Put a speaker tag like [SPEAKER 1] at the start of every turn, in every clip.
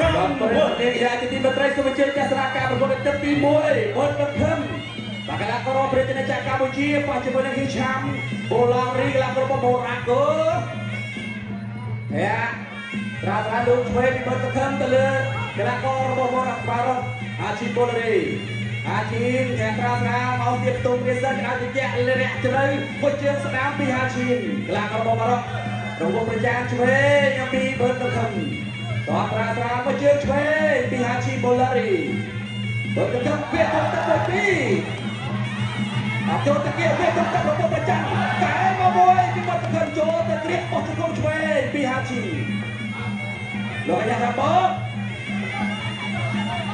[SPEAKER 1] Round
[SPEAKER 2] បរិបទ
[SPEAKER 1] one.
[SPEAKER 2] នេះជាទីមន្ត្រីសូមអញ្ជើញទស្សនាការប្រកួតទឹកទី1បុតទឹកខឹមបាកីឡាករប្រជាជាតិកម្ពុជាប៉ះជាមួយនឹងហ៊ីឆាំបូឡងរីកីឡាកររបស់បូរ៉ាកូយ៉ាត្រាត្រាលោកឆ្វេងពីបុតទឹកខឹមទៅលើកីឡាកររបស់បូរ៉ាបារ៉ុកអាជីបូឡរីអាជីនគេត្រាត្រាមកទៀតទុំវាសិនឲ្យតិចលរៈជ្រៅមួយជើងស្ដាមពីហាឈីនកីឡាកររបស់បារ៉ុករងប្រចាំឆ្វេងអំពីបុតទឹកខឹម តោះត្រាត្រាមកជើងឆ្វេងពីហាឈីបូឡារីបើទៅទឹកវាទៅទឹកមួយពីរអត់ចូលទៅគេវាទៅទឹករបស់ប្រចាំតែមកមួយពីបាត់ទៅចូលទៅក្រៀកបោះទៅកុំឆ្វេងពីហាឈីលោកអាយ៉ាថាបង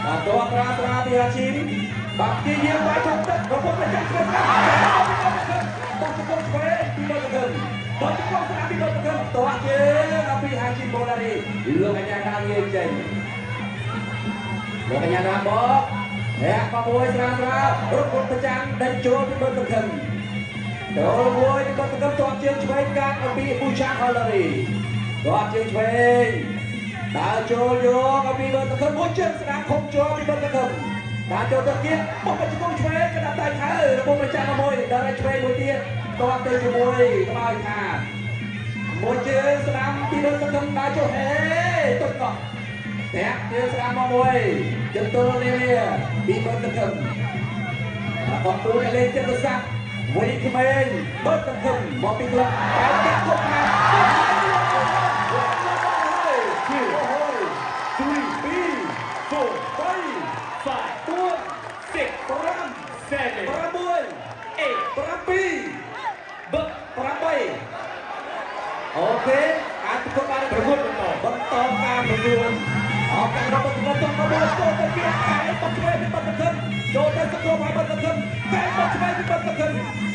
[SPEAKER 2] អត់តោះត្រាត្រាពីហាឈីបាក់ទីយាមបាយទៅទឹករបស់ប្រចាំឆ្វេងបោះទៅកុំឆ្វេងពីបាត់ទៅ បាត់ទៅកុំស្នាមពីបាត់ទៅតោះជើងពីហាឈីបូឡារីលោកអាយ៉ាថាងាយចេញលោកកញ្ញាណាមកហែកមកមួយស្រាស្រារត់ពុតប្រចាំដេញចូលពីបុតកឹមចូលមួយពីបុតកឹមទាត់ជើងឆ្វេងកាត់អំពីប៊ូឆាហូឡារីទាត់ជើងឆ្វេងដើរចូលយកអំពីបុតកឹមមួយជើងស្ដាំខុំចូលពីបុតកឹមដើរចូលទៅទៀតបោះទៅជង្គង់ឆ្វេងកណ្ដាប់ដៃខើរបស់ប្រចាំមួយដើរឆ្វេងមួយទៀតទា ត់ទៅជាមួយក្បាលខាតមួយជើងស្ដាំពីបុតកឹមដើរចូលហេទុកកោះតាក់ជើងស្ដាំមកមួយជន្ទល់នេះពីបត់ទឹកអត់ទូនលេងចិត្តសាស្ត្រមួយក្មេងបត់ទឹកមកពីក្លឹបតែតាក់គ្រប់ណា 8អូខេអាចប្រកួតបាន
[SPEAKER 1] ប្រកួតបន្ត
[SPEAKER 2] បន្តការប្រកួតអបការរបស់ប្រកួតទៅមកចូលទៅទៀតតែបត់ឆ្វេងពីបត់ទឹកចូលទៅសង្គ្រោះឲ្យបត់ទឹកតែបត់ឆ្វេងពីបត់ទឹក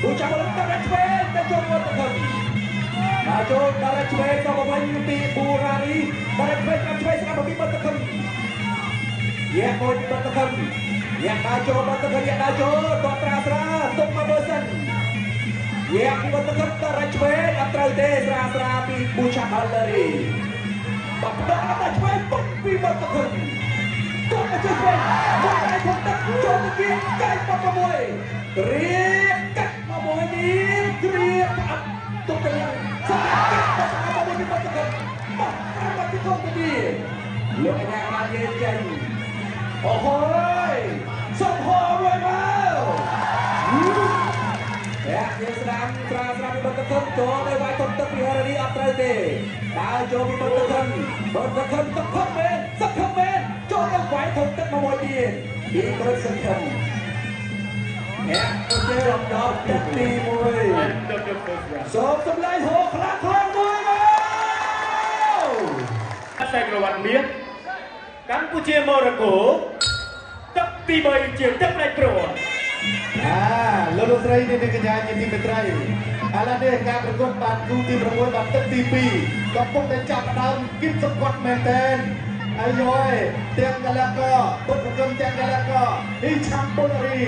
[SPEAKER 2] គូចាំមកទៅឆ្វេងទៅចូលបត់ទឹកដល់ចូលដល់ឆ្វេងទៅវិញពីប៊ូរ៉ារីដល់ឆ្វេងដល់ឆ្វេងស្ដាប់ពីបតកឹមយ៉ាមួយបតកឹមយ៉ាដល់ចូលបតកឹមយ៉ាដល់ចូលតត្រាស្រាទុកមកមើលសិន យ៉ាពីបតកឹមដល់ឆ្វេងអត់ត្រូវទេស្រាស្រាពីប៊ូឆាហលរីបតដល់ដល់ឆ្វេងពុកពីបតកឹមទុកមកឆ្វេងមកឲ្យធំទឹកចូលទៅគៀកាយបតមួយគ្រៀកកាត់មកមួយនេះគ្រៀកអត់ទុកទៅសាប់មកមួយពីបតកឹមមកអាបតកឹមទៅនេះលោកអាញាបាននិយាយចេញអូហូយសុំហោរួយមក តែជាស្ដាំស្រាស្រាពីបតកឹមចូលទៅវាយទុកទឹកពីហររីអត់ត្រូវទេដើរចូលពីបតកឹមបតកឹមទឹកខំមែនសឹកខំមែនចូលទៅវាយទុកទឹកមកមួយទៀតពីព្រឹកសង្ឃឹមអ្នកទៅរំដោបទឹកទី1
[SPEAKER 1] end of the first round.
[SPEAKER 2] សូមសម្លេងហូខ្លាំងខ្លាំងមួយមក
[SPEAKER 1] ខ្សែក្រវ៉ាត់មាសកម្ពុជាម៉ូរ៉ូកូទឹកទី3ជាទឹកផ្នែកព្រោះ
[SPEAKER 3] អាលោកលោកស្រីនេះកញ្ញាជាទីមេត្រីឥឡូវនេះការប្រកួតបានគូទី6បានទឹកទី2កំពុងតែចាប់ផ្ដើមគិតសង្កត់មែនតើអាយយទាំងកលកពុទ្ធកម្មទាំងកលកអ៊ីឆាំបុលរី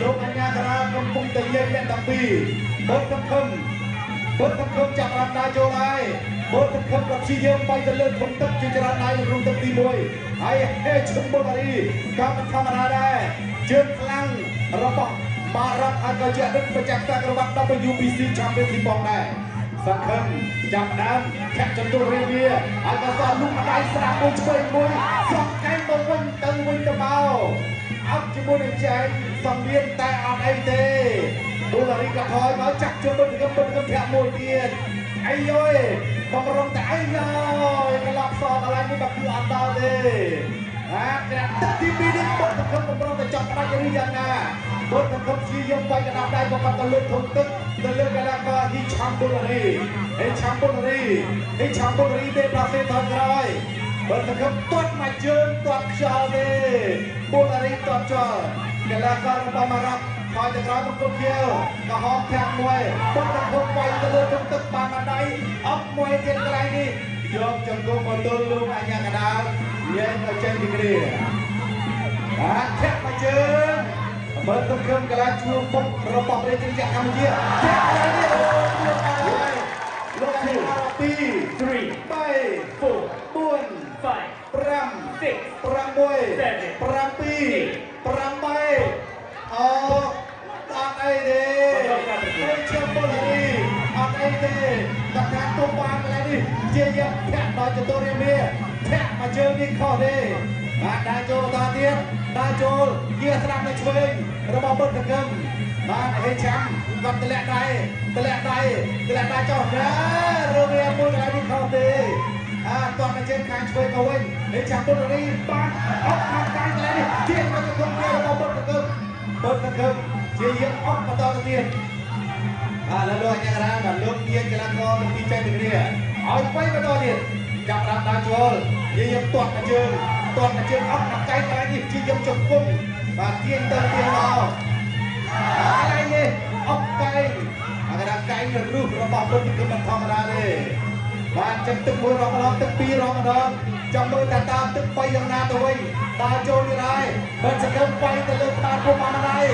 [SPEAKER 3] លោកអញ្ញាតារាកំពុងតែលេងអ្នកតាពីពុទ្ធកម្មពុទ្ធកម្មចាប់បានដើរចូលហើយពុទ្ធកម្មក៏ព្យាយាមបាយទៅលើធំទឹកជាច្រើនដៃក្នុងទឹកទី1ហើយហេឈឹមបុលរីក៏មិនធម្មតាដែរ ជើងខ្លាំងរបស់បារ៉ាត់ហើយក៏ជាអតីតម្ចាស់ការរបស់ WBC Championship ផងដែរសង្ឃឹមចាប់ផ្ដើមធាក់ចន្ទុរាវាហើយក៏សល់លុកម្ដាយស្ដាប់មួយឆ្វេងមួយសក់កែងទៅវិញទៅវិញទៅមកអត់ជាមួយនឹងចែកសំលៀនតែអត់អីទេបូឡារីក៏ថយមកចាក់ជើងទៅកំពុងកំធាក់មួយទៀតអីយយបំរុងតែអីយយកន្លប់សកន្លែងនេះក៏គឺអត់ដល់ទេ អាក្រាក់ទឹកទី2នេះបុតកំពុងបំរុងតែចាប់ផ្ដាច់ឬយ៉ាងណាបុតកំពុងព្យាយាមវាយកណ្ដាប់ដៃក៏បាត់ទៅលើធុងទឹកទៅលើកណ្ដាប់ក៏ហ៊ីឆាំបូឡារីហ៊ីឆាំបូឡារីហ៊ីឆាំបូឡារីទេប្រសេថថយក្រោយបុតកំពុងទាត់មកជើងទាត់ខ្យល់ទេបូឡារីទាត់ចោលកណ្ដាប់ក៏របស់មារ៉ាប់ថយទៅក្រោយមកគុំជាវក៏ហោបធាក់មួយបុតកំពុងវាយទៅលើធុងទឹកបានមកដៃអប់មួយទៀតកន្លែងនេះ យកចង្គង់មកទល់លោកអញ្ញាកដាលនិយាយទៅចេញពីគ្រាបាទធាក់មកជើងមើលទៅក្រុមកីឡាជួរពុករបស់ប្រទេសកម្ពុជាចាក់ឡើងនេះអូលោកអើយលោកអាយ2
[SPEAKER 1] three,
[SPEAKER 3] 3
[SPEAKER 1] four,
[SPEAKER 3] 4
[SPEAKER 1] five,
[SPEAKER 3] 5
[SPEAKER 1] six
[SPEAKER 3] 6 7 8អូអត់អីទេហើយឈាមពលរី អត់អីទេតែថាទុំបានកន្លែងនេះជាយកធាក់ដល់ចតុរាមាធាក់មកជើងនេះខុសទេបាទដើរចូលតទៀតដើរចូលជាស្ដាប់នៅឆ្វេងរបស់បុត្រកឹមបាទហេចាំគាត់ទម្លាក់ដៃទម្លាក់ដៃទម្លាក់ដៃចុះណារឿងវាមួយកន្លែងនេះខុសទេអាតោះមកជើងខាងឆ្វេងមកវិញហេចាំបុត្ររីបានអត់ខាងកាយកន្លែងនេះជាមកទៅគុំវារបស់បុត្រកឹមបុត្រកឹមជាយកអត់បន្តទៅទៀត បាទលើលោកអញ្ញារាបាទលោកជាកីឡាករទីចែកទៅគ្នាឲ្យໄວបន្តទៀតចាប់រាប់ដើរចូលជាយកទាត់មកជើងទាត់មកជើងអត់ខាងកាយកន្លែងនេះជាយកជង្គង់បាទទៀងទៅទៀងមកកន្លែងនេះអុកកែងអាកណ្ដាកែងរុះរបស់ពុទ្ធគឺមិនធម្មតាទេ បាទចឹងទឹកមួយរងម្ដងទឹកពីររងម្ដងចង់មើលតាតាមទឹកបីយ៉ាងណាទៅវិញដើរចូលនេះដែរបើសកម្មបីទៅលើក្បាលពុកបានដែរ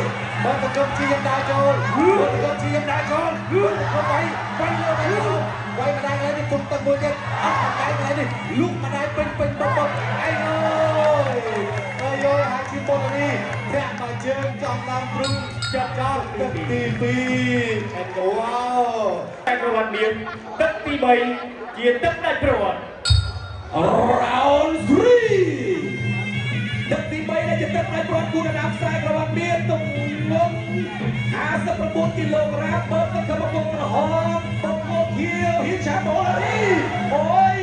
[SPEAKER 3] បើសកម្មជាដើរចូលបើសកម្មជាដើរចូលបើសកម្មបីបីលើបីលើបីម្ដងហើយនេះគុំទឹកមួយទៀតអត់ម្ដងហើយនេះលូកម្ដងពេញពេញបបបអីអូយអើយយហាជីបុននេះប្រាក់មកជើងចំតាមព្រឹង
[SPEAKER 1] ចាប់ចោល
[SPEAKER 3] ទឹកទី2អេតវ៉ា
[SPEAKER 1] តែប្រវត្តិមានទឹកទី3 ជាទឹកដាច់ប្រវត្តិ
[SPEAKER 2] Round 3ទឹកទី3ដែលជាទឹកផ្នែកប្រវត្តិគូដណ្ដើមខ្សែប្រវត្តិមានទម្ងន់59គីឡូក្រាមបើទឹកកំពុងក្រហមបំពងហៀវហ៊ីឆាបូឡារីអូយ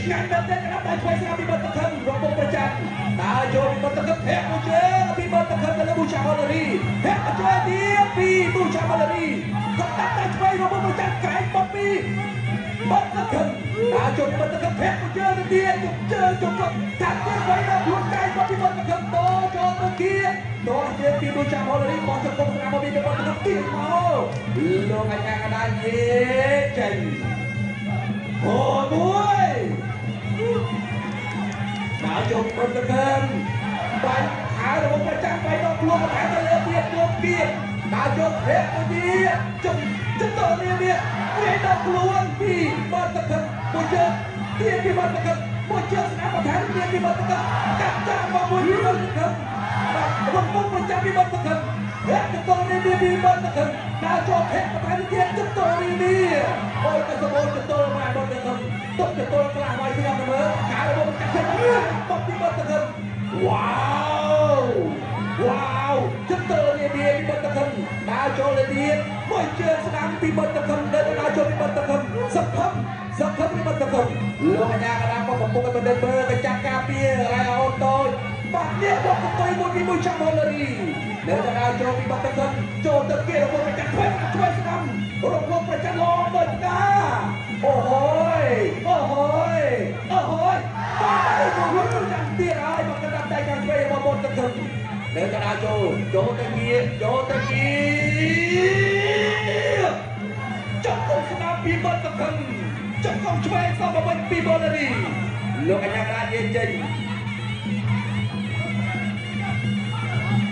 [SPEAKER 2] ឆ្ងាញ់មែនទែនក្រាបដៃឆ្វេងស្រាពីបើទឹកខឹងរំពងប្រចាំដើរចូលពីបើទឹកខឹងធាក់មួយជើងពីបើទឹកខឹងទៅលើប៊ូឆាបូឡារីធាក់មួយជើងទៀតពីប៊ូឆាបូឡារីគាត់ដាក់ដៃឆ្វេងរំពងប្រចាំក្រែងបំពី បាត់ទៅគិតការជន់បាត់ទៅគិតភ័ក្រជើទៅទៀតជើជន់ចាក់ទៅវិញដល់ខ្លួនកាយបាត់ពីបាត់ទៅគិតតចូលទៅទៀតតោះជាពីដូចចាំហលរីមកទៅគុំស្នាមមកពីបាត់ទៅទៀតមកលោកអាចារ្យកដាយេចេញអូមួយដល់ជន់បាត់ទៅគិតបាញ់ខៅរបស់ប្រចាំបៃដល់ខ្លួនបន្ថែមទៅលើទៀតទៀតទៀត ដើរយកភេកទៅទៀតជុំជុំតនេះទៀតវាដល់ខ្លួនពីបាត់ទឹកខឹងមួយជើងទៀតពីបាត់ទឹកខឹងមួយជើងស្នាមបន្ថែមទៀតពីបាត់ទឹកខឹងកាត់តាមមកមួយពីបាត់ទឹកខឹងបាទរំពុំប្រចាំពីបាត់ទឹកខឹងភេកទៅនេះទៀតពីបាត់ទឹកខឹងដើរចូលភេកបន្ថែមទៀតទៅតនេះនេះអូយទៅសបោទៅតមកបាត់ទឹកខឹងទុកទៅតខ្លះមកខ្ញុំទៅមើលកាយរបស់ប្រចាំភេកបាត់ពីបាត់ទឹកខឹងវ៉ាវ វ៉ាវចិត្តទៅលាបៀពីបិទតខឹមដើរចូលលាបៀមួយជើងស្ដាំពីបិទតខឹមដើរដើរចូលពីបិទតខឹមសឹកខឹមសឹកខឹមពីបិទតខឹមលោកអាញាកណ្ដាលក៏កំពុងតែបណ្ឌិតមើលទៅចាក់ការពាររ៉ៃអូនតូចបាត់នេះមកទៅមួយពីមួយចាំបូលរីនៅដើរចូលពីបិទតខឹមចូលទៅគេរបស់ប្រចាំឆ្វេងឆ្វេងស្ដាំរបស់ប្រចាំឡងមើលតាអូហូយអូហូយអូហូយបាត់នេះមកប្រចាំទៀតហើយមកកណ្ដាលដៃខាងឆ្វេងរបស់បនតខឹម នៅកណ្ដាលចូលចូលទៅគៀចូលទៅគៀចុកគុំស្នាមពីបត់សង្ឃឹមចុកគុំឆ្វេងសបវិញពីបលរីលោកអញ្ញាកណ្ដាលយាយចេញ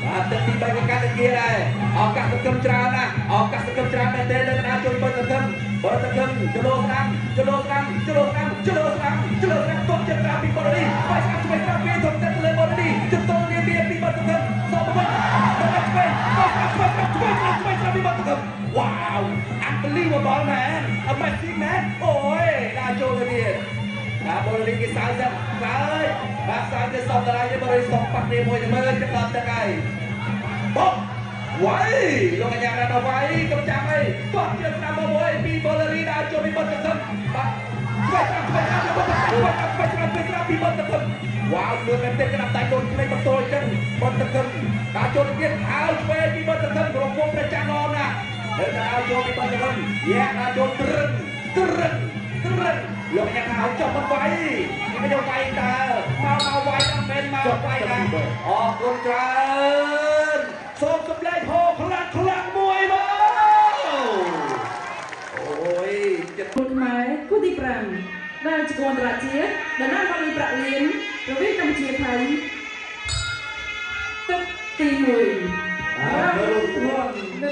[SPEAKER 2] បាទទឹកទី3នៃការទៅគៀដែរឱកាសសង្ឃឹមច្រើនណាស់ឱកាសសង្ឃឹមច្រើនមែនទេនៅកណ្ដាលចូលបត់សង្ឃឹមបត់សង្ឃឹមចលោស្ដាំចលោស្ដាំចលោស្ដាំចលោស្ដាំចលោស្ដាំទុកចិត្តតាមពីបលរីបាយស្ដាំឆ្វេងស្ដាំពីទុកចិត្តលើបលរីជិតតរៀបរៀបពីបត់សង្ឃឹមសបវិញ Wow, unbelievable man, amazing man. អូយដើរចូលទៅទៀតដើរបូលីគេសើចសើចសើចបាទសើចទៅសំដរាយទៅបរិសុទ្ធប៉ះគ្នាមួយទៅមើលចាប់ដល់ទឹកហើយបុកវ៉ៃលោកកញ្ញាដល់វ៉ៃកំចាំអីបោះជើងតាមមកមួយពីបូលីដើរចូលពី បត់ទៅសឹងបាទស្វែងស្វែងស្វែងបត់ទៅស្វែងស្វែងស្វែងពីស្រាប់ពីបត់ទៅសឹងវ៉ាវលឿនមែនទេក្តាប់ដៃកូនក្លេងបន្ទោចឹងបត់ទៅសឹងដើរចូលទៅទៀតអើឆ្វេងពីបត់ទៅសឹងរំពងប្រចាំងំណាហើយដើរចូលពីបត់ទៅសឹងយ៉ាដើរចូលត្រឹងត្រឹងត្រឹងលោកញ៉ាំហៅចុះមិនវាយនេះយកវាយតើមកមកវាយអត់មែនមកវាយណាអរគុណច្រើនសូមសម្លេងហូខ្លាំងខ្លាំងមួយមកអូយចិត្ត
[SPEAKER 4] គុណខ្មែរគូទី5ដែលជាគន្ធរជាតិដំណើរមកពីប្រាក់លៀនរវាងកម្ពុជាថៃ ទឹកទី1
[SPEAKER 3] អាលោកខ្លួននៅ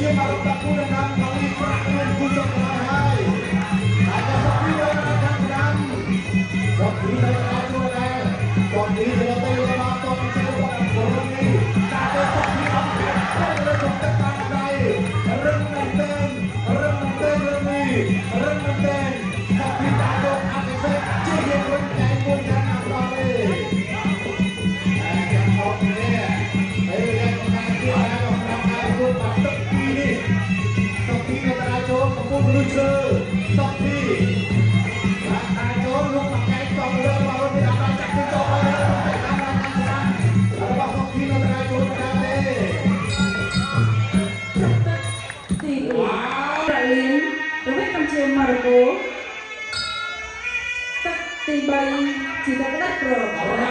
[SPEAKER 3] ជាមករំដាក់គូដណ្ដើមខាងនេះប្រាក់មា
[SPEAKER 4] ន
[SPEAKER 3] គូចុងកន្លងហើយអាចទៅសុខ
[SPEAKER 4] ពី
[SPEAKER 2] នៅខាងក្រោមសុខ
[SPEAKER 4] ពី
[SPEAKER 2] នៅខាង
[SPEAKER 4] ក្រោម
[SPEAKER 3] ដែរសុខពីទៅទៅបានតបទៅរបស់នេះតែទៅសុខពីអង្គទៅទៅទឹក
[SPEAKER 1] 4.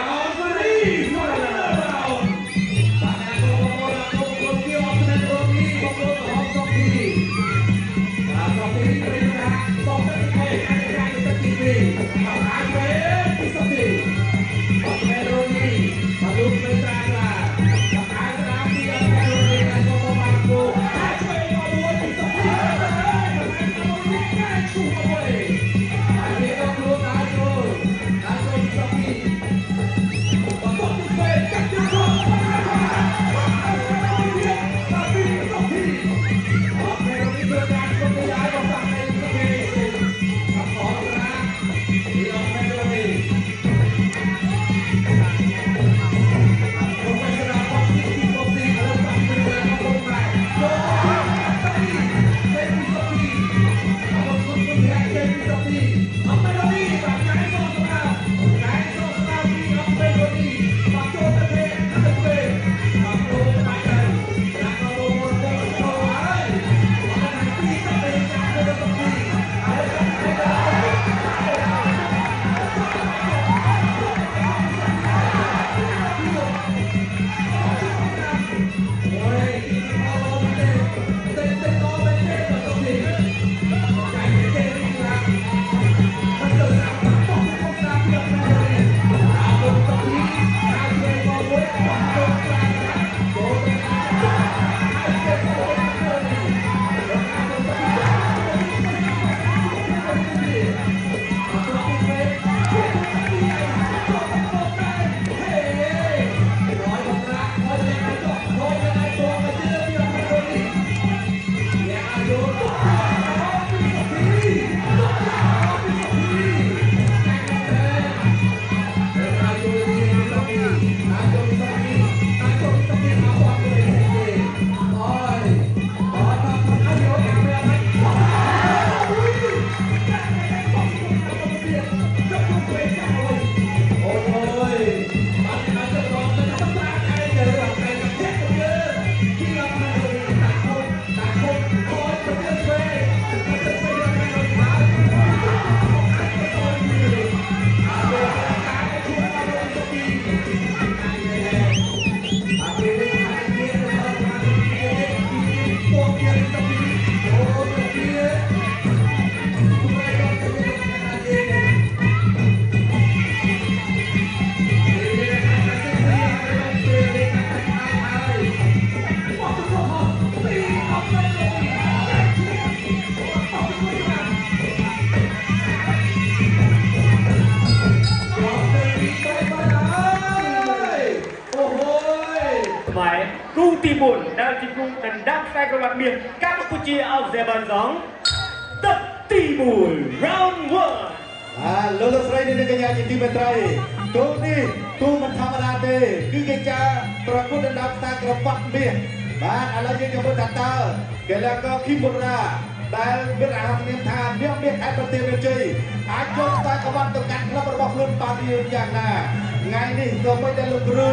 [SPEAKER 1] តែលោក
[SPEAKER 3] គ្រូ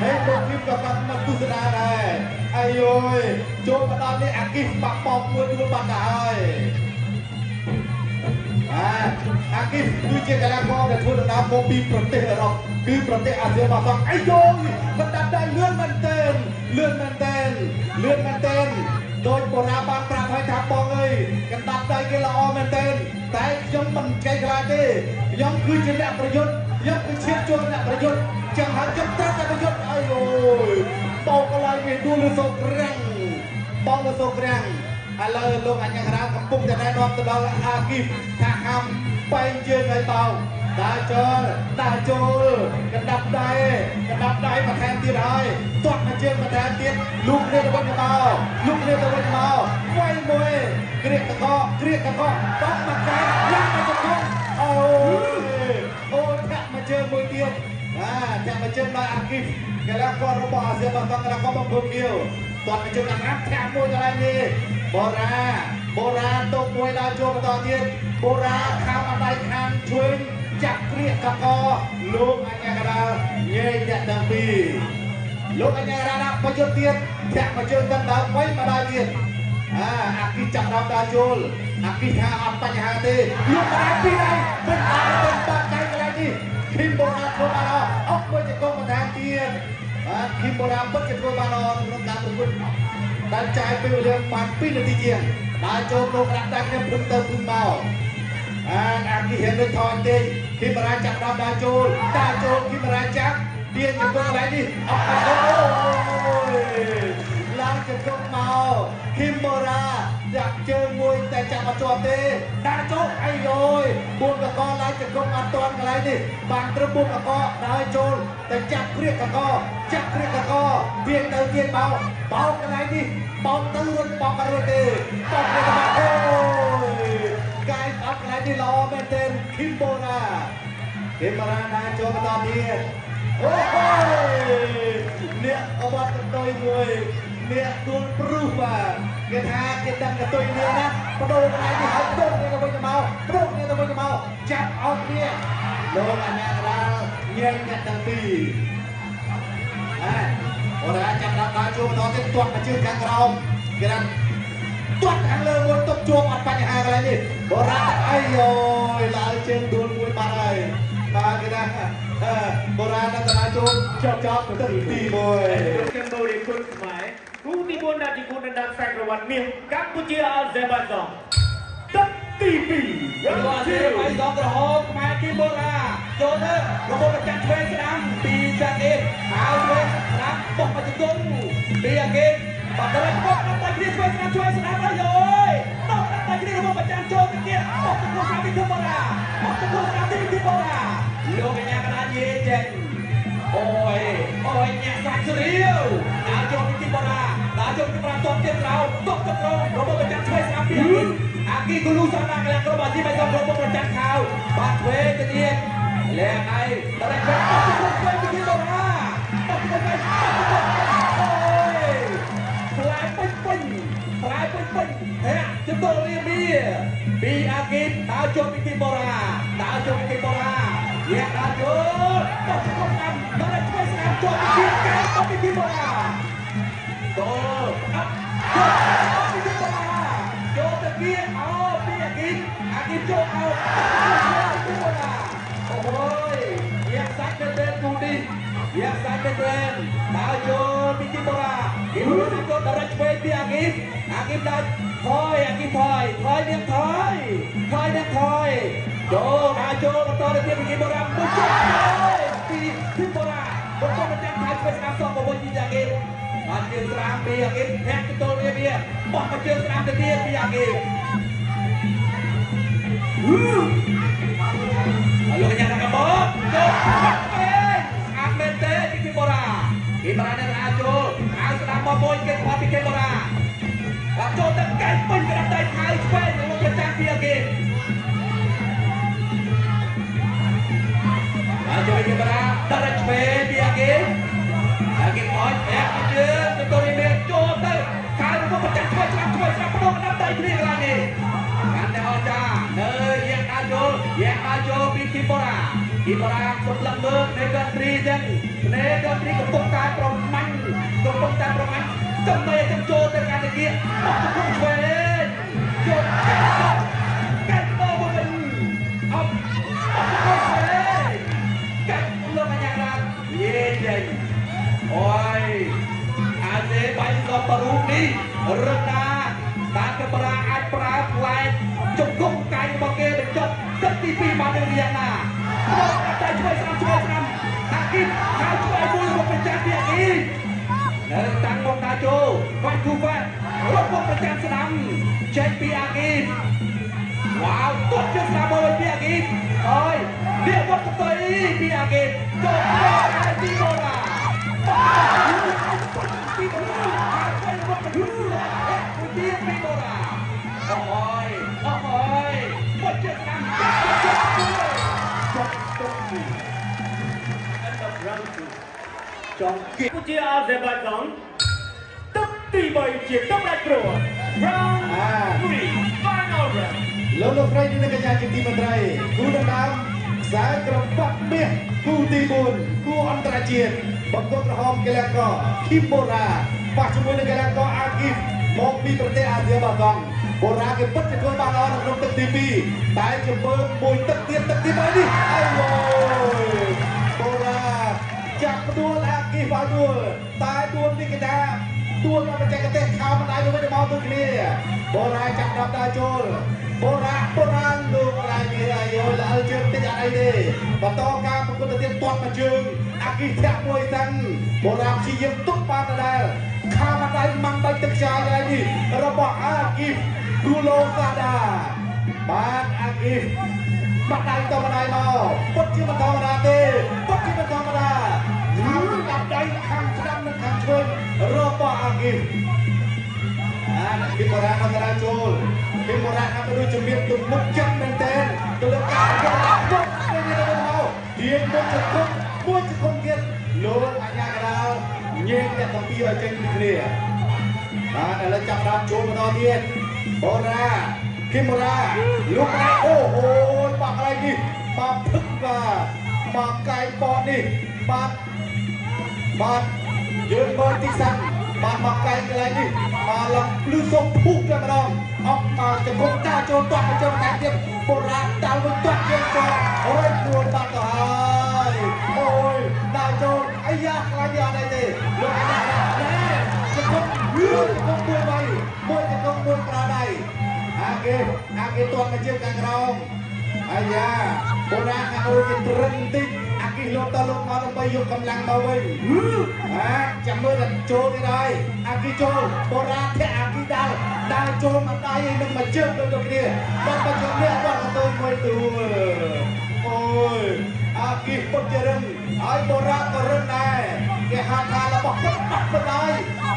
[SPEAKER 3] ហើយលោកគីក៏បាត់មកទស្សនាដែរអាយយចូលមកដល់នេះអាគីសបាក់បោកមួយយួរបាត់ទៅហើយបាទអាគីសគឺជាកីឡាករដែលធ្វើដំណើរមកពីប្រទេសអឺរ៉ុបគឺប្រទេសអាស៊ានបាសងអាយយមិនដាច់ដៃលឿនមែនទែនលឿនមែនទែនលឿនមែនទែនដោយបូរ៉ាបានប្រាប់ឲ្យថាបងអើយកណ្ដាប់ដៃគេល្អមែនទែនតែខ្ញុំមិនចៃខ្លាចទេខ្ញុំគឺជាអ្នកប្រយុទ្ធខ្ញុំគឺជាជនអ្នកប្រយុទ្ធ ចឹងហើយខ្ញុំត្រូវតែប្រយុទ្ធអាយយបោកកន្លែងវាដួលលើសូក្រាំងបងលើសូក្រាំងឥឡូវលោកអញ្ញារាកំពុងតែណែនាំទៅដល់អាគីបថាហាំបែងជើងឲ្យបោដើរចូលដើរចូលកណ្ដាប់ដៃកណ្ដាប់ដៃបន្ថែមទៀតហើយទាត់មកជើងបន្ថែមទៀតលូកគ្នាទៅវិញទៅមកលូកគ្នាទៅវិញទៅមកវាយមួយគ្រៀកតកគ្រៀកតកតោះមកកែឡើងមកទៅអូយអូ ជើងដល់អាគីបកីឡាកររបស់អាស៊ានបាសកីឡាករបំពុលគៀវទាត់មកជើងអាប់ធាក់មួយកន្លែងនេះបូរ៉ាបូរ៉ាទុកមួយដល់ចូលបន្តទៀតបូរ៉ាខាងអដៃខាងឆ្វេងចាក់គ្រាកកកលោកអញ្ញាកដាលញែកអ្នកទាំងពីរលោកអញ្ញាកដាលដាក់ប្រយុទ្ធទៀតធាក់មកជើងទៅដើមវិញមកដល់ទៀតអាអាគីចាប់ដល់ដល់ចូលអាគីថាអត់បញ្ហាទេលោកបានពីដៃមិនអត់ទៅបាត់ដៃកន្លែងនេះឃីមបូរ៉ាធ្វើបានអត់ បាទឃីមបូរ៉ាពិតជាធ្វើបានល្អក្នុងការប្រកួតដែលចាយពេលវេលាបាន2នាទីជាងដែលចូលក្នុងក្រាក់ដាក់គ្នាព្រឹកទៅព្រឹកមកអាអាគីហ៊ានដូចថយទេគីមរាចាប់ដល់ដើរចូលដើរចូលគីមរាចាប់ទាញចំពោះកន្លែងនេះអត់ទៅអូយឡើងជង្គង់មកគីមរា ដាក់ជើងមួយតែចាប់អត់ជាប់ទេដើរចូលអីយយបួនកកឡើងជង្គង់អត់ទាន់កន្លែងនេះបានត្រឹមបួនកកដើរចូលតែចាប់គ្រៀកកកចាប់គ្រៀកកកទាញទៅទាញមកបោកកន្លែងនេះបោកទៅរួចបោកក៏រួចទេបោកទៅមកអូយកាយអត់កន្លែងនេះល្អមែនទែនឃីមបូរ៉ាឃីមបូរ៉ាដើរចូលបន្តទៀតអូយអ្នកអវត្តកតុយមួយ អ្នកដួលព្រុសបាទគេថាគេដឹងកតុយនេះណាបដូរកន្លែងនេះហើយដុតនេះទៅវិញទៅមកដុតនេះទៅវិញទៅមកចាប់អត់គ្នាលោកអញ្ញាកដាលញែកអ្នកទាំងពីរអូរ៉ាចាប់ដាក់ដើរជួបបន្តទៀតទាត់មកជើងខាងក្រោមគេថាទាត់ខាងលើមួយទុកជួបអត់បញ្ហាកន្លែងនេះអូរ៉ាអាយយយឡើងជើងដួលមួយបាត់ហើយបាទគេថាអឺអូរ៉ានៅកន្លែងជួបជាប់ជាប់ទៅទី1
[SPEAKER 1] កម្ពុជាគុណខ្មែរ គូទី4ដែលជាគូដណ្ដើមខ្សែក្រវ៉ាត់មាសកម្ពុជាអល់ហ្សេបាហ្សង់ទឹកទី2
[SPEAKER 2] យកអាស៊ីបៃដងក្រហមខ្មែរគីបូរ៉ាចូលទៅរបបប្រចាំឆ្វេងស្ដាំពីចាក់អេហើយឆ្វេងស្ដាំបុកមកជង្គង់ពីអាគេបាត់ទៅបុកដល់តែគ្នាឆ្វេងស្ដាំឆ្វេងស្ដាំហើយយោយតោះដល់តែគ្នារបបប្រចាំចូលទៅទៀតបុកទៅក្នុងស្ដាំពីគីបូរ៉ាបុកទៅក្នុងស្ដាំពីគីបូរ៉ាលោកកញ្ញាកដាយេចេញ អូយអូយញាក់សាច់ស្រីវដល់ចូលពីគីបូរ៉ាដល់ចូលពីប្រាំតបទៀតក្រោមទុកទៅក្រោមរបបប្រចាំឆ្វេងស្ដាំពីអាគេអាគីគូលូសាណាកន្លងក្រុមអាស៊ីបៃតងក្រុមប្រចាំខោបាត់ឆ្វេងទៅទៀតលែងឯដល់តែឆ្វេងទៅឆ្វេងទៅទៀតដល់ណាបាត់ទៅវិញអូយផ្លែពេញពេញផ្លែពេញពេញហេជទល់រៀមៀពីអាគីដើរចូលពីគីបូរ៉ាដើរចូលពីគីបូរ៉ា យ៉ាដើរចូលបាត់ទៅតាមដល់តែឆ្វេងស្នាមចូលពីគីកែទៅពីគីបូរ៉ាចូលអត់ចូលពីគីបូរ៉ាចូលទៅគៀអោពីអាគីអាគីចូលអោអូយយ៉ាសាច់ទៅទេគូនេះយ៉ាសាច់ទៅទេដើរចូលពីគីបូរ៉ាគីបូរ៉ាចូលដល់ឆ្វេងពីអាគីអាគីដើរថយអាគីថយថយនេះថយថយនេះថយ ចូលដើរចូលបន្តទៅទៀតពីគីបូរ៉ាមុខចូលពីគីបូរ៉ាបន្តទៅចាំថៃឆ្វេងស្ដាប់សងមកវិញពីអាគីបានជើងស្រាមពីអាគីធាក់ទៅរៀបវាបោះមកជើងស្រាមទៅទៀតពីអាគី Halo kanya nak kebot. Jom. Eh, amet teh di Kibora. Kibora dan Rajul. មួយគេផាពីគេបរាបាទចូលទៅកែពេញក្រាបដៃហើយឆ្វេងរបស់ប្រចាំពីអាគេ បាទចូលគេបរាដល់ឆ្វេងពីអាគេអាគេអត់បែកជើងទៅទៅនេះចូលទៅខាងរបស់ប្រចាំឆ្វេងឆ្លាប់ឆ្វេងឆ្លាប់បដូរក្រាបដៃគ្នាកន្លែងនេះកាន់តែអស្ចារ្យនៅយ៉ាងដាចូលយ៉ាងដាចូលពីគីបរាគីបរាសម្លឹងមើលនៃកន្ត្រីចឹងនៃកន្ត្រីកំពុងតែប្រមាញ់កំពុងតែប្រមាញ់ដើម្បីឲ្យចំចូលទៅកាន់តែគៀបោះទៅក្នុងឆ្វេងចូល យអាសេបាយក៏បរូបនេះរត់ណាតាមកបរាអាចប្រើផ្លែជង្គង់កាយរបស់គេបញ្ចប់ទឹកទី2បាននឹងយ៉ាងណាមកតែជួយស្រាំជួយស្រាំអាគីបហើយជួយមួយរបស់ប្រចាំទីអាគីនៅតាំងមកតាជោបាច់គូបាត់រត់មកប្រចាំស្ដាំចេញពីអាគីបវ៉ាវទត់ជើងស្ដាំមកពីអាគីបអើយលៀកវត្តទៅពីអាគីបចូលមកអាទីបូឡាពីបូឡាហើយទៅវត្តទៅពីពីបូឡាអូយអូយវត្តជើងស្ដាំចុកចុ កពី
[SPEAKER 1] End of round two.
[SPEAKER 2] ចង់គៀ
[SPEAKER 1] កម្ពុជាអាហ្សេបៃឡង់ទឹកទី3ជាទឹកដាច់គ្រួ Round 3 Final round
[SPEAKER 3] លោកលោកស្រីនិងកញ្ញាជាទីមេត្រីគូដណ្ដើមខ្សែក្របាត់មាសគូទី4គូអន្តរជាតិ បង្គោលក្រហមកីឡាករឃីមបូរ៉ាប៉ះជាមួយនឹងកីឡាករអាគីฟមកពីប្រទេសអាស៊ាបាកង់បូរ៉ាគេពិតជាធ្វើបានល្អនៅក្នុងទឹកទី2តែជាមើលមួយទឹកទៀតទឹកទី3នេះអាយអូយបូរ៉ាចាប់ដួលអាគីฟឲ្យដួលតែដួលនេះគេថាដួលមកបច្ចេកទេសខោម្ដាយទៅវិញទៅមកដូចគ្នាបូរ៉ាចាប់ដល់ដើរចូលបូរ៉ាបូរ៉ាលោកកន្លែងនេះអាយល្អលជើងតិចអត់អីទេបន្តការប្រកួតទៅទៀតទាត់មកជើង អាគីធាក់មួយសិនបូរ៉ាព្យាយាមទប់បានដដែលខាម្ដាយម៉ាំងដៃទឹកខ្យល់កន្លែងនេះរបស់អាគីគូឡូកាដាបានអាគីបាត់ដៃទៅម្ដាយមកពុតជាមិនធម្មតាទេពុតជាមិនធម្មតាខាងកាប់ដៃខាងស្ដាំនិងខាងឆ្វេងរបស់អាគីអានពីបរាណអន្តរចូលពីបរាណអន្តរជំរាបទំនុកចិត្តមែនទែនទៅលើការយកមកទៅនេះទៅមកទៀងមុខចង្គង់ មួយចង្គង់ទៀតលោកអញ្ញាកដាលញែកអ្នកទាំងពីរឲ្យចេញពីគ្នាបានឥឡូវចាប់ដើមចូលបន្តទៀតបរាគីមរាលោកម្ដាយអូអូបាក់កន្លែងនេះបាក់ភឹកបាទបាក់កាយបតនេះបាទបាទយើងមើលទីសាំបានមកកែកន្លែងនេះមកឡងភ្លឺសុំភូកតែម្ដងអត់មកចង្គង់តាចូលតាត់មកចូលតែទៀតបុរាណដាល់មួយតាត់យើងចូលអូយពួនបាត់ទៅហើយអូយ ដាល់ចូលអាយ៉ាខ្លាញ់អត់អីទេលោកអាយ៉ាណែចង្គង់មួយចង្គង់មួយបីមួយចង្គង់មួយក្រៅដៃអាគេអាគេតាត់មកជើងខាងក្រោមអាយ៉ាបុរាណខាងអូគេត្រឹមតិចអាគេលោកតលោកមកដើម្បីយកកម្លាំងមកវិញអាចាំមើលតែចូលទៀតហើយអាគេចូលបុរាណធាក់អាគេដាល់ដាល់ចូលមកដៃនឹងមកជើងដូចគ្នាដល់មកជើងនេះអត់ទៅមួយទូអូយ អាគេពុតជារឹងហើយបុរាណក៏រឹងដែរគេហៅថារបស់ពុតបាត់បណ្ដោយ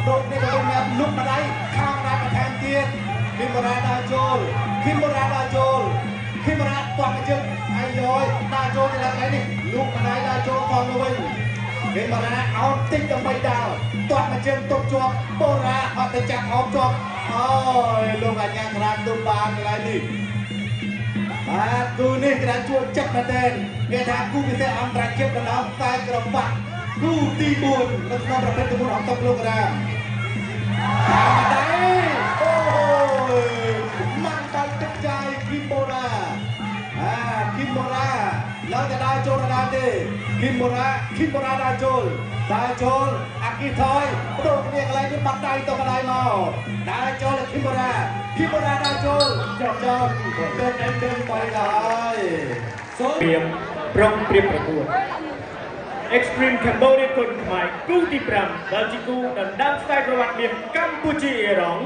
[SPEAKER 3] ដូចនេះក៏មានលុកម្ដាយខាងណាបន្ថែមទៀតគីមរាដាល់ចូលគីមរាដាល់ចូល khi mà đã toàn cái chân ai rồi đa chô thì là cái này lúc mà đây đa chô còn rồi mình khi mà đã áo tích trong bay đào toàn cái chân tốt cho bô ra họ tới chặt áo cho ôi lúc mà nhạc ra tôi bàn cái này đi à cứ này cái đã chua chắc là tên cái thằng cứ cái xe âm ra kiếp là nó tay cái đồng bạc cứ ti buồn nó nó là cái tôi muốn học tập luôn ra à đấy ôi ចូលដល់ទេគីមបូរ៉ាគីមបូរ៉ាដើរចូលដើរចូលអាគីថយបដូរគ្នាកន្លែងនេះបាត់ដៃទៅកន្លែងមកដើរចូលគីមបូរ៉ាគីមបូរ៉ាដើរចូលចប់ចប់ទៅទៅទៅไปហើយសូម
[SPEAKER 1] ព្រៀមប្រុងព្រៀបប្រកួត Extreme Cambodia គុនខ្មែរគូទី5ដែលជាគូដណ្ដើមស្វែងប្រវត្តិមាសកម្ពុជាអេរ៉ង់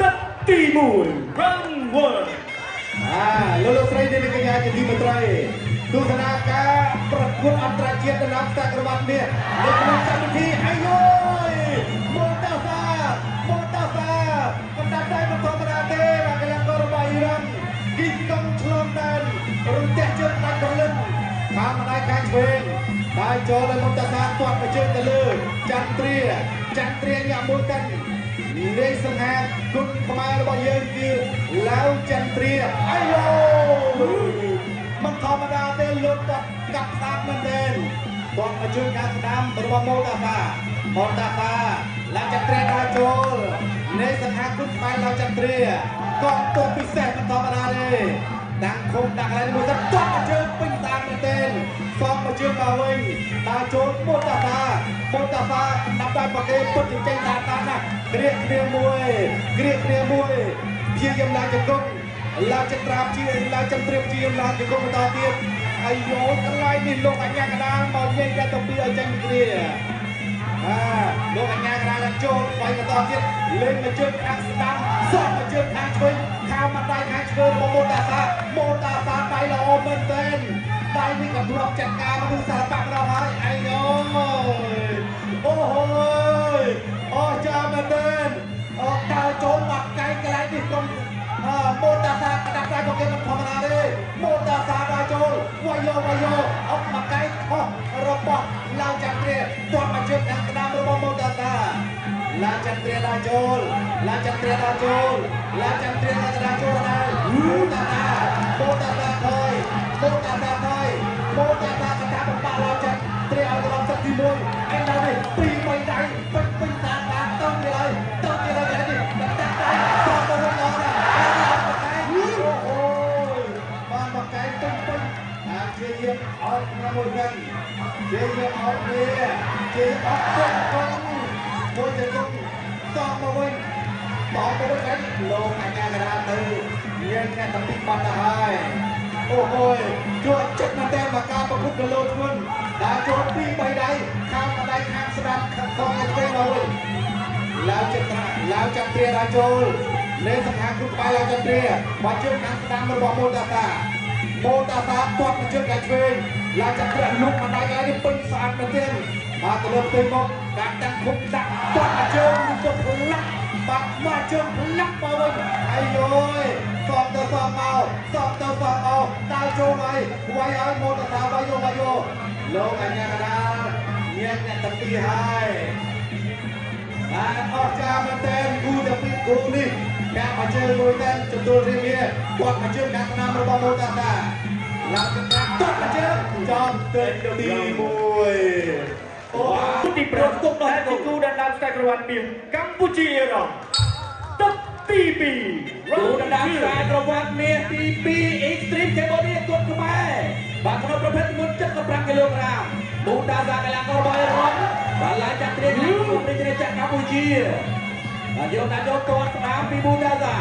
[SPEAKER 1] ទឹកទី1 Round 1
[SPEAKER 3] បាទលោកលោកស្រីនាងកញ្ញាជាទីមេត្រីទស្សនាការប្រកួតអន្តរជាតិដណ្ដើមខ្សែក្រវ៉ាត់នេះនៅក្នុងកម្មវិធីអាយុយមកតាសាមកតាសាបណ្ដាតែមិនធម្មតាទេបាទកីឡាកររបស់អ៊ីរ៉ង់គីកង់ឆ្លងដែនរំទះជើងដាច់ព្រលឹងតាមម្ដាយខាងឆ្វេងដើរចូលដល់មកតាសាទាត់មួយជើងទៅលើចន្ទ្រាចន្ទ្រាញាក់មួយកាន់ លេខសង្ហាគុណខ្មែររបស់យើងគឺឡាវចន្ទ្រាអាយយោមិនធម្មតាទេលោកគាត់កាប់ស្ដាប់មែនទេគាត់មកជើងខាងស្ដាំរបស់ម៉ូតាហ្វាម៉ូតាហ្វាឡាវចន្ទ្រាដើរចូលលេខសង្ហាគុណខ្មែរឡាវចន្ទ្រាកងទ័ពពិសេសមិនធម្មតាទេដាក់ឃុំដាក់កន្លែងមួយទៅទាត់មកជើងពេញ ស្ដាំមែនទេសងមកជើងមកវិញដើរចូលម៉ូតាហ្វាម៉ូតាហ្វាដាក់ដល់ប្រកេពុតចេញតាមតាមណាគ្រៀកគ្នាមួយគ្រៀកគ្នាមួយព្យាយាមឡើងជង្គង់ឡើងចត្រាព្យាឡើងចន្ទ្រាព្យាយាមឡើងជង្គង់បន្តទៀតអាយោកន្លែងនេះលោកអញ្ញាកដាលមកនិយាយតែទៅពីឲ្យចេញពីគ្នាអាលោកអញ្ញាកដាលឡើងចូលបាយបន្តទៀតលេងមកជើងខាងស្ដាំសក់មកជើងខាងឆ្វេងខាងមកដៃខាងឆ្វេងរបស់ម៉ូតាសាម៉ូតាសាដៃល្អមែនទែន ដៃនេះក៏ធ្លាប់ចាត់ការមនុស្សសារបាក់ដល់ហើយអាយោអូហូយអូចាមែនទែនអូដើរចូលបាត់កែងកន្លែងនេះកុំអឺម៉ូតាសាកដាក់ដៃរបស់គេមិនធម្មតាទេម៉ូតាសាដើរចូលវាយយោវាយយោអត់មកកែងខុសរបស់ឡាវចន្ទ្រាទាត់មកជើងខាងក្តាមរបស់ម៉ូតាសាឡាវចន្ទ្រាដើរចូលឡាវចន្ទ្រាដើរចូលឡាវចន្ទ្រាដើរចូលដែរម៉ូតាសាម៉ូតាសាថយម៉ូតាសាថ យម៉ូតាសាកតាបំផាឡាវចន្ទ្រាឲ្យដល់ទឹកទី1ឯដល់នេះពីរបីដៃពេញពេញសាសាតឹងវាហើយតឹងវាហើយនេះដាក់ដៃតទៅវិញដល់ណាអូយបានមកកែពេញពេញអាជាយាមអត់ណាមួយវិញជាយាមអត់នេះជាអត់ពេញកងមួយជាកងតមកវិញតមកវិញឯងលោកអញ្ញាកដាទៅយើងអ្នកតាពីបាត់ទៅហើយ អូហូយជួយចិត្តមែនតើមកការប្រគប់គីឡូធ្ងន់ដើរចូលពីបីដៃខាងម្ដាយខាងស្ដាំខាងខំឲ្យទៅមកវិញឡាវចិត្តឡាវចាំព្រាដើរចូលលេសង្ហាគ្រប់បាយឡាវចាំព្រាមកជើងខាងស្ដាំរបស់ម៉ូតាសាម៉ូតាសាទាត់មកជើងខាងឆ្វេងឡាវចាំព្រាលុកម្ដាយឯនេះពេញស្អាតមែនទេមកទៅលើផ្ទៃមកដាក់តាំងគុកដាក់ទាត់មកជើងទៅផ្លាក់ បាក់មកជើងផ្លាក់មកវិញអាយយោយសបទៅសបមកសបទៅសបមកដើរចូលហើយវាយឲ្យម៉ូតាសាវាយយោវាយយោលោកអញ្ញាកដាលមានអ្នកតាពីហើយបានអស្ចារ្យមែនទែនគូតាពីគូនេះកាក់មកជើងមួយតែចំទួលរៀងវាគាត់មកជើងខាងស្នាមរបស់ម៉ូតាសាឡើងទៅតាមទាត់មកជើងចំទៅទី1អូ
[SPEAKER 1] គូ ទី5គប់ដល់ជាគូដណ្ដើមខ្សែក្រវ៉ាត់មាសកម្ពុជាអេរ៉ង់ទឹកទី2
[SPEAKER 2] រូដណ្ដើមខ្សែក្រវ៉ាត់មាសទី2 Extreme Cambodia គុតខ្មែរបាទក្នុងប្រភេទទម្ងន់75គីឡូក្រាមប៊ូដាសាកីឡាកររបស់អេរ៉ុនបាទឡាយចាត់ត្រៀមខាងគុំរាជរាជកម្ពុជាបាទយកដាក់យកទាត់ស្ដាមពីប៊ូដាសា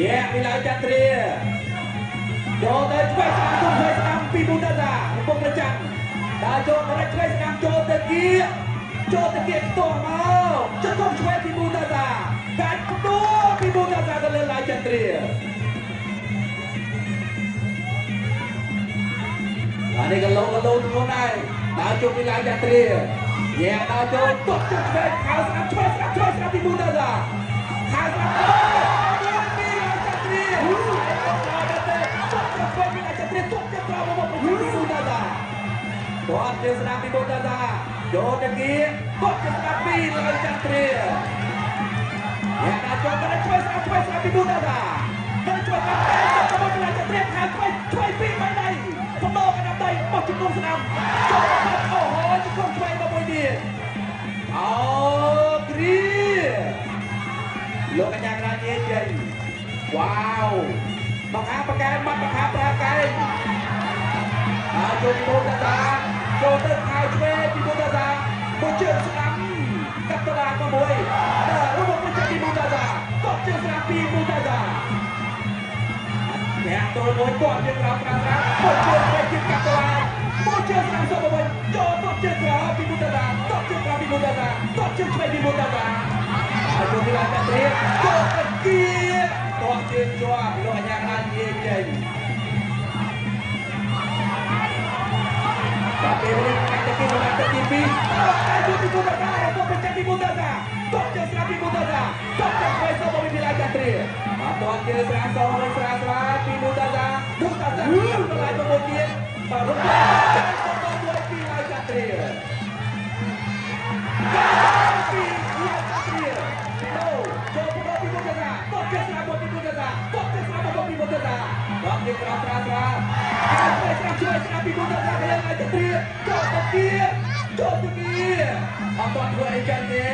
[SPEAKER 2] យេពីឡាយចាត់ត្រៀមយកទៅឆ្វេងស្ដាំគុំឆ្វេងស្ដាំពីប៊ូដាសាកំពុងប្រចាំ ដើរចូលទៅឆ្វេងស្ដាំចូលទៅគៀចូលទៅគៀផ្ទាល់មកចុះគុំឆ្វេងពីប៊ូដាសាកាច់ផ្ដួលពីប៊ូដាសាទៅលើឡាយចាត់ត្រៀមអានេះក៏លោក៏លោធ្ងន់ដែរដើរជុំពីឡាយចាត្រាយែដើរចូលទុកទឹកឆ្វេងខៅស្ដាប់ឆ្វេងស្ដាប់ឆ្វេងស្ដាប់ពីប៊ូដាសាខៅស្ដា គាត់ជាស្ដាប់ពីប៊ូដាសាយកទៅគៀគាត់ជាស្ដាប់ពីឡាយចាត្រាយែដើរចូលទៅឆ្វេងស្ដាប់ឆ្វេងស្ដាប់ពីប៊ូដាសាទៅឆ្វេងកាត់ទៅមកឡាយចាត្រាខៅឆ្វេងឆ្វេងពីបីដៃកំដរកណ្ដាប់ដៃបោះជង្គង់ស្ដាំចូលមកអូហូជង្គង់ឆ្វេងមកមួយទៀតអូគ្រីលោកកញ្ញាកណ្ដាលនិយាយចេញវ៉ាវបង្ហាបកែបាត់បង្ហាប្រើកែហើយចូលពីបូតាតា ចូលទៅខៅឆ្វេងពីបូតាតាមួយជើងស្ដាំកាត់តឡាក៏មួយតែរបស់មួយជើងពីបូតាតាក៏ជើងស្ដាំពីបូតាតាអ្នកទល់មួយគាត់ជាក្រោមក្រោមក្រោមមកជើងទៅជាកាត់ឡាមកជើងស្ដាំសុំមកវិញចូលទៅជើងក្រោមពីមុតតាតបជើងក្រោមពីមុតតាតបជើងឆ្វេងពីមុតតាហើយចូលពីឡានតាត្រៀមចូលទៅគៀតបជើងជាប់លោកអញ្ញាបាននិយាយចេញ Pakai oleh kaki mengangkat tipi. Maju tipu berdarah. Top pecah tipu dada. Top yang serang tipu dada. Top yang kuasa memimpin laga tri. Atuan kira serang seorang yang serang serang tipu dada. Buka serang telah kemudian. Baru Baru Baru Baru Baru Baru Baru តាគាត់ស្រាបបពីពុទ្ធតាគាត់ស្រាបបពីពុទ្ធតាគាត់និយាយក្រៅត្រាត្រាគាត់ស្រាបជួយស្រាបពីពុទ្ធតាដែលឲ្យទៅព្រាចូលទៅគៀចូលទៅគៀអត់បានធ្វើអីចឹងទេ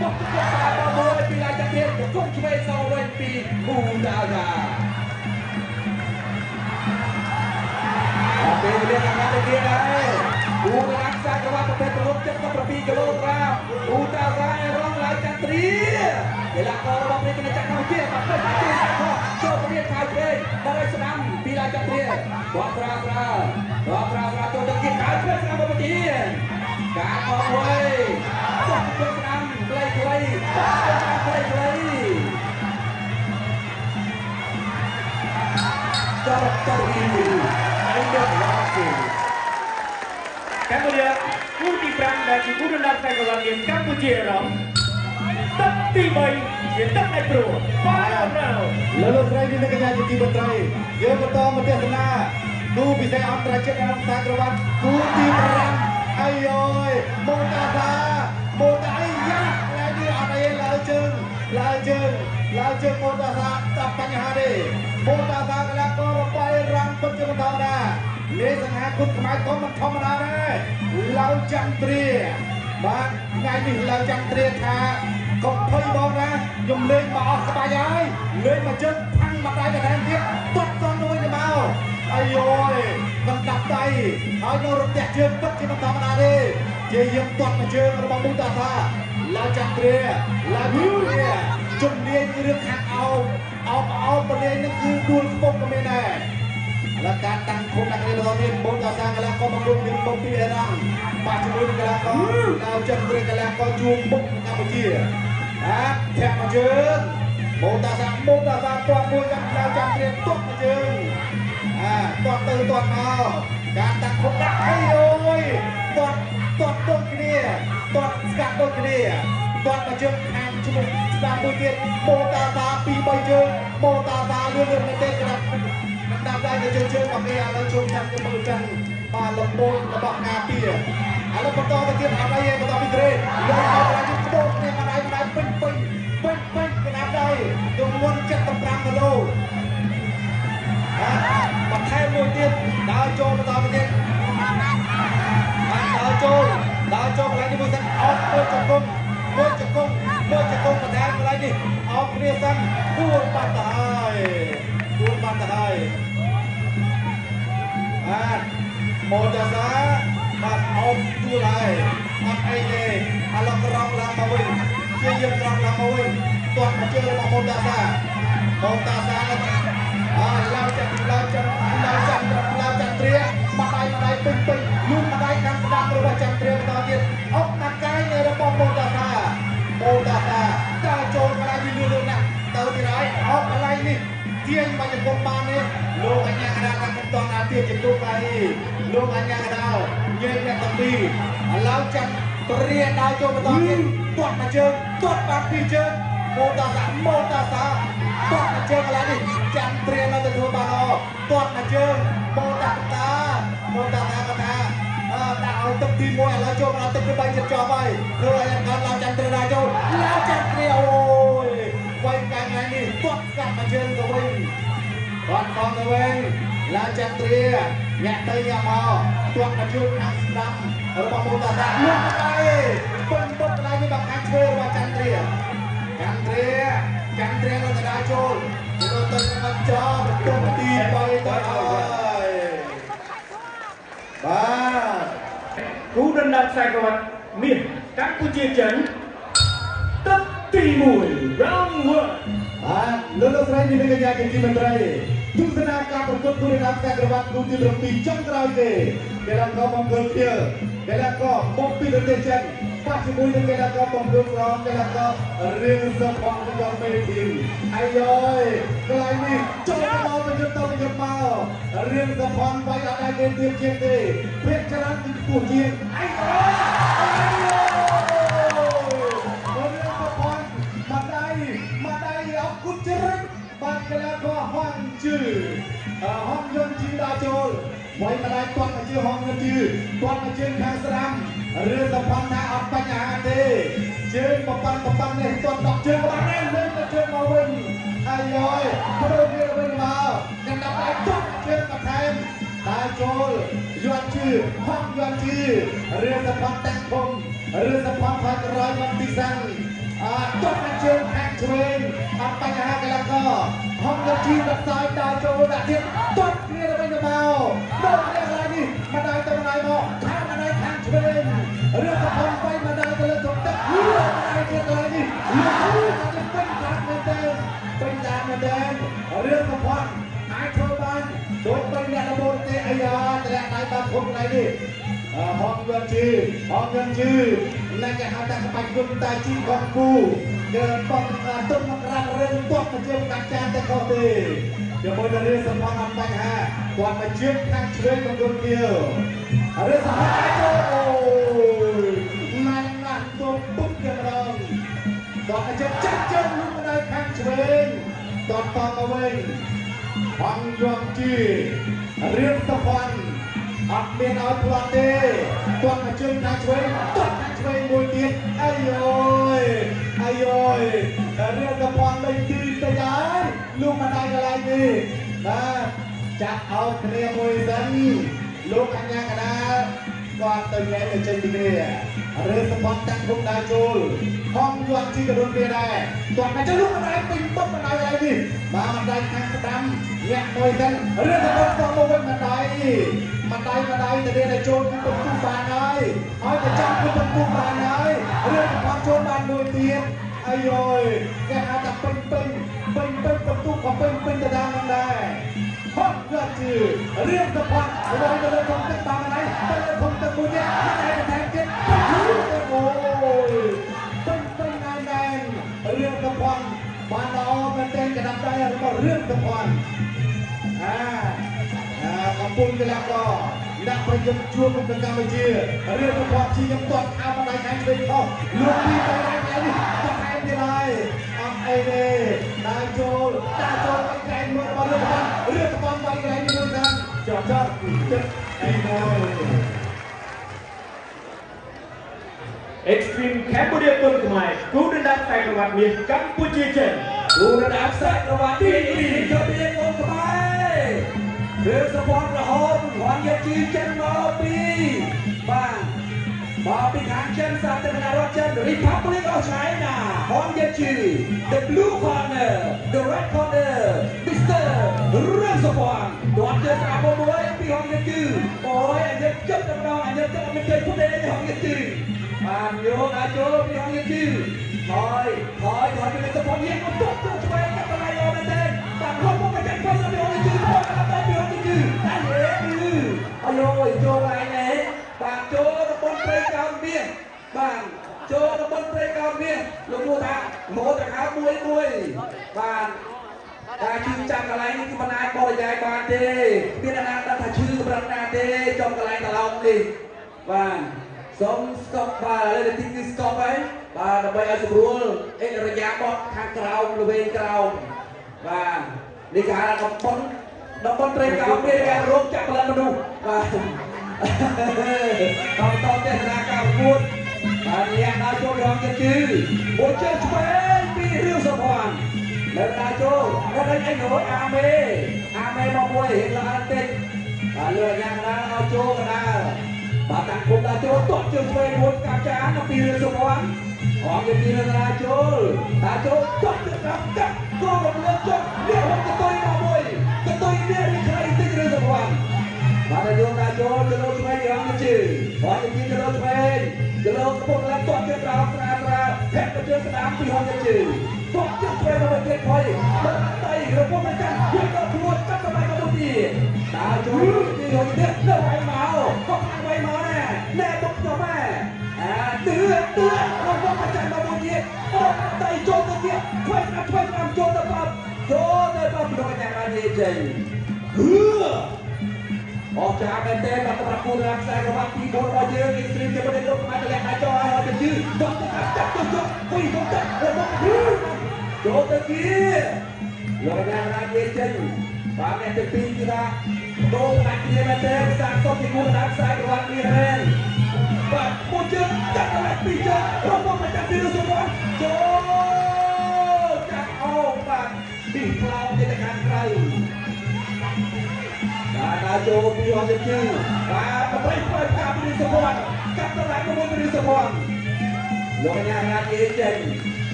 [SPEAKER 2] មកទៅតាមមកពីឡាយចាក់ទៀតគុំឆ្វេងសងវិញពីគូដាវតាអត់ពេលវេលាខាងណាទៅទៀតហើយ ហ៊ូដាខ្សែក្រវ៉ាត់ប្រភេទប្រឡប់77គីឡូក្រាមហ៊ូដាយ៉ារងឡាយចាក់ត្រៀកីឡាកររបស់ព្រះគណៈចក្រកម្ពុជាបាត់ទៅទីខោចូលព្រៀនខៅឆ្វេងដល់ឲ្យស្ដាំពីឡាយចាក់ត្រៀបោះត្រាត្រាបោះត្រាត្រាចូលទៅគៀកខៅឆ្វេងស្ដាំរបស់ជាការអស់វិញចុះទៅស្ដាំខ្លីខ្លីចុះទៅស្ដាំខ្លីខ្លីចូលទៅអ៊ីវីអីយក ឡើងគេ
[SPEAKER 1] Kemudian Kuti Pram dan Ibu Rendang Senggolan Game Kampuchea Rong ទឹកទី3ជាទឹកឯព្រោះ Final round
[SPEAKER 3] លោកលោកស្រីនេះនឹងកញ្ញាជាទីបន្ត្រីយើងបន្តមកទេសនាគូពិសេសអន្តរជាតិក្នុងសាក្រវ៉ាត់គូទី5អាយយម៉ូតាសាម៉ូតាអីយ៉ាឡើយនេះអត់អីឡើយជើងឡើយជើងឡើយជើងម៉ូតាសាតាប់បញ្ហាទេម៉ូតាសាកលាកររបស់អេរ៉ាំពិតជាមិនធម្មតា លេសង្ហាគុណខ្មែរក៏មិនធម្មតាដែរឡើយចាំត្រាបាទថ្ងៃនេះឡើយចាំត្រាថាកុំភ័យបងណាខ្ញុំលេងមកអស់ក្បាច់ហើយលេងមកជើងផាំងមកដៃកណ្ដាលទៀតទាត់តន់ទៅវិញទៅមកអាយយមិនដាប់ដៃហើយនៅរទះជើងពិតជាមិនធម្មតាទេជាយើងទាត់មកជើងរបស់មូតាថាឡាវចាំត្រាឡាវត្រាជំនាញរឿងខាងអោបអោបអោបបលេងនឹងគឺដួលស្ពុកក៏មានដែរ และการตั้งคุมนักเรียนเราเนี่ยบนต่อสร้างกันแล้วก็มาคุมถึงบนปีรังปัจจุบันกันแล้วก็เราจะเรียนกันแล้วก็จูงบุกกัมพูชีนะแทบมาเชิงบนต่อสร้างบนต่อสร้างตัวมวยกันเราจะเรียนตุ๊กมาเชิงอ่าตัวตื่นตัวมาการตั้งคุมนักไอ้โอ้ยตัวตัวต้นគ្នាตัวស្កាត់ដូចគ្នាตัวមកជើងខាងឈ្មោះស្ដាប់មួយទៀតម៉ូតាសាពីរបីជើងម៉ូតាសាលឿនលឿនមែនទេក្រាប តាមដៃទៅជើងជើងមកគេឥឡូវជុំចាំទៅមើលចឹងបាទលំបូនរបស់ការពារឥឡូវបន្តទៅទៀតអត់អីទេបន្តពីត្រេយកមកឡើងក្បោកនេះមកដៃមកដៃពេញពេញពេញពេញកណ្ដាលដៃទម្ងន់75គីឡូបាទបន្ថែមមួយទៀតដើរចូលបន្តទៅទៀតបាទដើរចូលដើរចូលកន្លែងនេះមួយសិនអត់មួយចង្គង់មួយចង្គង់មួយចង្គង់បន្ថែមកន្លែងនេះអោបគ្នាសិនដួលបាត់ទៅហើយដួលបាត់ទៅហើយ បាទម៉ូតាសាបាទអោបជួលហើយអត់អីទេឥឡូវក្រោមឡើងមកវិញជាយើងក្រោមឡើងមកវិញទាត់មកជើងរបស់ម៉ូតាសាម៉ូតាសាអើឡើងចាក់ឡើងចាក់ឡើងចាក់ឡើងចាក់ត្រៀមកដៃមកដៃពេញពេញលូកមកដៃខាងស្ដាំរបស់ចាក់ត្រៀបន្តទៀតអុកណាកាយនៃរបស់ម៉ូតាសាម៉ូតាសាដើរចូលកន្លែងនេះលឿនលឿនណាស់ទៅទីហើយអុកកន្លែងនេះ ទាញមកជង្គង់បាននេះលោកអញ្ញាកដាកាន់មិនតន់អាទៀតជង្គង់អីលោកអញ្ញាកដាយើងអ្នកទាំងពីរឥឡូវចាំព្រាដើរចូលបន្តទៀតទាត់មកជើងទាត់បាត់ពីជើងម៉ូតាសាម៉ូតាសាទាត់មកជើងឥឡូវនេះចាំព្រានៅទៅធ្វើបានអទាត់មកជើងម៉ូតាតាម៉ូតាតាកថាអឺដាក់ឲ្យទឹកទី1ឥឡូវចូលមកទឹកទី3ចិត្តជាប់ហើយធ្វើឲ្យគាត់ឡើងចាំព្រាដើរចូលឡើងចាំព្រាអូយ វៃកាញ់ថ្ងៃនេះទាត់ស្កាត់មកជើងទៅវិញគាត់ផងទៅវិញឡើងចាំត្រាញាក់ទៅញាក់មកទាត់មកជើងខាងស្ដាំរបស់មូតាសាលុបទៅពេញពុតកន្លែងនេះមកខាងឆ្វេងរបស់ចន្ទ្រាចន្ទ្រាចន្ទ្រានៅកណ្ដាលចូលទៅទៅមកចោលទុំទី3ទៅហើយបាទ
[SPEAKER 1] គូដណ្ដើមខ្សែក្រវ៉ាត់មាសកម្ពុជាចិនទឹក ទី1 round 1
[SPEAKER 3] បាទលោកលោកស្រីនាងកញ្ញាជាទីមេត្រីទស្សនាការប្រកួតទូរទស្សន៍កាក្រវ៉ាត់រូបទី7ចុងក្រោយទេកីឡាករមកគល់គ្នាកីឡាករមកពីប្រទេសចិនប៉ះជាមួយនឹងកីឡាករបំរុងរងកីឡាកររៀងសំផងរបស់មេធីមអាយអើយកន្លែងនេះចូលមកទៅយុទ្ធទៅយុទ្ធមករៀងសំផងវាយអត់ដែរគេទៀតជាងទេភាគច្រើនគឺគួរជាងអាយអើយ នកីឡាករហងជឺហងយន្តជឺដល់ចូលវាយម្ដាយទាត់មកជឿហងយន្តជឿទាត់មកជើងខាងស្ដាំរឿងសំខាន់ថាអត់បញ្ហាទេជើងបបាំងបបាំងនេះទាត់ដកជើងបានទេលើកទៅជើងមកវិញអាយយព្រោះវាវិញមកកណ្ដាប់ដៃទាត់ជើងបន្ថែមដើរចូលយន់ជឿហងយន់ជឿរឿងសំខាន់តាំងគុំរឿងសម្ផស្សខាងក្រោយមកទីសាំង អត់ទាត់ជើងខាងឆ្វេងអត់បញ្ហាកីឡាករហុងយកជីរត់សាយដើរចូលដាក់ទៀតទាត់គ្នាទៅវិញទៅមកដូចយ៉ាងไรនេះម្ដាយទៅម្ដាយមកខាងម្ដាយខាងឆ្វេងរឿងសម្ផស្សទៅម្ដាយទៅលើទទឹកម្ដាយទៀតកន្លែងនេះលោកទៅពេញកាត់មែនទេពេញតាមមែនទេរឿងសម្ផស្សអាចធ្វើបានដូចពេញអ្នកដំបូងទេអាយ៉ាតម្លាក់ដៃបានធំថ្ងៃនេះ Hong Yuan Chi Hong Yuan Chi អ្នកគេហៅថាក្បាច់គុណតាជីកងគូគឺបងទុំមកក្រាត់រឿងទាត់មកជាកាច់ចានតែខុសទេជាមួយនឹងរឿងសម្ផស្សអត់បញ្ហាគាត់មកជឿខាងឆ្វេងមកគុណគៀវរឿងសម្ផស្សអូយណាស់ណាស់ទៅពុកយ៉ាងរងគាត់មកជឿចាក់ជើងលុបដល់ខាងឆ្វេងតតតមកវិញ Hong Yuan Chi រឿងសម្ផស្ស អត់មានឲ្យផ្លាត់ទេគាត់មកជើងខាងឆ្វេងគាត់ខាងឆ្វេងមួយទៀតអាយយអាយយរៀនកប៉ុនលេខទីទៅហើយលោកម្ដាយកន្លែងនេះបាទចាក់ឲ្យគ្នាមួយសិនលោកកញ្ញាកណា គាត់ទៅញ៉ែទៅចេញពីគ្នារឿងសម្បត្តិតាំងគុំដើរចូលហងយន់ជីក៏ដូចគ្នាដែរគាត់មកចុះលោកម្ដាយពេញបុកម្ដាយហើយនេះបាទម្ដាយខាងស្ដាំញាក់មួយសិនរឿងសម្បត្តិក៏មកវិញម្ដាយម្ដាយម្ដាយទៅរៀនឲ្យចូលពីបន្ទូបានហើយឲ្យទៅចាប់ពីបន្ទូបានហើយរឿងសម្បត្តិចូលបានមួយទៀតអាយយគេហៅថាពេញពេញពេញពេញបន្ទូក៏ពេញពេញទៅតាមនឹងដែរហត់យកជឿរៀនសម្បត្តិឲ្យទៅលើក្នុងទឹកបាន មួយទៀតតែថែមទៀតអូយពេញពេញណែនណែនរៀនសម្បត្តិបានល្អមែនទែនកណ្ដាប់ដៃរបស់រៀនសម្បត្តិអាកំពុងកីឡាករអ្នកប្រយុទ្ធជួបក្នុងកម្ពុជារឿងរបស់ជីខ្ញុំទាត់អោបដៃខាងឆ្វេងខុសលោកពីទៅដល់ថ្ងៃនេះទៅថែមទៀតហើយអត់អីទេដើរចូលដើរចូលទៅក្រែងមើលរបស់រឿងរបស់រឿងរបស់វាយកន្លែងនេះមួយតាមចោះចោះចិត្តអីមួយ
[SPEAKER 1] Extreme Cambodia គុណខ្មែរគូដណ្ដើមខ្សែក្រវ៉ាត់មាសកម្ពុជាចិន
[SPEAKER 2] គូរដាបខ្សែក្រវ៉ាត់ទី2ចូលពីអង្គខ្មែររឿងសពតរហូតរងយកជីចិនមកពីបាទមកពីខាងចិនសាធារណរដ្ឋចិន Republic of China ហងយកជី The Blue Corner The Red Corner Mr. រឿងសពតគាត់ជើស្អាប់មួយពីហងយកជីអូយអញយកចិត្តតែម្ដងអញយកចិត្តមិនចេះពុតទេហងយកជី បានយកអាចចូលពីហងយកជីហើយហើយគាត់មានសពតយើងមកទុកទៅឆ្វេងកាត់តឡៃអូមែនទេបាទគាត់មកកាច់គាត់ទៅពីហងយកជីគាត់ទៅពីហងយកជីតែហេគឺអាយយចូលឯនេះបាទចូលរបនព្រៃកោនមាសបាទចូលរបនព្រៃកោនមាសលោកគួរថាម៉ូតខាងមួយមួយបាទការជឿចាំកន្លែងនេះគឺមិនអាចបរិយាយបានទេមានអ្នកណាដឹងថាឈឺកម្រិតណាទេចំកន្លែងកន្លោងនេះបាទ សូមស្កប់បាទឥឡូវទីគឺស្កប់ហើយបាទដើម្បីឲ្យស្រួលអិរិយាបថខាងក្រោមល្វែងក្រោមបាទនេះគេហៅថាតំបន់តំបន់ព្រៃកោនមានការរោគចាក់ផលិតមនុស្សបាទបន្តទស្សនាការប្រកួតបាទអ្នកដើរចូលរងចិត្តជឺមួយជើងឆ្វេងពីរឿងសុភ័ណ្ឌលើដើរចូលរត់ឲ្យអីនោះអាមេអាមេមកមួយរៀងឡើងតិចបាទលើយ៉ាងណាឲ្យចូលកណ្ដាល បាទតាំងគុំដើរចូលតក់ជើងឆ្វេងមួយកាប់ចានពីរឿងសុភ័ណ្ឌអងយកពីរឿងដើរចូលដើរចូលតក់ជើងកាប់កាប់គោរពលើចុះនេះហត់កតុយមកមួយកតុយនេះរីក្រៃតិចរឿងសុភ័ណ្ឌបាទយើងដាក់ចូលទៅលើឆ្វេងយ៉ាងនេះជិះបាទយើងទៅលើឆ្វេងទៅលើពុកឡើងទាត់ជើងក្រោមស្រាលស្រាលភេទទៅជើងស្ដាំពីហងនេះជិះទាត់ជើងឆ្វេងមកទៀតផុយដល់ដៃរពុកមិនចាស់យើងក៏ខ្លួនចាប់ទៅមកទៅទៀតតាចូលទីហងនេះទៅឲ្យមកក៏ខាងໄວមកណែណែបុកខ្ញុំម៉ែអា ទឿទឿរពុកមិនចាស់មកមួយទៀតអូដៃចូលទៅទៀតឆ្វេងស្ដាំឆ្វេងស្ដាំចូលទៅបាប់ចូលទៅបាប់ដល់យ៉ាងណានេះចេញហឺអស់ចាមែនទេបាទសម្រាប់គូរ៉ាខ្សែក្រវ៉ាត់ទី4របស់យើងអ៊ីស្ទ្រីមជាប្រទេសលោកខ្មែរតម្លាក់អាចចោលឲ្យទៅជឿដល់ទៅចាប់ទៅយកពុយទៅទឹករបស់ចូលទៅគៀលោកយ៉ាងណានិយាយចេញបាទអ្នកទី2គឺថា ដូរផ្នែកគ្នាមែនទេសាកសុំពីគូរ៉ាខ្សែក្រវ៉ាត់នេះមែនបាទមួយជើងចាក់តែពីរជើងរបស់មកចាប់ពីរសម្រាប់ចូលចាក់អោបាទពីខ្លោទៅខាងក្រៅបាទដើរចូលពីអស់ជិះបាទប្រៃប្រៃកាប់ពីសពតកាប់ទៅឡើងមួយពីសពតលោកញ៉ាំណានិយាយចេញ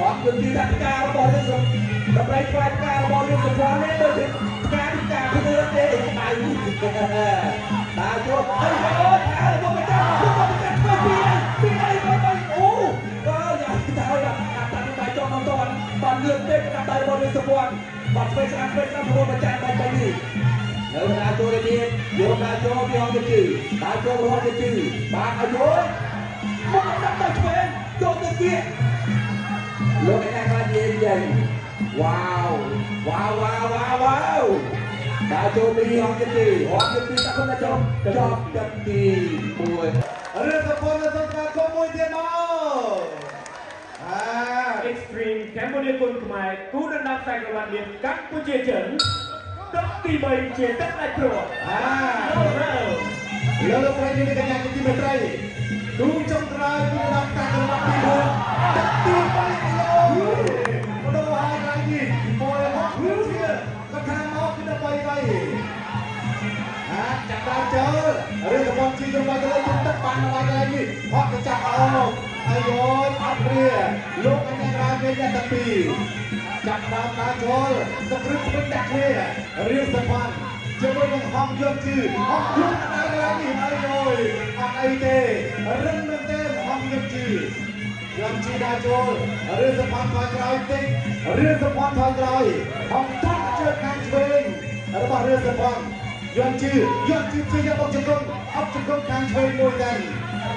[SPEAKER 2] អត់យន្តទីដាក់ការរបស់យើងសុំដើម្បីខ្វាយការរបស់យើងសុំនេះដូចជាការទីការធ្វើទេដៃតាជួបអីអូថាមកមិនចាំមកមិនចាំធ្វើពីពីអីមកទៅអូក៏យ៉ាងទៅយ៉ាងអាតានេះបាយចង់មកតន់បានលឿនពេកតាមដៃរបស់យើងសុំបាត់ស្វេស្អាតស្វេស្អាតព្រោះបច្ចាបាយបែបនេះនៅណាចូលនេះយកណាចូលពីអង្គជឺតាចូលរហូតជឺបានឲ្យចូលមកដាក់ទៅឆ្វេងចូលទៅគៀក លោកឯងបាននិយាយចឹងវ៉ាវវ៉ាវវ៉ាវវ៉ាវវ៉ាវតាចូលពីអង្គជឺអង្គជឺតាខ្លួនចប់ចប់ទឹកទី1
[SPEAKER 3] រឿងសពលនៅក្នុងការគុំមួយទៀតមកអា
[SPEAKER 1] Extreme Cambodia គុណខ្មែរគូដណ្ដើមខ្សែក្រវ៉ាត់មាសកម្ពុជាចិនទឹកទី3ជាទឹកដាច់ព្រោះ
[SPEAKER 3] អា
[SPEAKER 1] អូរ៉ូ
[SPEAKER 3] លោកលោកស្រីនេះកញ្ញាជាទីមេត្រីគូចុងក្រោយគូដល់ការកំណត់ទី1ទឹកទី អាចចាប់ដើមចូលរឿងរបស់ជីទៅមកទៅលើទឹកបានមកថ្ងៃនេះអត់ទៅចាប់អោអាយយអត់ព្រាលោកអញ្ញារាមេយ៉ាតាពីចាប់ដើមដើរចូលទឹករឹកពេញដាក់គ្នារៀងសផាន់ជាមួយនឹងហងយន្តជឺហងយន្តដើរឡើងនេះអាយយអត់អីទេរឹងមែនទេហងយន្តជឺយ៉ាងជីដាចូលរឿងសផាន់ថយក្រោយតិចរឿងសផាន់ថយក្រោយហងតាក់ជើងខាងឆ្វេងរបស់រឿងសផាន់ យន្តជឺយន្តជឺជាយកមកជង្គង់អត់ជង្គង់ខាងឆ្វេងមួយដែរ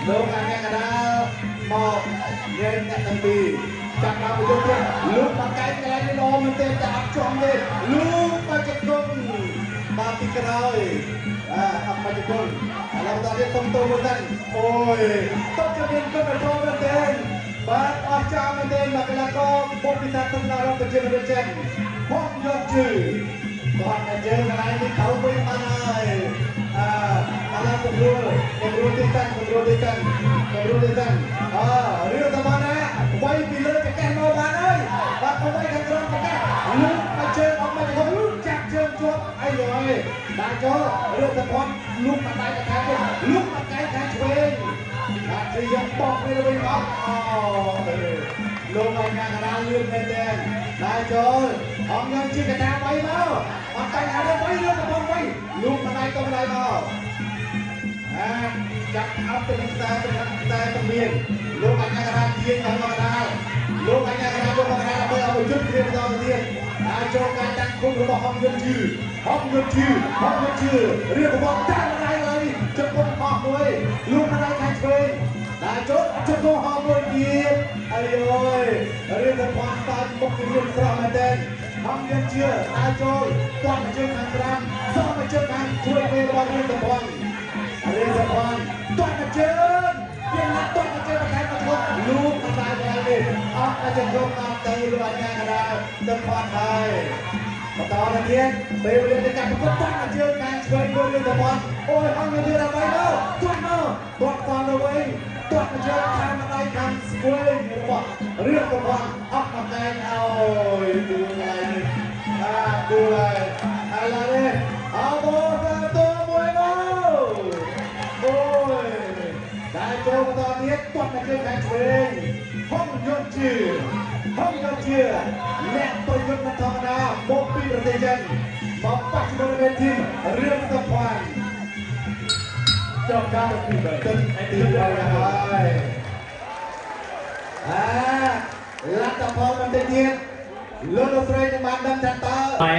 [SPEAKER 3] លោកអញ្ញាកដាមកញែកអ្នកទាំងពីរចាប់ដើមទៅទៀតលោកបកែកកន្លែងនេះល្អមែនទេតែអត់ចំទេលោកមកជង្គង់មកពីក្រោយអាអត់មកជង្គង់ឥឡូវតើនេះសុំទៅមួយសិនអូយទុកជាមានគុណធម៌មែនទេបាទអស្ចារ្យមែនទេមកកីឡាករបុកពិសាទទំនារប្រជាជាតិចិនហងយកជឺ គាត់តែជើងកន្លែងនេះត្រូវវិញបានហើយអឺឥឡូវទៅរួលទៅរួលទីតាំងទៅរួលទីតាំងទៅរួលទីតាំងអើរឿងតាមណាវាយពីលើចកេះមកបានហើយបាទទៅវាយខាងក្រោមចកេះលូកមកជើងអត់មកទៅលូកចាក់ជើងជាប់អីហើយដាក់ចូលរឿងទៅគាត់លូកមកដៃទៅខាងទៀតលូកមកកែខាងឆ្វេងបាទជាយកបោកវាវិញមកអូ លោកឲ្យខាងកណ្ដាលលឿនមែនទេដាក់ចូលអង្គយើងជាកណ្ដាលបីមកអត់តែឲ្យបីរឿងទៅបងបីលូកមកដៃទៅដៃមកអាចាប់អត់ទៅនឹងខ្សែទៅនឹងខ្សែទៅមានលោកអញ្ញាករាជាងដល់មកដាលលោកអញ្ញាករាយកមកដាលដើម្បីឲ្យយុទ្ធគ្រាបន្តទៅទៀតហើយចូលការតាំងគុំរបស់ហងយុទ្ធជឺហងយុទ្ធជឺហងយុទ្ធជឺរៀបរបស់តាំងដៃហើយជង្គង់ហោះមួយលោកដៃខាងឆ្វេង ហើយចូលជង្គង់ហោះមួយទៀតអាយអើយរៀបរបស់តាំងមុខរៀបស្រស់មែនទែនហងយុទ្ធជឺហើយចូលគាត់ជើងខាងក្រោមសមជើងខាងជួយពេលរបស់រៀបរបស់រៀបរបស់ទាត់មកជើងជាណាត់ទាត់មកជើងមកខែមកឈប់លូកកណ្ដាលកន្លែងនេះអត់តែជង្គង់អត់ទៅលួចញ៉ាកណ្ដាលទៅផាត់ហើយបន្តទៅទៀតពេលវេលានៃការប្រកបទាត់មកជើងខាងឆ្វេងមួយរឿងទៅផាត់អូយអត់មានទៀតអ្វីទៅទាត់មកទាត់តាមទៅវិញ ទាត់មកជើងខាងម្ដាយខាងឆ្វេងរបស់រឿងទៅផាត់អត់មកតែងអើយទូកន្លែងនេះអាទូហើយឥឡូវនេះអបអរសាទរមួយមកអូយតែចូលបន្តទៀតទាត់តែជើងខាងឆ្វេងហុងយន្តជាហុងយន្តជាអ្នកប្រយុទ្ធមិនធម្មតាមកពីប្រទេសចិនមកបច្ចុប្បន្នវេទីរឿងសភ័ន
[SPEAKER 1] ចប់ការទី 3
[SPEAKER 3] ទឹកទីហើយហើយអាលទ្ធផលបន្តិចទៀតលោកលោកស្រីនឹងបានដឹងថាតើ
[SPEAKER 1] ម៉ែ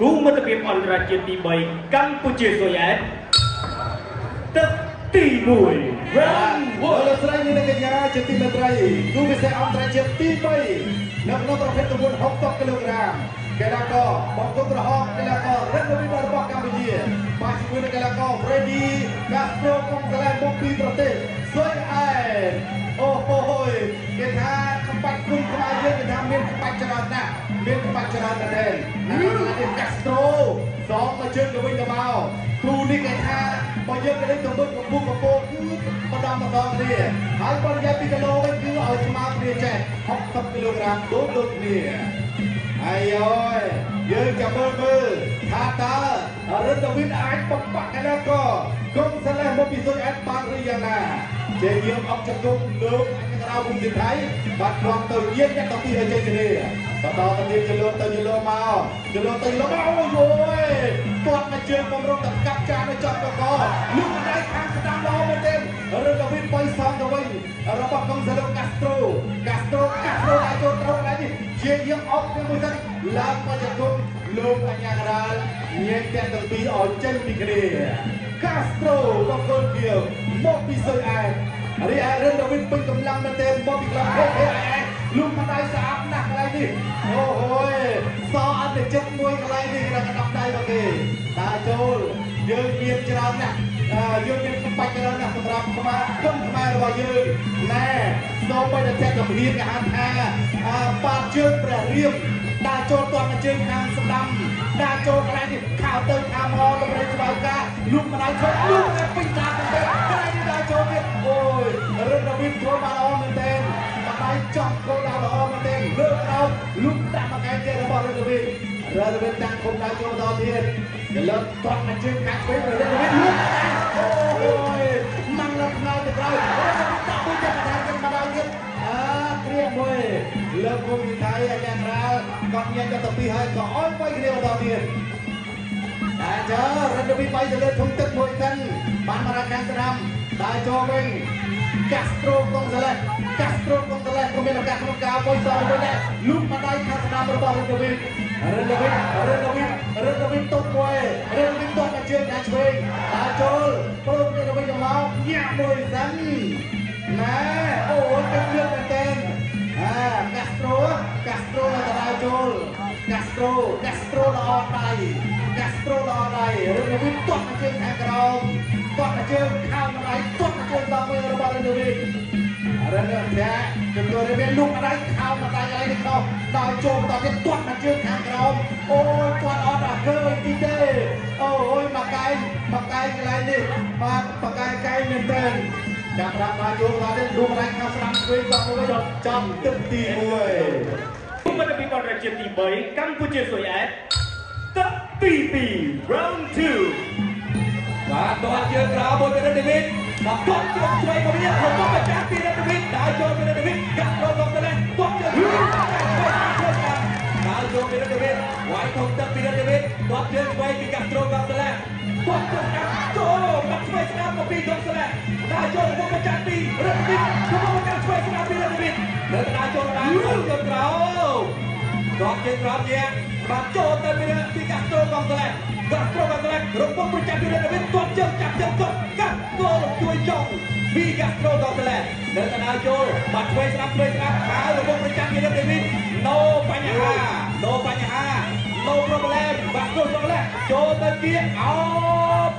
[SPEAKER 1] គូមិត្តភាពអន្តរជាតិទី3កម្ពុជាសូយ៉ែតទឹកទី1 Round
[SPEAKER 3] លោកលោកស្រីនាងកញ្ញាជាទីមេត្រីគូពិសេសអន្តរជាតិទី3នៅក្នុងប្រភេទទម្ងន់60គីឡូក្រាម កីឡាករបង្គោលក្រហមកីឡាកររិទ្ធវិនរបស់កម្ពុជាបាទជាមួយនឹងកីឡាករ Freddy Castro កុងសាឡែមកពីប្រទេសស៊ុយអែនអូហូហូយគេថាក្បាច់គុំខ្មែរយើងគេថាមានក្បាច់ច្រើនណាស់មានក្បាច់ច្រើនណាស់ដែរណាស់ Castro សងមកជើងទៅវិញទៅមកគ្រូនេះគេថាបើយើងទៅទៅមើលកម្ពុជាកម្ពុជាគឺម្ដងម្ដងគ្នាហើយបើនិយាយពីគីឡូវិញគឺឲ្យស្មើគ្នាចេះ60គីឡូក្រាមដូចដូចគ្នា ហើយអើយយើងចាំមើលមើលថាតើរិទ្ធវិនអាចបំបាក់កីឡាករកុំសលេះមកពីសុយអែតបានឬយ៉ាងណាជ័យយាមអបជង្គង់លោកក្រៅភូមិថៃបាទគ្រាន់ទៅយាយអ្នកទៅទីឲ្យជ័យជេរបន្តទៅទៀតជលទៅជលមកជលទៅលមកអូយអូយគាត់មកជើងបំរុងទៅកាប់ ចាននៅចាប់កកលុកដៃខាងស្ដាំល្អមែនទេរឿងកវិនបីសងទៅវិញរបស់កុងសាឡូកាស្ត្រូកាស្ត្រូកាស្ត្រូអាចចូលត្រូវដែរនេះជាយើងអត់ទៅមួយទឹកឡើងមកជង្គង់លោកអញ្ញាកដាលញែកទាំងទាំងពីរឲ្យចេញពីគ្នាកាស្ត្រូបកគលគៀវមកពីសុយអែរីឯរឿងកវិនពេញកម្លាំងមែនទេមកពីក្លឹប KKI លុកមកដៃស្អាតណាស់កន្លែងនេះអូហូយសអត់ទៅចិត្តមួយកន្លែងនេះគេដាក់ដៃមកគេតាចូល យើងមានច្រើនណាស់យើងមានក្បាច់ច្រើនណាស់សម្រាប់ខ្មែរគុំខ្មែររបស់យើងណែសូមបីតែតែកម្រៀនគេហៅថាបាតជើងព្រះរៀមដើរចូលទាត់មកជើងខាងស្ដាំដើរចូលកន្លែងនេះខោទៅខាងមកលោករាជស្បៅការលុកម្ដាយធ្វើលុកតែពេញតាមទៅកន្លែងនេះដើរចូលទៀតអូយរឹងរវិនធ្វើបានល្អមែនទែនម្ដាយចង់គោលដៅល្អមែនទែនលើកដោលុកដាក់មកកែចេះរបស់រឹងរវិនរឹងរវិនតាំងគុំដើរចូលដល់ទៀត ទៅលើទាត់មកជើងខាងឆ្វេងរឹងរវិនលុកអូយម៉ាំងឡើងថ្ងៃទៅក្រោយដាក់មួយចាប់កណ្ដាលគេម្ដាយទៀតអើគ្រាមួយលើកគុំពីថៃអាចារ្យរាលគាត់ញ៉ាំទៅពីហើយក៏អោយបីគ្នាបន្តទៀតតែចើរត់ទៅពីបៃទៅលើធំទឹកមួយសិនបានមកដល់ខាងស្ដាំដើរចូលវិញ កាស្ត្រូកុងសាឡេសកាស្ត្រូកុងសាឡេសក៏មានឱកាសក្នុងការមួយសងមួយដែរលូកមកដៃខាងស្ដាំរបស់រិទ្ធវិនរិទ្ធវិនរិទ្ធវិនរិទ្ធវិនតុបមួយរិទ្ធវិនតុបមកជើងខាងឆ្វេងដើរចូលព្រមរិទ្ធវិនមកញាក់មួយសិនណែអូទឹកលឿនមែនទែនអាកាស្ត្រូកាស្ត្រូទៅដើរចូលកាស្ត្រូកាស្ត្រូល្អដៃកាស្ត្រូល្អដៃរិទ្ធវិនតុបមកជើងខាងក្រោម ទាត់មកជើងខាងម្ដាយទាត់មកជើងដល់មួយរបស់រិទ្ធវិនរិទ្ធវិនចាជំនួសរិទ្ធវិនលុកម្ដាយខោម្ដាយឲ្យនេះខោដល់ចូលបន្តទៀតទាត់មកជើងខាងក្រោមអូយទាត់អត់អាឃើញទីទេអូយមកកែងមកកែងកន្លែងនេះបាទមកកែងកែងមែនទែនចាប់ដាក់មកចូលដល់ទៀតលុកម្ដាយខាងស្ដាំស្វេងដល់មួយចំទឹកទី1
[SPEAKER 1] គុំមកពីបនរជាតិទី3កម្ពុជាស៊ុយអែតទឹកទី2 round 2
[SPEAKER 2] បាទតោះជើងក្រោមមួយពីរិទ្ធវិនដល់គាត់ជើងឆ្វេងក៏មានរបស់ម្ចាស់ពីរិទ្ធវិនដើរចូលពីរិទ្ធវិនកាត់ចូលដល់ទៅលេគាត់ជើងឆ្វេងដើរចូលពីរិទ្ធវិនវាយធំទឹកពីរិទ្ធវិនគាត់ជើងឆ្វេងពីកាត់ចូលដល់ទៅលេគាត់ជើងកាត់ចូលបាត់ឆ្វេងស្ដាប់មកពីដុំស្លេដើរចូលរបស់ម្ចាស់ពីរិទ្ធវិនរបស់ម្ចាស់ឆ្វេងស្ដាប់ពីរិទ្ធវិនលើដើរចូលដើរជើងក្រោម គាត់ជើងក្រោមជាបាទចូលទៅពីពីកាត់ចូលដល់ទៅលេកាត់ចូលដល់ទៅលេរំពងប្រចាំពីរិទ្ធវិនគាត់ជើងចាប់ជើងគាត់កាត់គោលជួយចង់ពីកាស្ត្រូដល់ទៅលេនៅកណ្ដាលចូលបាត់ឆ្វេងស្ដាប់ឆ្វេងស្ដាប់ហើយរំពងប្រចាំពីរិទ្ធវិន no បញ្ហា no បញ្ហា no problem បាត់គោលដល់លេចូលទៅជាអោប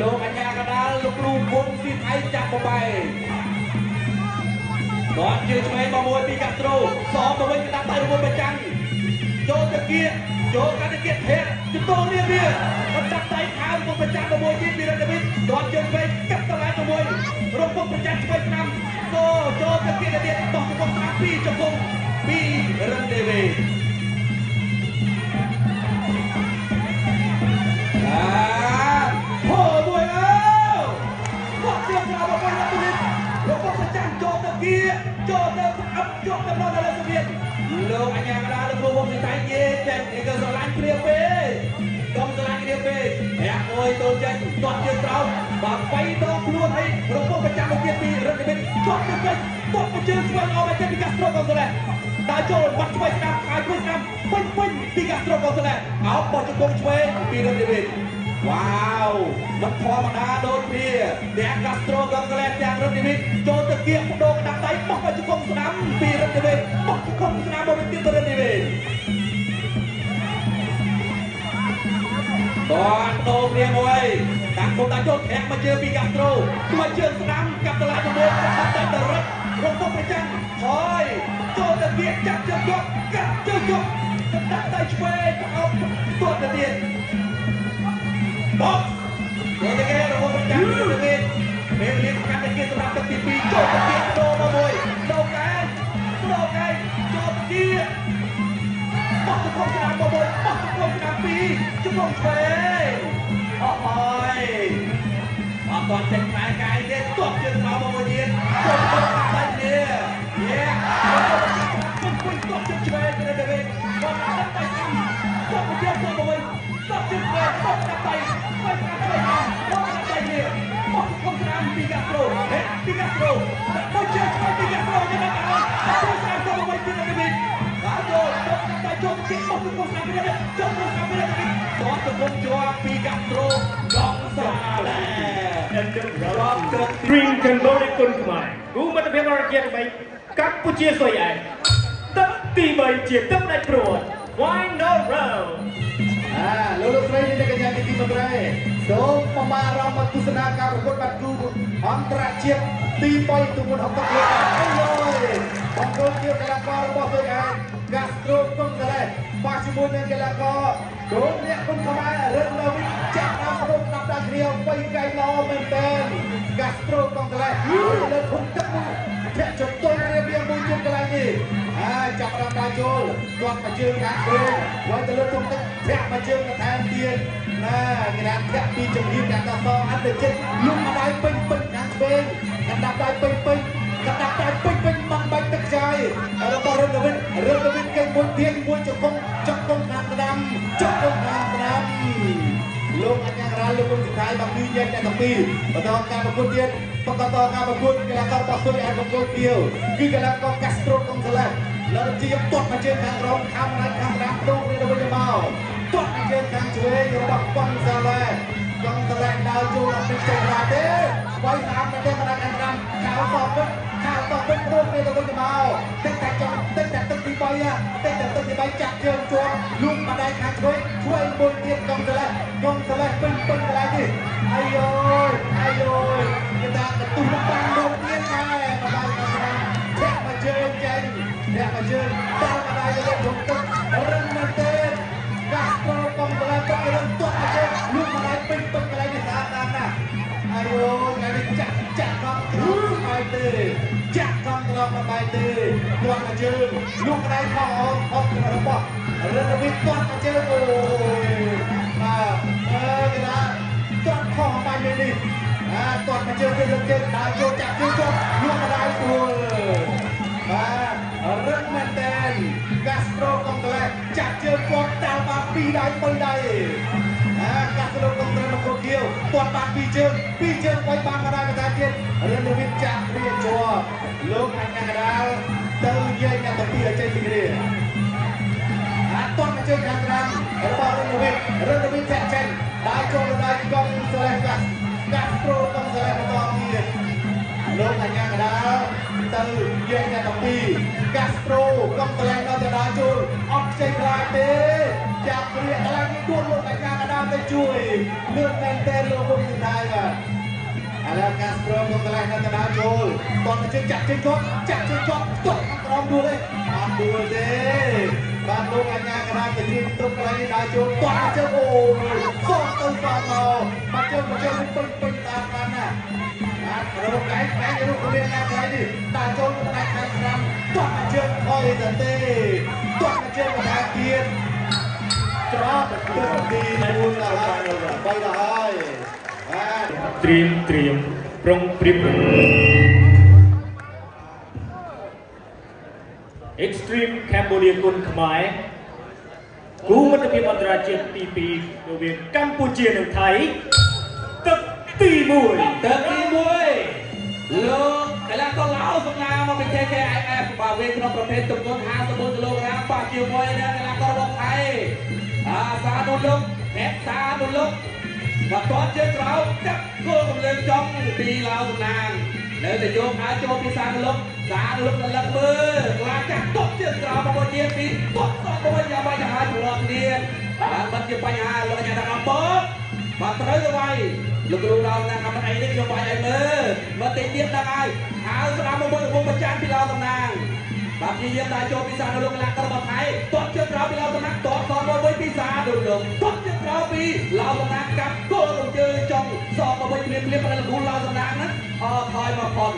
[SPEAKER 2] លោកអញ្ញាកដាលលោកគ្រូមុនស៊ីថៃចាប់បបែគាត់ជើងឆ្វេងមកមួយពីកាស្ត្រូសងទៅវិញក្តាប់ដៃរបស់ប្រចាំ ចូលទៅគៀកចូលកាន់ទៅគៀកធាក់ជំទោរៀបរៀបបន្តាប់ដៃខោមុខប្រចាំ6ទៀតវិរិទ្ធវិទ្យដកជើងពេកកាត់តម្លៃ6រំពុកប្រចាំឆ្វេងឆ្នាំចូលចូលទៅគៀកទៅទៀតបោះចំពុកឆ្នាំ2ចំពុក2 ដើរចូលបាត់ឆ្វេងស្ដាប់ហើយព្រឹកស្ដាប់ពេញពេញពីកាស្ត្រូកុងសូឡេអោបបោះជង្គង់ឆ្វេងពីរដ្ឋវិទ្យាវ៉ាវមិនធម្មតាដូចគ្នាទាំងកាស្ត្រូកុងសូឡេទាំងរដ្ឋវិទ្យាចូលទៅគៀកបដូរដាក់ដៃបោះមកជង្គង់ស្ដាំពីរដ្ឋវិទ្យាបោះជង្គង់ស្ដាំមកទៀតទៅរដ្ឋវិទ្យាបាទដូរគ្នាមួយតាំងគុំតាចូលធាក់មកជើងពីកាស្ត្រូជួយជើងស្ដាំកាប់តឡាជាមួយកាត់តែតរិតរំពងប្រចាំហើយចូល ទៀតចាប់ជើងគាត់កាត់ជើងគាត់ដាក់ដៃឆ្វេងប្រអប់គាត់ទៅទៀតបោះយកទៅគេរបស់ចាប់ទៅទៀតពេលវេលាកាត់តែគេសម្រាប់ទឹកទី2ចូលទៅទៀតដូរមកមួយដូរកែដូរកែចូលទៅទៀតបោះទៅក្នុងឆ្នាំមកមួយបោះទៅក្នុងឆ្នាំ2ជំនុំឆ្វេងអស់ហើយអត់ទាន់ចេញផ្លែកាយទេទប់ជើងមកមួយទៀតចូលទៅដាក់ដៃគ្នា Yeah. មកជិះឆ្វេងទៅទៅវិញគាត់អត់ទៅស្អីគាត់មកជិះទៅទៅវិញគាត់ជិះឆ្វេងគាត់ចាប់ដៃគាត់ចាប់ដៃគាត់ចាប់ដៃនេះមកគុំស្រាមពីកាត្រូហេពីកាត្រូមកជិះឆ្វេងពីកាត្រូទៅដល់គាត់ទៅស្រាមទៅវិញទៅទៅវិញបាទចូលចាប់ដៃចូលជិះមកគុំស្រាមពីនេះចូលគុំស្រាមពីនេះគាត់ទៅគុំជាប់ពីកាត្រូដងសាឡា
[SPEAKER 1] អ្នកទៅរត់ទៅព្រីងកម្ពុជាគុនខ្មែរគូមិត្តភាពអរជាតិបីកម្ពុជាសុយឯង ទឹកទី3ជាទឹកដាច់ព្រួត Final round
[SPEAKER 3] អាលោកលោកស្រីនេះកញ្ញាទីមន្ត្រីសូមបមារំទស្សនាការប្រកួតបាត់គូអន្តរជាតិទី3ទូមុនអន្តរជាតិអីយោបង្គោលជាកីឡាកររបស់សុយអែន Castro Gonzalez បាក់ជាមួយនឹងកីឡាករគោអ្នកគុណខ្មែររឹងនៅវិញចាក់ដល់ក្រុមដាប់ដាច់គ្នាវៃកៃល្អមែនទែន Castro Gonzalez លើធំទឹកមួយធាក់ចតុយរៀបរៀងមួយជុំកន្លែងនេះ អាចាប់ដល់ដើរចូលគាត់មកជើងខាងឆ្វេងហើយទៅលើធំទឹកធាក់មកជើងបន្ថែមទៀតណាគេថាធាក់ពីជំនាញកាត់ដល់សអត់ទៅចិត្តលុំម្ដាយពេញពេញខាងឆ្វេងកណ្ដាប់ដៃពេញពេញកណ្ដាប់ដៃពេញពេញបាំងបាច់ទឹកខ្ចាយរបស់រឹងវិនរឹងវិនគេមួយទៀតមួយចង្គង់ចង្គង់ខាងស្ដាំចង្គង់ខាងស្ដាំលោកអញ្ញារាលោកគុណសិដ្ឋាយបាក់ពីញែកតែទាំងពីរបន្តការប្រកួតទៀតបន្តការប្រកួតកីឡាកររបស់សុយអានបង្គោលគៀវគឺកីឡាករ Castro Gonzalez លើជាទាត់មកជើងខាងក្រោមខាងណាខាងស្ដាំទូនេះទៅវិញទៅមកទាត់មកជើងខាងឆ្វេងរបស់ Gonzalez Gonzalez ដើរចូលអត់ពេញចេញណាទេបើស្អាតតែមិនដាក់ខាងស្ដាំខោតបវិញខោតបវិញព្រោះនេះទៅវិញទៅមកទឹកតែចង់ទឹកតែទឹកទី3ទឹកតែទឹកទី3ចាក់ជើងជាប់លូកម្ដាយខាងឆ្វេងឆ្វេងមួយទៀត Gonzalez Gonzalez ពេញពេញកន្លែងនេះអាយយោអាយយោគេថាកទុះបាំងលោកទៀតដែរម្ដាយខាងស្ដាំធាក់មកជើងចេញ ធាក់មកជើងដល់ម្ដាយលើក្នុងទឹករឹងមែនទេកាស្ត្រូកុំក្លែទឹករឹងទាត់មកជើងលូកម្ដាយពេញពេញកន្លែងនេះស្អាតណាស់ណាអាយយោថ្ងៃនេះចាក់ចាក់កង់ក្រោមបាយទេចាក់កង់ក្រោមបាយទេទាត់មកជើងលូកម្ដាយខំអងអងរបស់រឹងវិទទាត់មកជើងអូយបាទអើគេថាទាត់ខំបាយនេះអាទាត់មកជើងវិញលើជើងដើរចូលចាក់ជើងជាប់លូកម្ដាយ បាពីរដៃបីដៃអាកាស្ត្រូកុងក្លែមកគោគៀវគាត់បាពីរជើងពីរជើងបីបានក៏ដែរក៏ដែរទៀតរឿងនេះវាចាក់វាជាប់លោកអញ្ញាកដាលទៅយាយអ្នកតាពីរចេញពីគ្នាអាតតមកជើងខាងស្ដាំរបស់រឿងនេះរឿងនេះចាក់ចេញដើរចូលដៃកង់ស្លេះកាសកាស្ត្រូកុងក្លែបន្តទៀតលោកអញ្ញាកដាលទៅយាយអ្នកតាពីរកាស្ត្រូកុំក្លែងដល់ទៅដើរចូលអត់ចេញខ្លាចទេ ចាប់ព្រាកខ្លាំងនេះទួលោកអញ្ញាកដាលទៅជួយលឿនមែនតើលោកគុំសិដ្ឋាយបាទឥឡូវកាស្ត្រូកុំក្លែងដល់ទៅដើរចូលតោះទៅជើងចាក់ជើងជាប់ចាក់ជើងជាប់ទាត់ខាងក្រោមដួលទេអត់ដួលទេបាទលោកអញ្ញាកដាលទៅជួយទុកកន្លែងនេះដើរចូលទាត់ជើងអូសោះទៅសោះមកបាត់ជើងមកជើងពេញពេញតាមបានណារកឯងឯងរូបរាងណាខ្លៃនេះតាចូលមកដៃខាងស្ដាំទាត់មកជើងថយទៅទេទាត់មកជើងមកថាទៀត ច្រត់ទឹកទីមួយដល់ហើយបីដល់ហើយបាទ
[SPEAKER 1] ត្រៀមត្រៀមប្រុងប្រៀប Extreme Cambodia គុណខ្មែរគូមិត្តភាពអន្តរជាតិទី2រវាងកម្ពុជានិងថៃទឹកទី1
[SPEAKER 2] ទឹកទី1លោកកីឡាករឡៅសំណាងមកពី KKIF បាទវិញក្នុងប្រភេទទម្ងន់54គីឡូក្រាមប៉ះជាមួយនឹងកីឡាកររបស់ថៃ អាសានុលោកហេតសានុលោកបាទតតជើងក្រោមចាក់គោលកំលើងចំពីឡៅសំណាងនៅតែយកអាចចូលពីសានុលោកសានុលោកដល់លឹកមើលខ្លាចាក់តបជើងក្រោមរបស់ជាពីតបតបវិញយ៉ាងម៉េចទៅហើយប្រឡងគ្នាបាទមិនជាបញ្ហាលោកអាចារ្យដល់បងបាទត្រូវទៅវាយលោកគ្រូដល់ណាកម្មអីនេះខ្ញុំវាយឲ្យមើលមើលតិចទៀតដល់ហើយហៅស្ដាប់មកមួយវងប្រចាំពីឡៅតំណាង បាទព្យាយាមដាក់ចូលពីសានៅលោកកីឡាកររបស់ថៃទាត់ជើងក្រោយពីឡៅតំណាងទាត់សមកវិញពីសាដូចលោកទាត់ជើងក្រោយពីឡៅតំណាងកាប់គោលរំជើងចង់សមកវិញព្រាមព្រាមដល់លោកគ្រូឡៅតំណាងណាអត់ថយមកផុន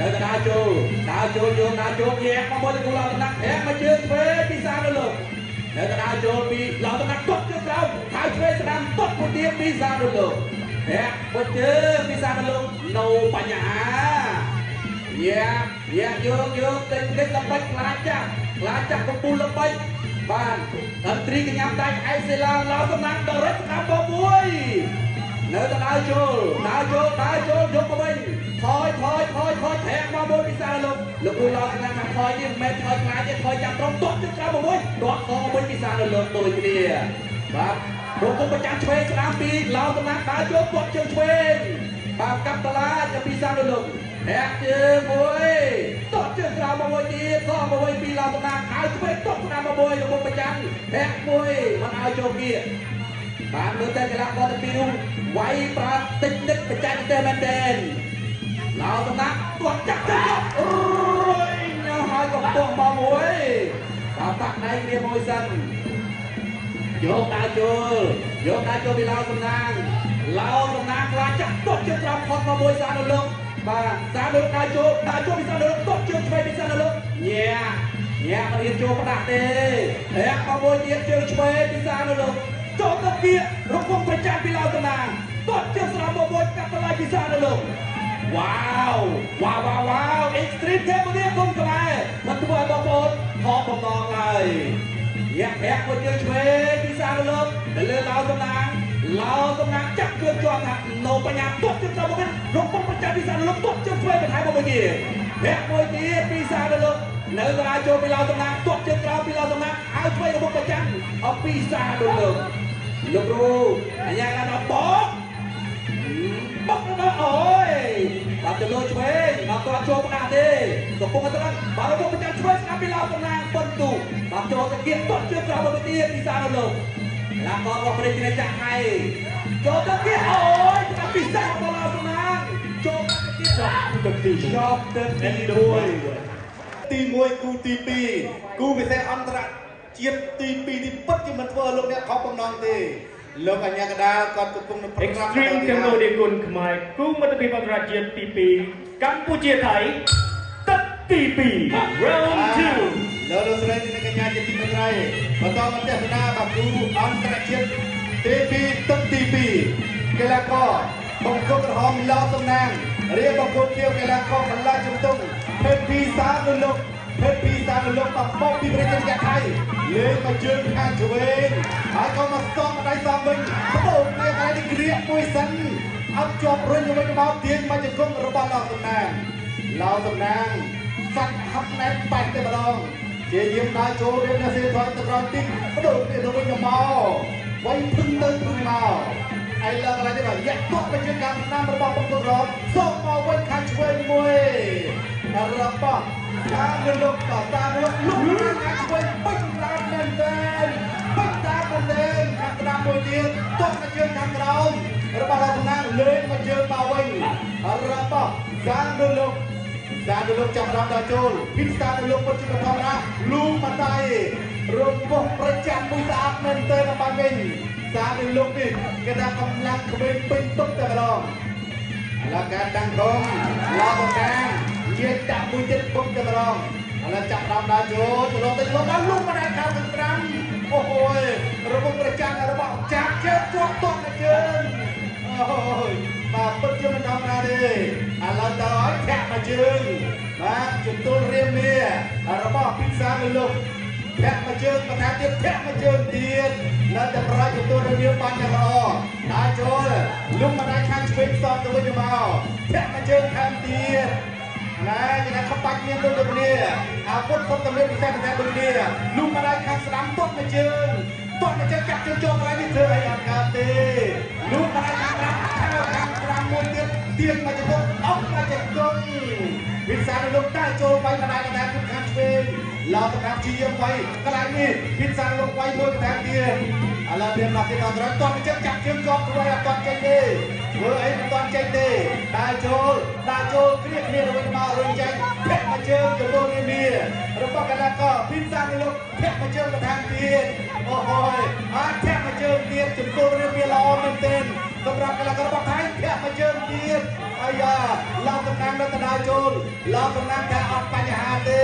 [SPEAKER 2] នៅតែដើរចូលដើរចូលយកដើរចូលញែកមកមួយលោកគ្រូឡៅតំណាងហែកមកជើងឆ្វេងពីសានៅលោកនៅកណ្ដាលចូលពីឡៅតំណាក់ទុតជើងក្រោមហើយឆ្វេងស្ដាំទុតមួយទៀតពីសានលោកហែកបុតជើងពីសានលោកនៅបញ្ហា យ៉ាយ៉ាយកយកតែនេះល្បិចខ្លាចចាស់ខ្លាចចាស់កំពូលល្បិចបានតន្ត្រីកញ្ញាតែឯកសិលាឡោសំណាក់ដរិតខាងបងមួយនៅតែដើរចូលដើរចូលដើរចូលយកមកវិញថយថយថយថយធាក់មកមួយពិសាលោកលោកគ្រូឡោសំណាក់ថាថយនេះមិនមែនថយខ្លាចទេថយចាប់ត្រង់ទាត់ទៅខាងបងមួយទាត់តមួយពិសានៅលើដូចគ្នាបាទលោកគុំប្រចាំឆ្វេងស្ដាំពីឡោសំណាក់ដើរចូលគាត់ជើងឆ្វេងបាទកាប់តឡាទៅពិសានៅលោក ហាក់ជើងមួយតត់ជើងក្រោមមកមួយទៀតសមកមួយពីឡោតំណាងហើយឆ្វេងតត់ស្ដាមមកមួយរងគុំប្រចាំហាក់មួយមិនឲ្យចូលគៀបានមើលទៅកីឡាករទាំងពីរនោះវាយប្រាតិចតិចបច្ចេកទេសមែនទែនឡោតំណាងគាត់ចាក់ទៅរុយញ៉ាំហើយក៏ពងមកមួយបាទបាក់ដៃគ្នាមួយសិនយកដើរចូលយកដើរចូលពីឡោតំណាងឡោតំណាងខ្លាចចាក់ទុកជើងក្រោមផុតមកមួយសានលោក បាទសានលោកដើរចូលដើរចូលពីសានលោកទុកជើងឆ្វេងពីសានលោកញ៉ាញ៉ាមិនហ៊ានចូលផ្ដាស់ទេហាក់មកមួយទៀតជើងឆ្វេងពីសានលោកចូលទៅគៀរកុំប្រចាំពីឡោតំណាងទុកជើងស្រោមមកមួយកាត់តឡាយពីសានលោកវ៉ាវវ៉ាវវ៉ាវវ៉ាវអេកស្ទ្រីមទេមកនេះគុំខ្មែរមកធ្វើឲ្យបងប្អូនខកបំណងហើយយ៉ាក់ប្រាក់មួយយើងឆ្វេងពីសាលោកទៅលើឡៅតំណាង ឡៅតំណាងចាក់គ្រឿងជាប់ថានៅបញ្ញាទុកជើងទៅមកវិញរកពុកប្រចាំពីសាលោកទុកជើងឆ្វេងបន្ថែមមកមួយទៀតប្រាក់មួយទៀតពីសាលោកនៅកន្លែងចូលពីឡៅតំណាងទុកជើងក្រោមពីឡៅតំណាងឲ្យឆ្វេងរបស់ប្រចាំអំពីសាលោកលោកគ្រូអញ្ញាដល់បោកបោកដល់អូយបាទទៅលើឆ្វេងមកគាត់ចូលផ្ដាស់ទេកំពុងតែបាទរបស់ប្រចាំឆ្វេងស្ដាប់ពីឡៅតំណាងបន្ទូបាទចូលទៅគៀកទាត់ជើងក្រោមមកទៀតពីសាលោក ឡាកនរបស់ព្រះជាចាក់ហើយចូលទៅគៀកអូយស្ដាប់ពីសារបស់ឡៅតំណាងចូលទៅគៀក
[SPEAKER 1] ទឹកទី
[SPEAKER 2] ចប់ទៅទី1
[SPEAKER 3] ទី1គូទី2គូពិសេសអន្តរជាតិទី2នេះពិតជាមិនធ្វើឲ្យលោកអ្នកខកបំណងទេលោកអញ្ញាកដាគាត់កំពុងនឹងប្រកាស
[SPEAKER 1] Extreme Cambodia គុណខ្មែរគូមិត្តភាពអន្តរជាតិទី2កម្ពុជាថៃទឹកទី2 Round 2
[SPEAKER 3] លោកលោកស្រីនិងកញ្ញាជាទីមេត្រីបន្តមកទស្សនាបាគូអន្តរជាតិទី2ទឹកទី2កីឡាករបង្គោលក្រហមឡោតំណាងរៀបបង្គោលខៀវកីឡាករបលាជំទង់ភេទពីសានុលោកភេទពីសានុលោកបបោពីប្រជាជនថៃលេងមកជើងខាងឆ្វេងហើយក៏មកស្ទង់ដៃសំវិញបដូរគ្នាកន្លែងនេះគ្រាកមួយសិនអត់ជាប់រុញទៅវិញមកទាញមកជង្គង់របស់ឡោតំណាងឡោតំណាងសាត់ហាត់ណែនបាច់តែម្ដង ជាយាមដើរចូលរៀននៅសេដ្ឋីទៅក្រោយទីបដូរគ្នាទៅវិញទៅមកវិញភឹងទៅភឹងមកឯឡើងឡើងនេះបាទយ៉ាក់ទក់ទៅជាការស្នាមរបស់បុគ្គលរងសូមមកវិញខាងឆ្វេងមួយរបស់តាមលោកតតាមលោកលោកខាងឆ្វេងបិទតាមមែនទេបិទតាមមែនទេខាងស្ដាំមួយទៀតទក់ទៅជើងខាងក្រោមរបស់លោកសំណាងលេងមកជើងមកវិញរបស់តាមលោក សានលោកចាប់រាប់ដល់ចូលពីសានលោកពិតជាធម្មតាលូម៉ាតៃរំពោះប្រចាំមួយស្អាតមែនទែនបានវិញសានលោកនេះគេថាកម្លាំងក្មេងពេញទុកតែម្ដងឥឡូវការដាំងកងឡោបកាងជាដាក់មួយចិត្តពុកតែម្ដងឥឡូវចាប់ដល់ដល់ចូលចូលទៅលោកដល់លូម៉ាតៃខាងខាងត្រាំអូយរបបប្រចាំរបស់ចាប់ជើងជាប់តក់នៅជើង អូយបាទពិតជាមិនធម្មតាទេឥឡូវដល់ឲ្យធាក់មកជើងបាទជំទល់រៀមនេះរបស់ពិសានៅលោកធាក់មកជើងបន្ថែមទៀតធាក់មកជើងទៀតនៅតែប្រយជំទល់រៀមបានយ៉ាងល្អដល់ចូលលុំមកដៃខាងឆ្វេងសងទៅវិញទៅមកធាក់មកជើងខាងទៀតណែយ៉ាងណាក្បាច់មានដូចគ្នាអាពុតពុតតម្រៀបពិសេសពិសេសដូចគ្នាលុំមកដៃខាងស្ដាំទុកមកជើង ទុកមកជើងកាត់ជើងចូលកន្លែងនេះធ្វើអីអត់កើតទេលុំមកដៃខាងស្ដាំខាងខាងស្ដាំមួយទៀតទៀងមកជង្គង់អុកមកជង្គង់ វិសានលោកតាចូលវាយកណ្ដាលកណ្ដាលខាងឆ្វេងលោកសម្រាប់ជាវាយកន្លែងនេះវិសានលោកវាយមួយកណ្ដាលទៀតឥឡូវមានមកទីដល់ត្រូវតន់ជើងចាប់ជើងកប់ខ្លួនអត់តន់ចេញទេធ្វើអីមិនតន់ចេញទេដើរចូលដើរចូលគ្រាគ្នាទៅវិញមករុញចេញភាក់មកជើងទៅលោកនេះមានរបស់កណ្ដាលកវិសានលោកភាក់មកជើងកណ្ដាលទៀតអូយអត់ភាក់មកជើងទៀតចំពោះរឿងវាល្អមែនទេ សម្រាប់កីឡាកររបស់ថៃភាក់មកជើងទៀតអាយ៉ាឡោតំណាងនៅកណ្ដាលចូលឡោតំណាងថាអត់បញ្ហាទេ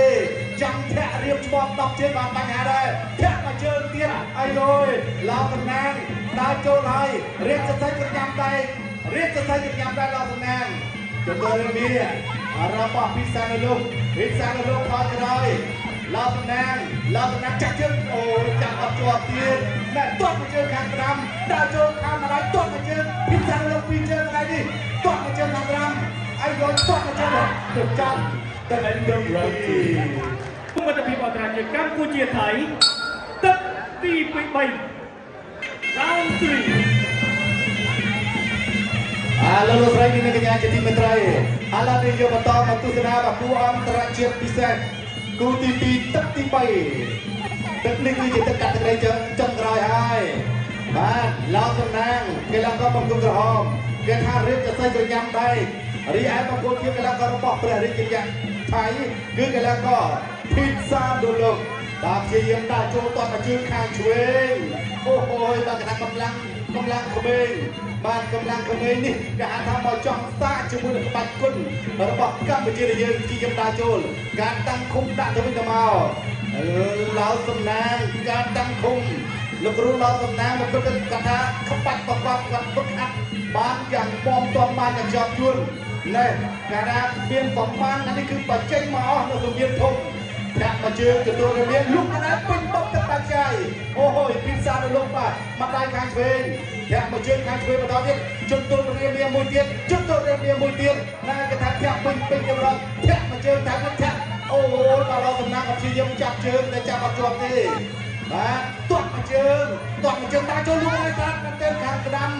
[SPEAKER 3] ចង់ធាក់រៀបច្បប់10ជើងអត់បញ្ហាដែរធាក់មកជើងទៀតអីលយឡោតំណាងដើរចូលហើយរៀបសរសៃប្រចាំដៃរៀបសរសៃប្រចាំដៃឡោតំណាងចំពោះរឿងវារបស់ពិសានៅលោកពិសានៅលោកខលក្រោយ ឡោតំណាងឡោតំណាងចាក់ជើងអូយចាក់អត់ជាប់ទៀតតែទាត់មកជើងខាងក្រាំដើរចូលខាងម្ដាយទាត់មកជើងពិសានៅលោកពីរជើងថ្ងៃនេះទាត់មកជើងខាងក្រាំអីយកទាត់មកជើងទៅចាប់តែ
[SPEAKER 1] End of round 2គុំមិត្តភាពអន្តរជាតិកម្ពុជាថៃទឹកទី3 round three
[SPEAKER 3] អាលោកលោកស្រីនេះកញ្ញាជាទីមេត្រីឥឡូវនេះយកបន្តមកទស្សនាបាគូអន្តរជាតិពិសេស គូទី2ទឹកទី3ទឹកនេះគឺជាទឹកកាត់ទឹកដីចឹងចុងក្រោយហើយបាទលោកសំណាងកីឡាករបង្គំក្រហមគេថារៀបកសៃក្រញាំដៃរីឯបង្គំជាកីឡាកររបស់ព្រះរាជាណាចក្រថៃគឺកីឡាករភីតសាដូឡុកបាទព្យាយាមដាក់ចូលតតជើងខាងឆ្វេងអូហូយបាទគេថាកម្លាំងកម្លាំងក្មេង បាទកម្លាំងក្មេងនេះគេហៅថាមកចង់សាកជាមួយនឹងក្បាច់គុណរបស់កម្ពុជាដែលយើងព្យាយាមដាក់ចូលការតាំងឃុំដាក់ទៅវិញទៅមកឡៅសំណាងការតាំងឃុំលោកគ្រូឡៅសំណាងមកគិតគាត់ថាក្បាច់ប្រកបគាត់ហ្វឹកហាត់បានយ៉ាងពំទាំបានយ៉ាងជាប់ជួនណែកាលមានប្រមាណនេះគឺបច្ចេកមកអស់នៅសង្វៀនធំ ដាក់មកជើងទទួលរមៀនលុកណាពេញបបទឹកបាក់ចាយអូហូយពីសានៅលោកបាទមកដៃខាងឆ្វេងដាក់មកជើងខាងឆ្វេងបន្តទៀតជន់ទល់រៀមរៀមមួយទៀតជន់ទល់រៀមរៀមមួយទៀតណាគេថាធាក់ពេញពេញចម្រងធាក់មកជើងថាធាក់អូយដល់ដល់សំណាក់អព្យាយាមចាប់ជើងតែចាប់អត់ជាប់ទេបាទទាត់មកជើងទាត់មកជើងដាក់ចូលលុកឲ្យស្អាតមែនទែនខាងស្ដាំ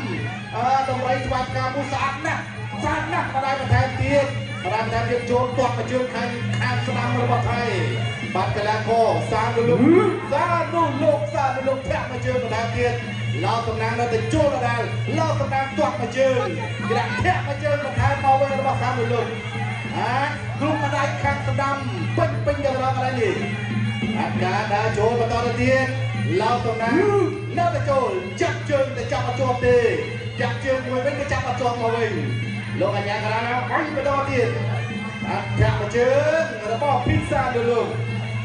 [SPEAKER 3] អឺតម្រៃស្វាយការមួយស្អាតណាស់ស្អាតណាស់បដៃបន្ថែមទៀត បដៃបន្ថែមទៀតចូលទាត់មកជើងខាងខាងស្ដាំរបស់ថៃបាត់កីឡាករសានុលោកសានុលោកសានុលោកធាក់មកជើងបន្ថែមទៀតឡោតំណាងនៅតែចូលដដែលឡោតំណាងទាត់មកជើងគេដាក់ធាក់មកជើងបន្ថែមមកវិញរបស់សានុលោកអាក្រុមបដៃខាងស្ដាំពេញពេញទៅដល់កន្លែងនេះអាការដើរចូលបន្តទៅទៀតឡោតំណាងនៅតែចូលចាប់ជើងតែចាប់អត់ជាប់ទេចាប់ជើងមួយវិញក៏ចាប់អត់ជាប់មកវិញ លោកអញ្ញាក្រាអញបន្តទៀតបាទចាប់មកជើងរបស់ពីសាទៅលោក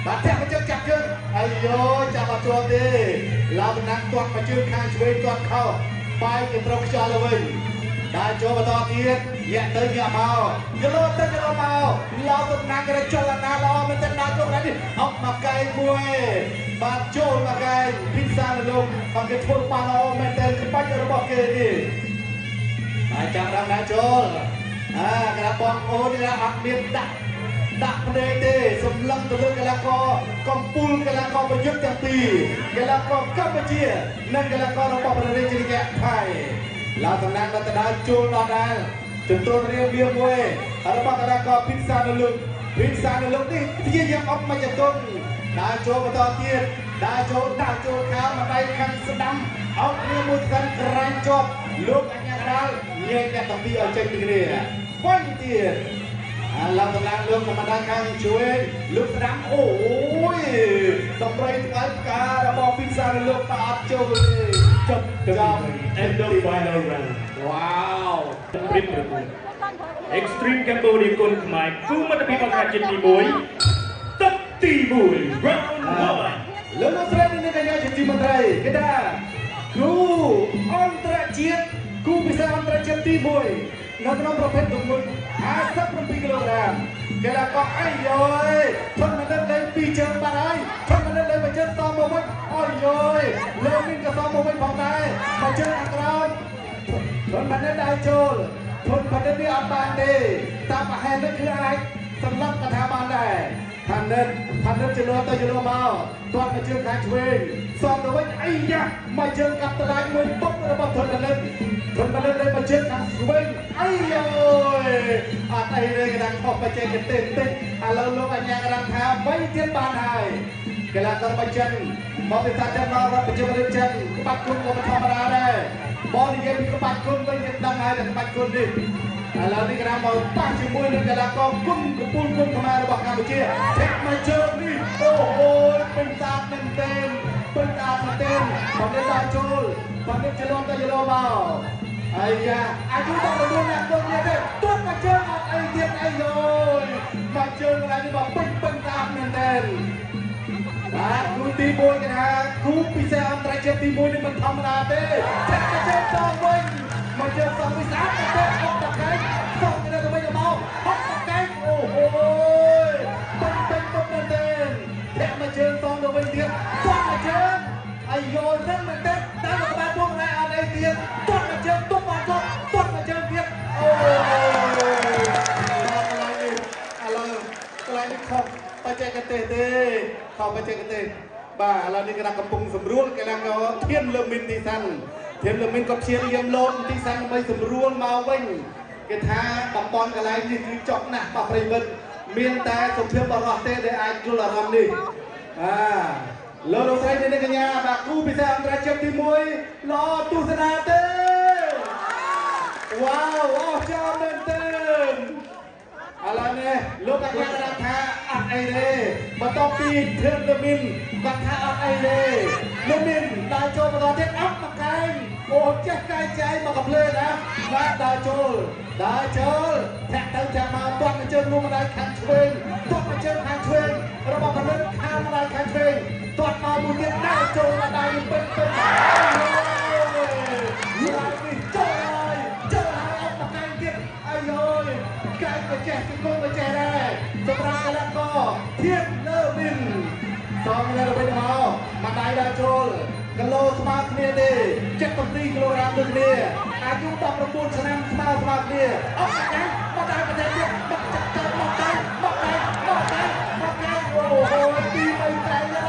[SPEAKER 3] បាទចាប់មកជើងចាប់ជើងអាយ៉ូចាប់អត់ជាប់ទេឡោតំណាងទាត់មកជើងខាងឆ្វេងទាត់ខោបាយទៅត្រង់ខ្យល់ទៅវិញដើរចូលបន្តទៀតញាក់ទៅញាក់មកយល់ទៅយល់មកឡោតំណាងក៏ចលនាល្អមែនទេដើរចូលនេះអត់មកកែមួយបាទចូលមកកែពីសាទៅលោកបងគេធ្វើបានល្អមែនទេក្បាច់របស់គេនេះ ហើយចាំដល់ដើរចូលអាក្រាបងអូននេះអត់មានដាក់ដាក់ភ្នែកទេសម្លឹងទៅលើកីឡាករកំពូលកីឡាករប្រយុទ្ធទាំងពីរកីឡាករកម្ពុជានិងកីឡាកររបស់ប្រទេសជេកថៃឡាតំណាងដល់ទៅដើរចូលដល់ដែរជំទល់រៀបវាមួយរបស់កីឡាករពីសានៅលើពីសានៅលើនេះព្យាយាមអត់មកចតុងដើរចូលបន្តទៀត ដើរចូលដាក់ចូលខាងម្ដាយខាងស្ដាំអោបគ្នាមួយខាងក្រាញ់ជាប់លោកអញ្ញាដាលញែកអ្នកតាពីឲ្យចេញពីគ្នាវិញទៀតអាឡើងតម្លាងលោកកម្ដៅខាងជួយលោកស្ដាំអូយតម្រៃថ្វាយផ្ការបស់ពីសានៅលោកតាអត់ចូលទេ
[SPEAKER 1] ចប់ទៅ end of final round
[SPEAKER 3] វ៉ាវ
[SPEAKER 1] ព្រៀបប្រកួត Extreme Cambodia គុនខ្មែរគូមិត្តភាពអន្តរជាតិទី1ទឹកទី1 round 1
[SPEAKER 3] លោកលោកស្រីនេះកញ្ញាជាទីមន្ត្រីគេថាគ្រូអន្តរជាតិគូពិសេសអន្តរជាតិទី1នៅក្នុងប្រភេទទម្ងន់57គីឡូក្រាមគេថាក៏អីយោយធនមិនដឹងលេងពីរជើងបាត់ហើយធនមិនដឹងលេងមួយជើងតមកវិញអីយោយលោកនេះក៏តមកវិញផងដែរមួយជើងខាងក្រោមធនមិនដឹងដើរចូលធនមិនដឹងនេះអត់បានទេតាមប្រហែលនេះគឺអាច សម្រាប់កថាបានដែរថានិតថានិតជលោទៅជលោមកទាត់មកជើងខាងឆ្វេងសំទៅវិញអីយ៉ាមកជើងកាប់តដៃមួយពុករបស់ធនមិនដឹងធនមិនដឹងលេងមកជើងខាងឆ្វេងអីយោយអត់អីទេកណ្ដាលខុសបច្ចេកទេសតិចឥឡូវលោកអញ្ញាកណ្ដាលថាបីទៀតបានហើយកីឡាករបច្ចិនមកពីតាចាំដល់រដ្ឋប្រជាជាតិចិនក្បាច់គុណក៏មិនធម្មតាដែរបលនិយាយពីក្បាច់គុណវិញយើងដឹងហើយតែក្បាច់គុណនេះ ឥឡូវនេះកណ្ដាលមកប៉ះជាមួយនឹងកីឡាករគុណកំពូលគុណខ្មែររបស់កម្ពុជាធាក់មកជើងនេះអូអូពេញតាមែនទែនពេញតាមែនទែនបំនេះដល់ចូលបំនេះចលនទៅចលនមកអាយ៉ាអាយុដល់9ណាស់ទៅទៀតទេទត់មកជើងអត់អីទៀតអីយោយមកជើងកន្លែងនេះមកពេញពេញតាមែនទែនបាទគូទី1គេថាគូពិសេសអន្តរជាតិទី1នេះមិនធម្មតាទេចាក់ទៅជើងសងវិញ មកជើងសងវិសាទៅទៅអត់តកែងសងទៅទៅវិញមកអត់តកែងអូហូយពេញពេញពេញមែនទែនធាក់មកជើងសងទៅវិញទៀតសងមកជើងអាយ៉ូនឹងមែនទែនតាមក្បាលពួកណែអត់អីទៀតទាត់មកជើងទុំមកចុះទាត់មកជើងទៀតអូមកកន្លែងនេះឥឡូវកន្លែងនេះខុសបច្ចេកទេសទេខុសបច្ចេកទេសបាទឥឡូវនេះគេដាក់កំពុងសម្រួលគេដាក់ក៏ធានលើមីនទីសាន់ ធានលើមីនក៏ព្យាយាមលោតទីសាន់ដើម្បីសម្រួលមកវិញគេថាតំបន់កន្លែងនេះគឺចប់ណាស់បាទប្រិមិត្តមានតែសុភាពបរោះទេដែលអាចយល់អារម្មណ៍នេះបាទលោកលោកស្រីនេះកញ្ញាបាទគូពិសេសអន្តរជាតិទី1ល្អទស្សនាទេវ៉ាវអស្ចារ្យមែនទែន ឥឡូវនេះលោកអាចារ្យដាក់ថាអត់អីទេបន្ទាប់ពីធឿនលមីនគាត់ថាអត់អីទេលមីនដើរចូលបន្តទៀតអត់មកកែងអូចេះកែងចែងមកកំភ្លើណាបាទដើរចូលដើរចូលធាក់ទៅធាក់មកទាត់មកជើងនោះមកដៃខាងឆ្វេងទាត់មកជើងខាងឆ្វេងរបស់ផលិតខាងមកដៃខាងឆ្វេងទាត់មកមួយទៀតដើរចូលមកដៃពេញពេញ កែងក៏ចេះគឺគង់ក៏ចេះដែរសម្រាប់កលកធៀបលើវិនតងលើវិញមកមកដៃដើរចូលគីឡូស្មើគ្នាទេ72គីឡូក្រាមដូចគ្នាអាយុ19ឆ្នាំស្មើស្មើគ្នាអត់ចាស់មកដៃប្រទេសទៀតមកចាក់ចាក់មកដៃមកដៃមកដៃមកដៃអូហូទីបីតែណា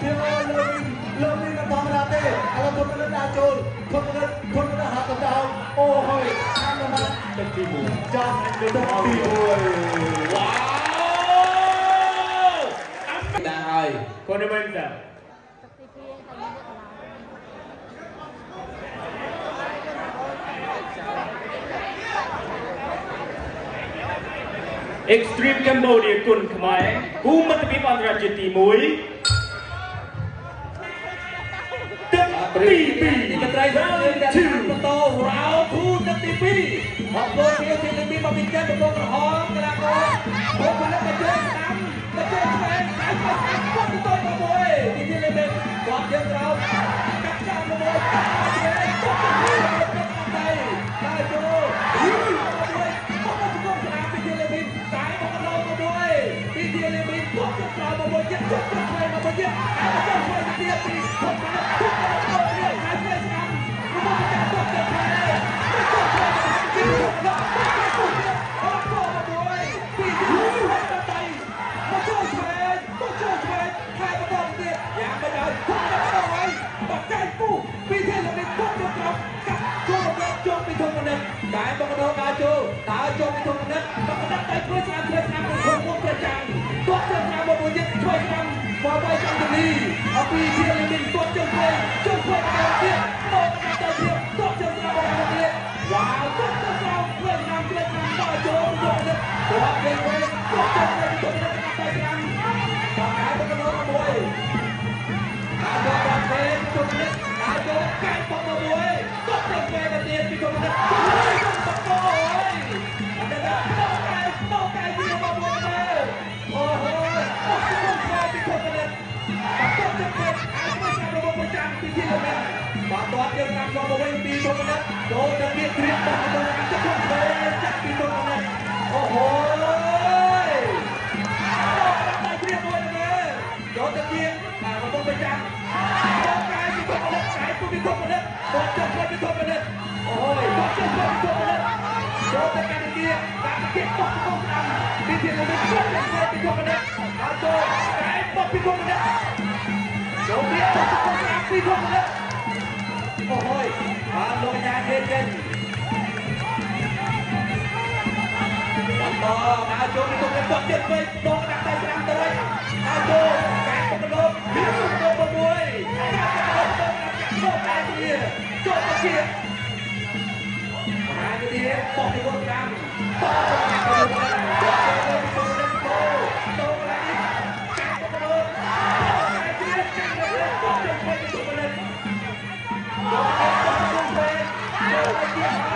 [SPEAKER 3] ទីលើលើវិញលើវិញមិនធម្មតាទេឥឡូវគាត់ទៅដើរចូលគាត់ទៅគាត់ទៅហាត់ទៅដើមអូហើយខាងមក ទឹកទី1ចាស់ទឹកទី1វ៉ាវ
[SPEAKER 2] đã hơi
[SPEAKER 1] Kondomensa. Extreme Cambodia គុណខ្មែរគូមិត្តភាពអន្តរជាតិទី1 ទឹកទី2
[SPEAKER 2] Kita try round two Betul round two ទឹកទី2មកលោកជាទី2មកពីចិត្តមកក្រហមកណ្ដាលកោមកផលិតមកជួយតាមមកជួយឆ្វេងហើយឆ្វេងគាត់ទៅទៅមកមួយទីទីលេមិនគាត់យើងក្រោមកាត់ចាមក một khung một cái chàng tốt chơi sang một buổi nhất chơi sang và bay sang đường đi ở phía kia là mình tốt chơi chơi chơi chơi đầu tiên một cái tay kia tốt chơi sang một cái kia wow tốt chơi sang chơi sang chơi sang đá chu một đất của bên bên tốt chơi sang một cái tay sang và cái bóng đá một buổi đá chu đá bên chung đất đá chu cái bóng đá buổi tốt chơi về cái tiền thì chung đất បាទតើ យើងតាមចូលមកវិញពីជុំនេះចូលទៅទៀតគ្រៀបរបស់ទៅកាន់ទឹកខ្លួនទៅចាក់ពីជុំនេះអូហូយតែគ្រៀបមួយនេះចូលទៅទៀតបាទមកទៅចាំចូលកាយពីជុំនេះកាយពីជុំនេះចូលទៅពីជុំនេះអូយចូលទៅពីជុំនេះចូលទៅកាន់ទៀតដាក់ទៀតបោះទៅតាមពីទៀតនេះចូលទៅពីជុំនេះអត់ចូលកាយបោះពីជុំនេះចូលទៀតបោះទៅតាមពី ជុំនេះ Ôi, à, lôi ra trên trên Bắt bò, đá chỗ đi cùng đến tuần tiền với Đô đặt tay sẽ nằm tới Đá chỗ, cái một cái đốp Biến xuống đốp vào mùi Đốp đốp đốp đốp đốp cái kia Chỗ cái kia Hai cái kia, bỏ cái đốp nằm Bỏ cái đốp nằm Bỏ cái đốp nằm Thank you.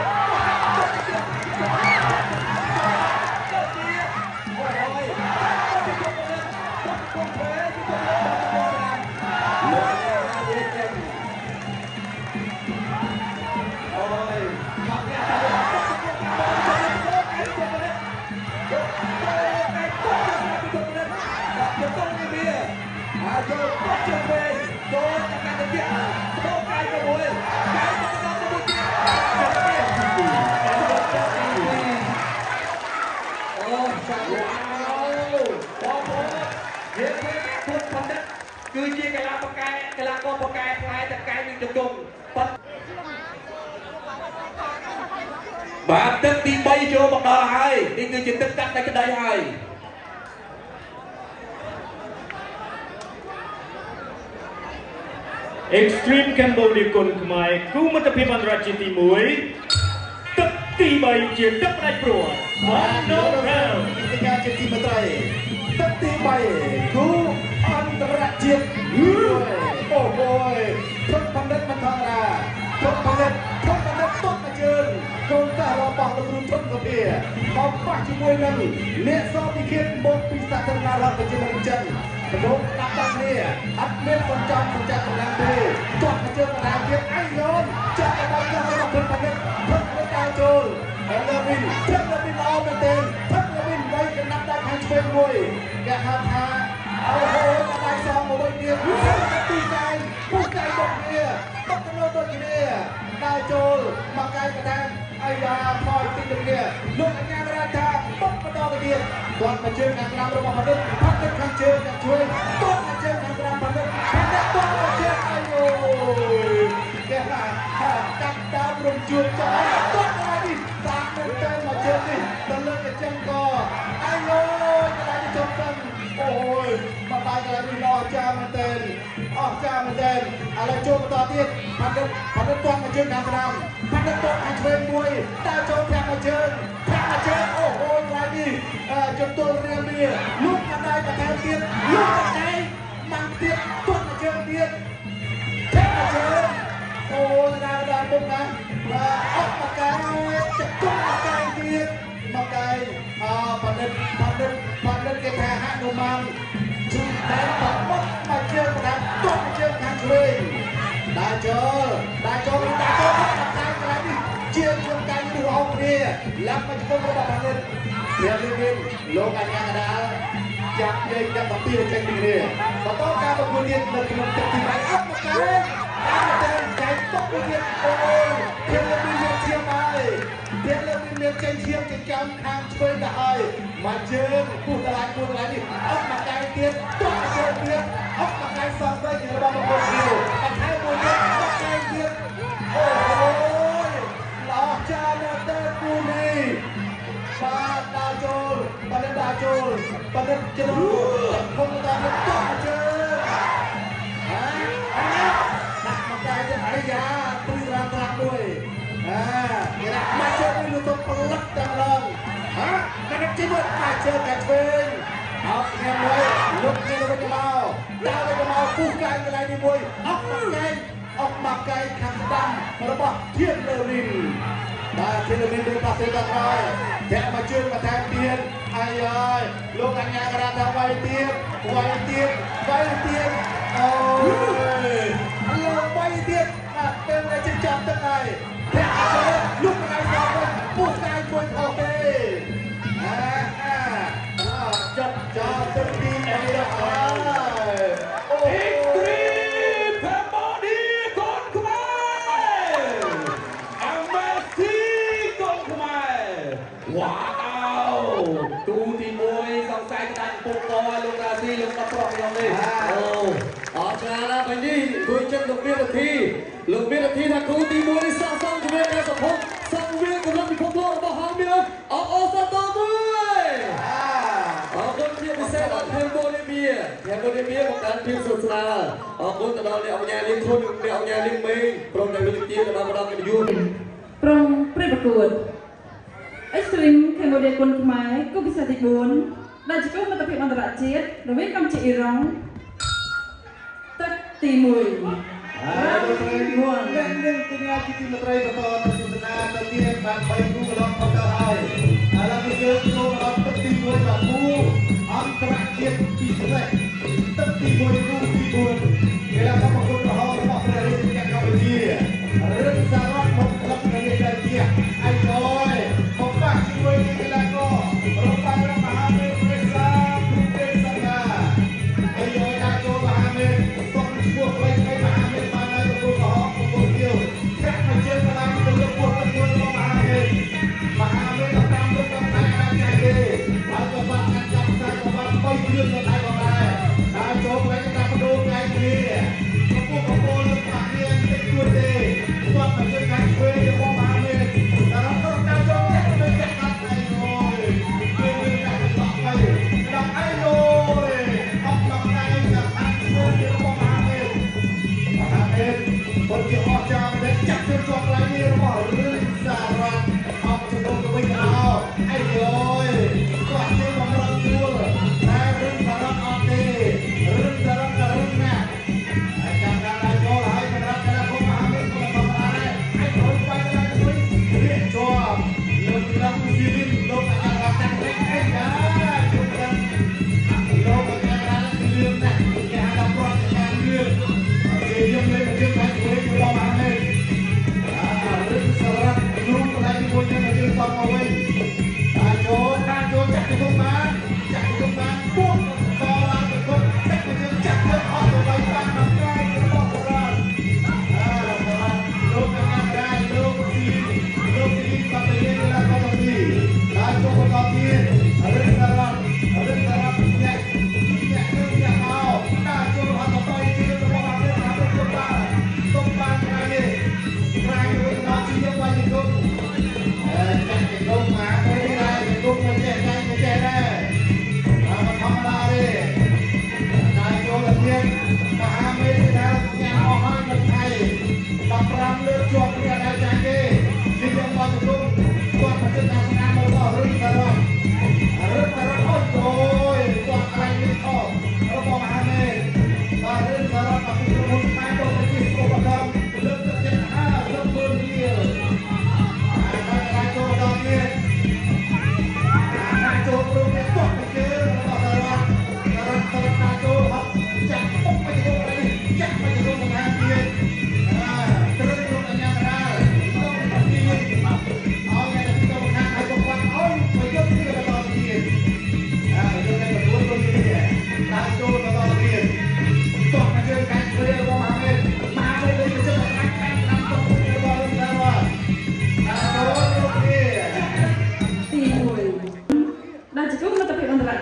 [SPEAKER 2] កីឡាករប្រកែផ្លែតកែនឹងជង្គង់ប៉ុន្តែបាទទឹកទី3ចូលមកដល់ហើយនេះគឺជាទឹកកាត់តែក្តីហើយ
[SPEAKER 1] Extreme Cambodia គុណខ្មែរគូមិត្តភាពអន្តរជាតិទី1ទឹកទី3ជាទឹកផ្ដាច់ព្រួត
[SPEAKER 3] Mono
[SPEAKER 1] Mono
[SPEAKER 3] Rail
[SPEAKER 1] Rail
[SPEAKER 3] កញ្ញាជាទីមេត្រី ទឹកទី3គូអន្តរជាតិអូអូយព្រឹកបណ្ឌិតមិនធម្មតាព្រឹកបណ្ឌិតព្រឹកបណ្ឌិតទុកមកជើងកូនការបស់លោកគ្រូទុនសុភាបបះជាមួយនឹងអ្នកសពិឃាតមកពីសាធារណរដ្ឋប្រជាមានិតចិនដំបូងដាក់តាគ្នាអត់មានសញ្ចំសញ្ចាកម្លាំងទេទាត់មកជើងបណ្ដាទៀតអីយោនចាក់ដល់ដល់របស់ព្រឹកបណ្ឌិតព្រឹកបណ្ឌិតដើរចូលហើយលើវិញព្រឹកលើវិញល្អមែនទេព្រឹកលើវិញវៃក ណ្ដាប់ដាក់ខាងឆ្វេងមួយគេហៅថាអូហូដៃសងមកវិញទៀតទីកែពុះកែមកគ្នាបត់ទៅដូចគ្នាដើរចូលមកកែកណ្ដាប់អាយ៉ាថយទីទៅគ្នាលោកអញ្ញារាថាបត់បន្តទៅទៀតគាត់មកជើងខាងក្រោមរបស់បណ្ឌិតផាត់ទៅខាងជើងខាងឆ្វេងគាត់មកជើងខាងក្រោមបណ្ឌិតបណ្ឌិតគាត់មកជើងអាយូគេថាកាត់តាមរំជួលចោលគាត់មកនេះសាកទៅទៅមកជើងនេះ ស្ចារ្យមែនទែនអស្ចារ្យមែនទែនឥឡូវចូលបន្តទៀតបណ្ឌិតបណ្ឌិតគាត់មកជើងខាងក្រោមបណ្ឌិតគាត់ខាងឆ្វេងមួយតើចូលប្រាក់មកជើងប្រាក់មកជើងអូហូកន្លែងនេះជន្ទល់រៀងវាលោកកណ្ដាលបន្ថែមទៀតលោកកណ្ដាលម៉ាំងទៀតគាត់មកជើងទៀតប្រាក់មកជើងអូណាដល់ពុកណាអត់មកកាយចតុមកកាយទៀតមកកាយអបណ្ឌិតបណ្ឌិតបណ្ឌិតគេថាហនុមានជួយតែប ឡើងមកជើងរបស់បណ្ឌិតព្រះលីវិនលោកអញ្ញាកដាលចាប់យើងចាប់តាពីចេញពីគ្នាបន្តការប្រកួតទៀតនៅក្នុងទឹកទី3អត់មកកាយតែចែកតុកមួយទៀតអូយពេលលើមានមានឈាមហើយពេលលើមានមានចេញឈាមចិញ្ចាំខាងឆ្វេងទៅហើយមកជើងពុះកន្លែងពុះកន្លែងនេះអត់មកកាយទៀតតុកជើងទៀតអត់មកកាយសងវិញរបស់មកពុះទៀតបន្ថែមមួយទៀតមកកាយទៀតអូយល្អចាណាស់តែគូនេះ បាទដើរចូលបណ្ឌិតដើរចូលបណ្ឌិតជ្រុលគុំដល់តុកជើងហ៎អញដាក់មកកាយទៅអាយ៉ាព្រីរាត្រាមួយអាគេដាក់មកជើងនេះលោកទៅផលិតតែម្ដងហ៎តែគេជិះមកមកជើងកាឆ្វេងអត់គ្នាមួយលោកគ្នាទៅវិញមកដើរទៅមកពុះកាយកន្លែងនេះមួយអត់មកកាយអត់មកកាយខាងស្ដាំរបស់ធៀនលើរីន បាទធៀនលើរីនដូចប៉ាសេតក្រោយតែមកជើងមកថែមទៀតអាយអើយលោកអញ្ញាក្រាថាវាយទៀតវាយទៀតវាយទៀតអូយលោកបីទៀតបាទពេលដែលចិញ្ចឹមទឹកហើយប្រាក់ទៅលោកកៅសងវិញពុះកាយមួយអស់ លោក
[SPEAKER 2] មាននា
[SPEAKER 5] ទីថាគ្រូទី1នេះស័ក្តិសមជាមួយនឹងសភពសង្វៀនកម្លាំងពិភពលោករបស់ហាមៀនអបអរសាទរមួយ
[SPEAKER 3] អា
[SPEAKER 5] អរគុណជាពិសេសដល់ខេមបូលីបៀខេមបូលីបៀបង្កើនភាពសុខស្នាអរគុណទៅដល់អ្នកអញ្ញាលៀងខុននិងអ្នកអញ្ញាលៀងមេងព្រមទាំងលោកជាដែលបានផ្ដល់កិត្តិយស
[SPEAKER 4] ក្រុមព្រឹកប្រកួត Extreme Cambodia គុណខ្មែរគូពិសេសទី4ដែលជាគូមិត្តភាពអន្តរជាតិរវាងកម្ពុជាអ៊ីរ៉ង់ទឹកទី1
[SPEAKER 3] ហើយលោកស្រីមួយអ្នកនឹងកញ្ញាជាទីមេត្រីបន្តទស្សនាទៅទៀតបាន3គូកន្លងមកដល់ហើយឥឡូវនេះយើងចូលដល់ទឹកទី1បាទគូអន្តរជាតិពិសេសទឹកទី1គូទី4គេឡើងមកប្រកួត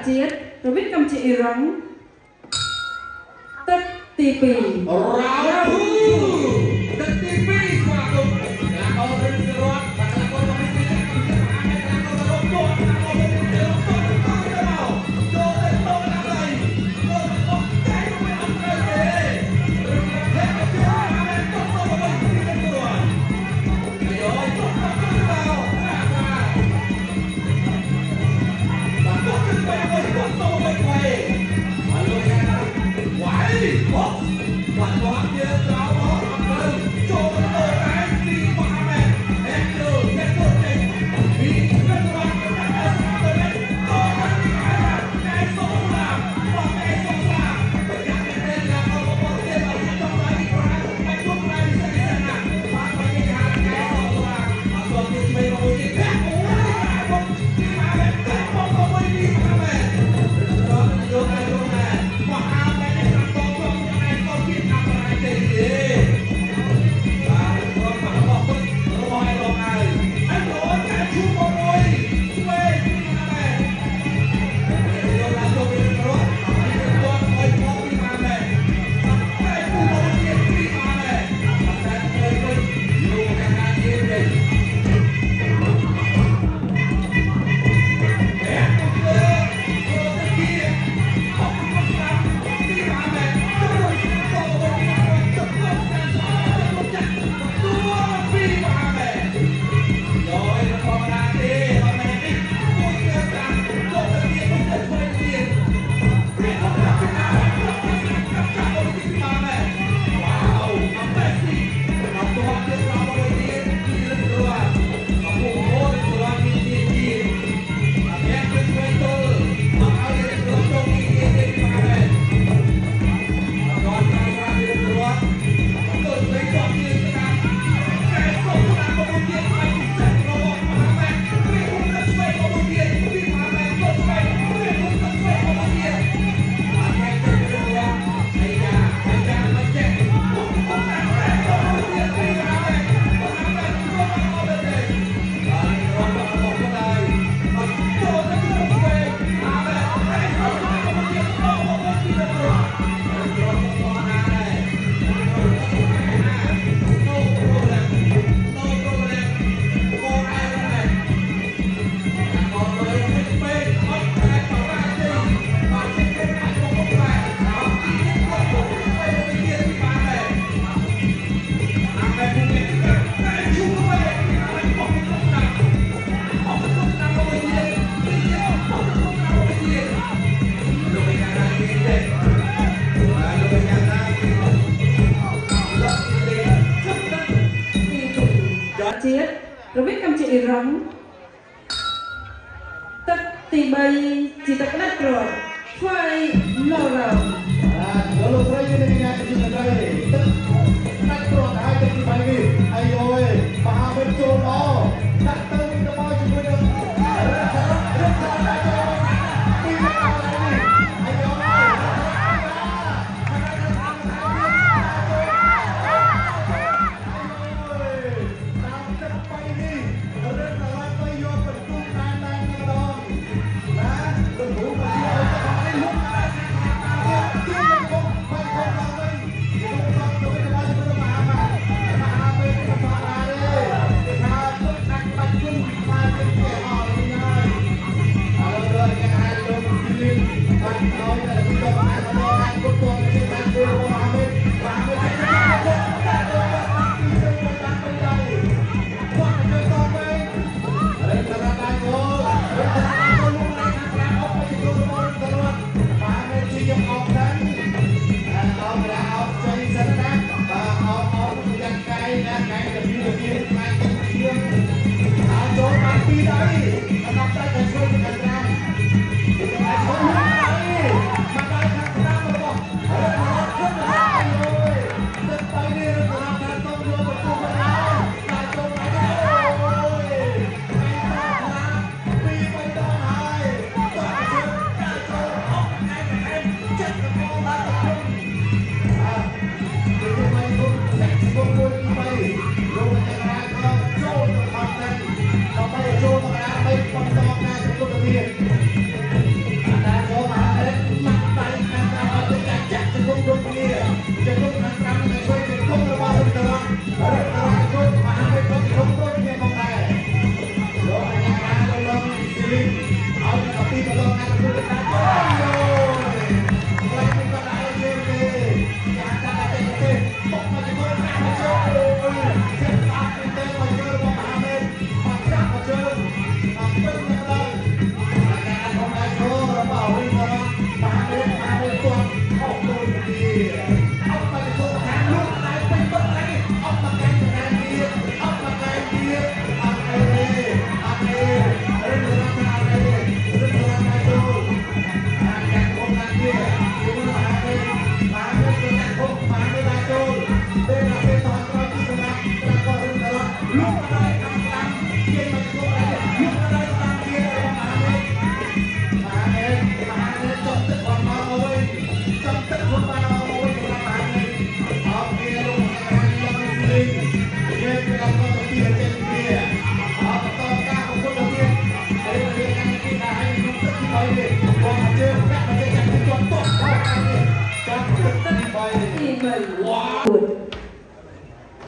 [SPEAKER 3] ភាពអន្តរ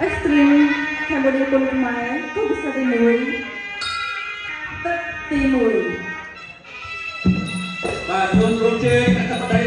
[SPEAKER 3] Extreme Cambodia គុនខ្មែរគុន
[SPEAKER 4] ភា
[SPEAKER 2] សាទី
[SPEAKER 4] 1ទឹកទី1
[SPEAKER 2] បាទជួនរួមជេរកថាបដី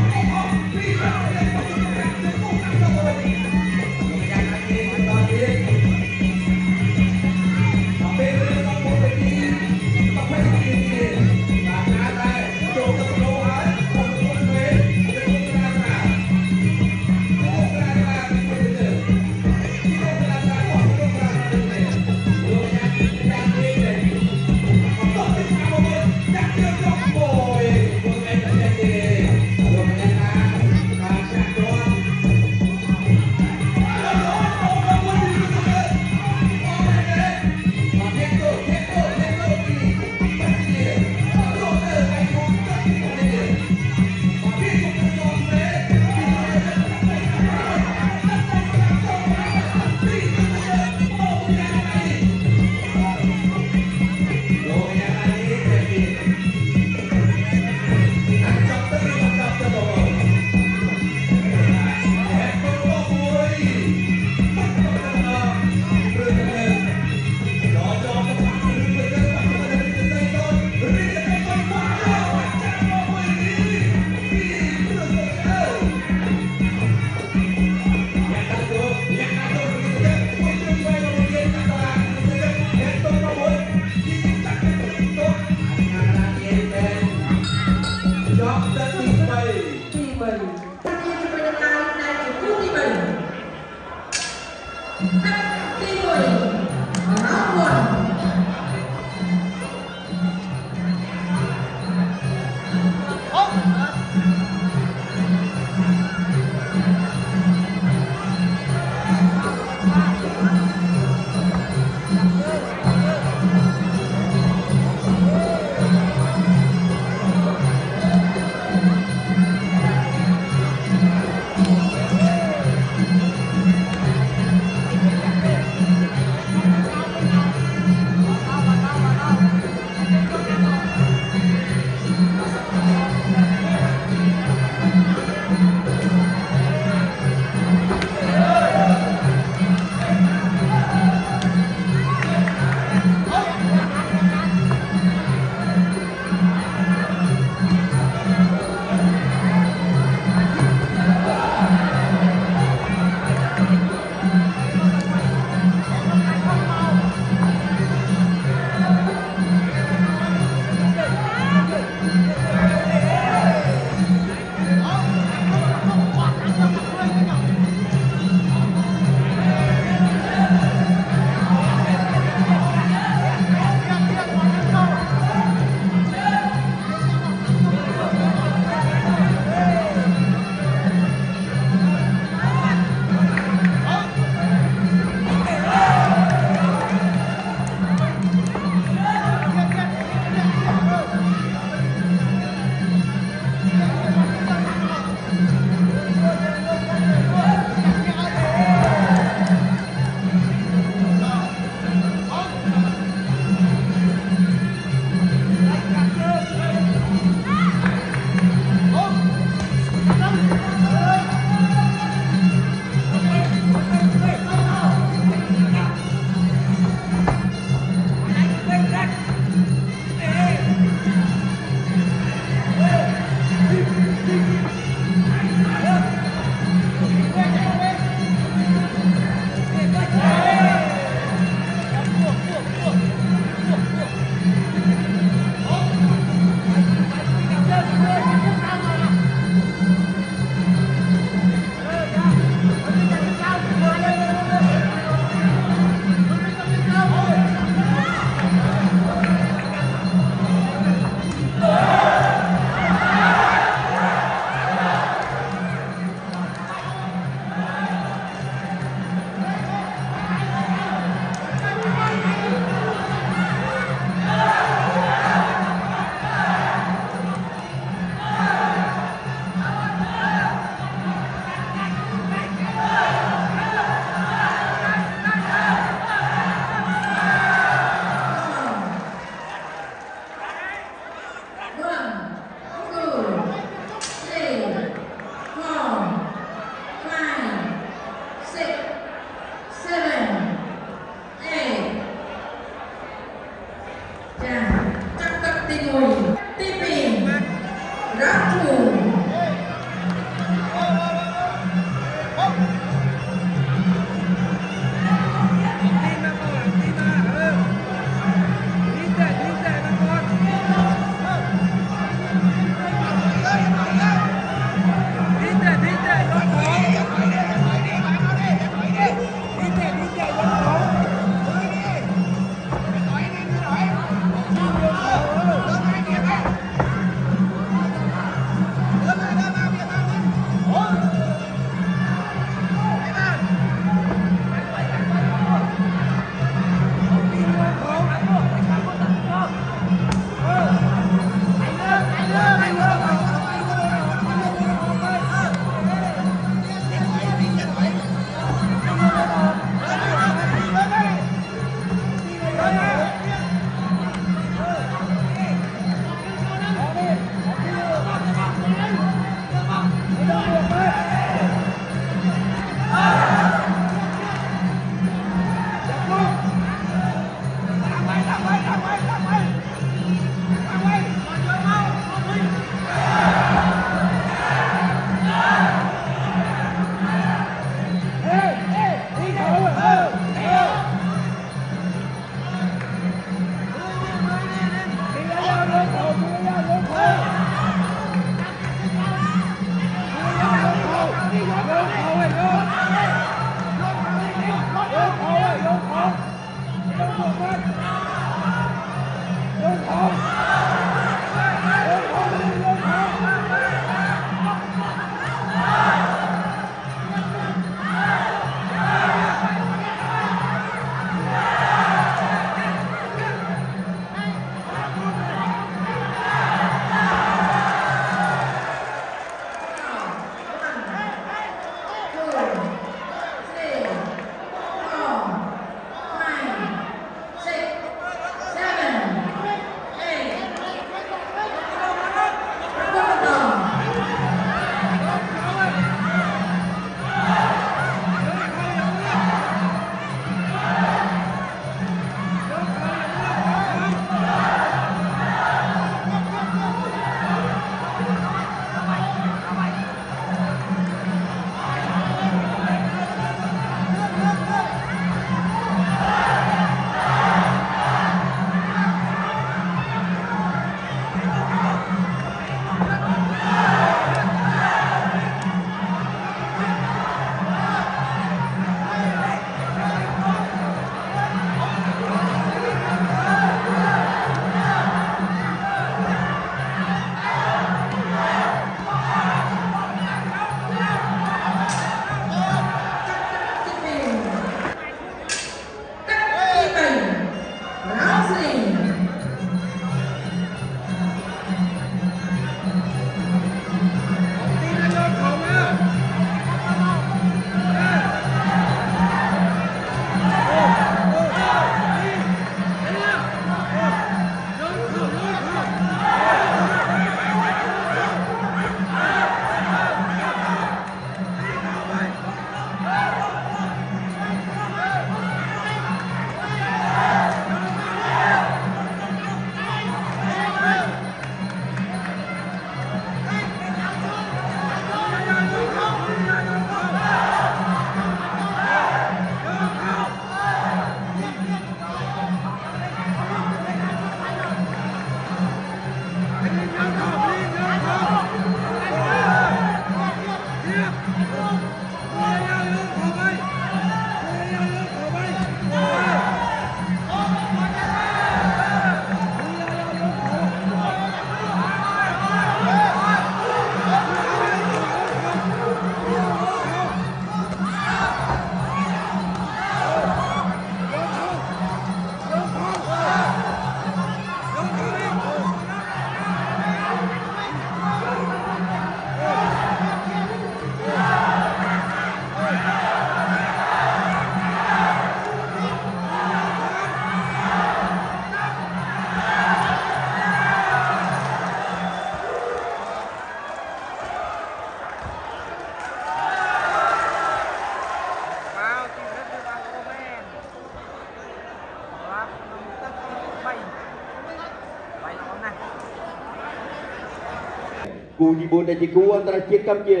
[SPEAKER 2] ទី4ដែលជាគូអន្តរជាតិកម្ពុជា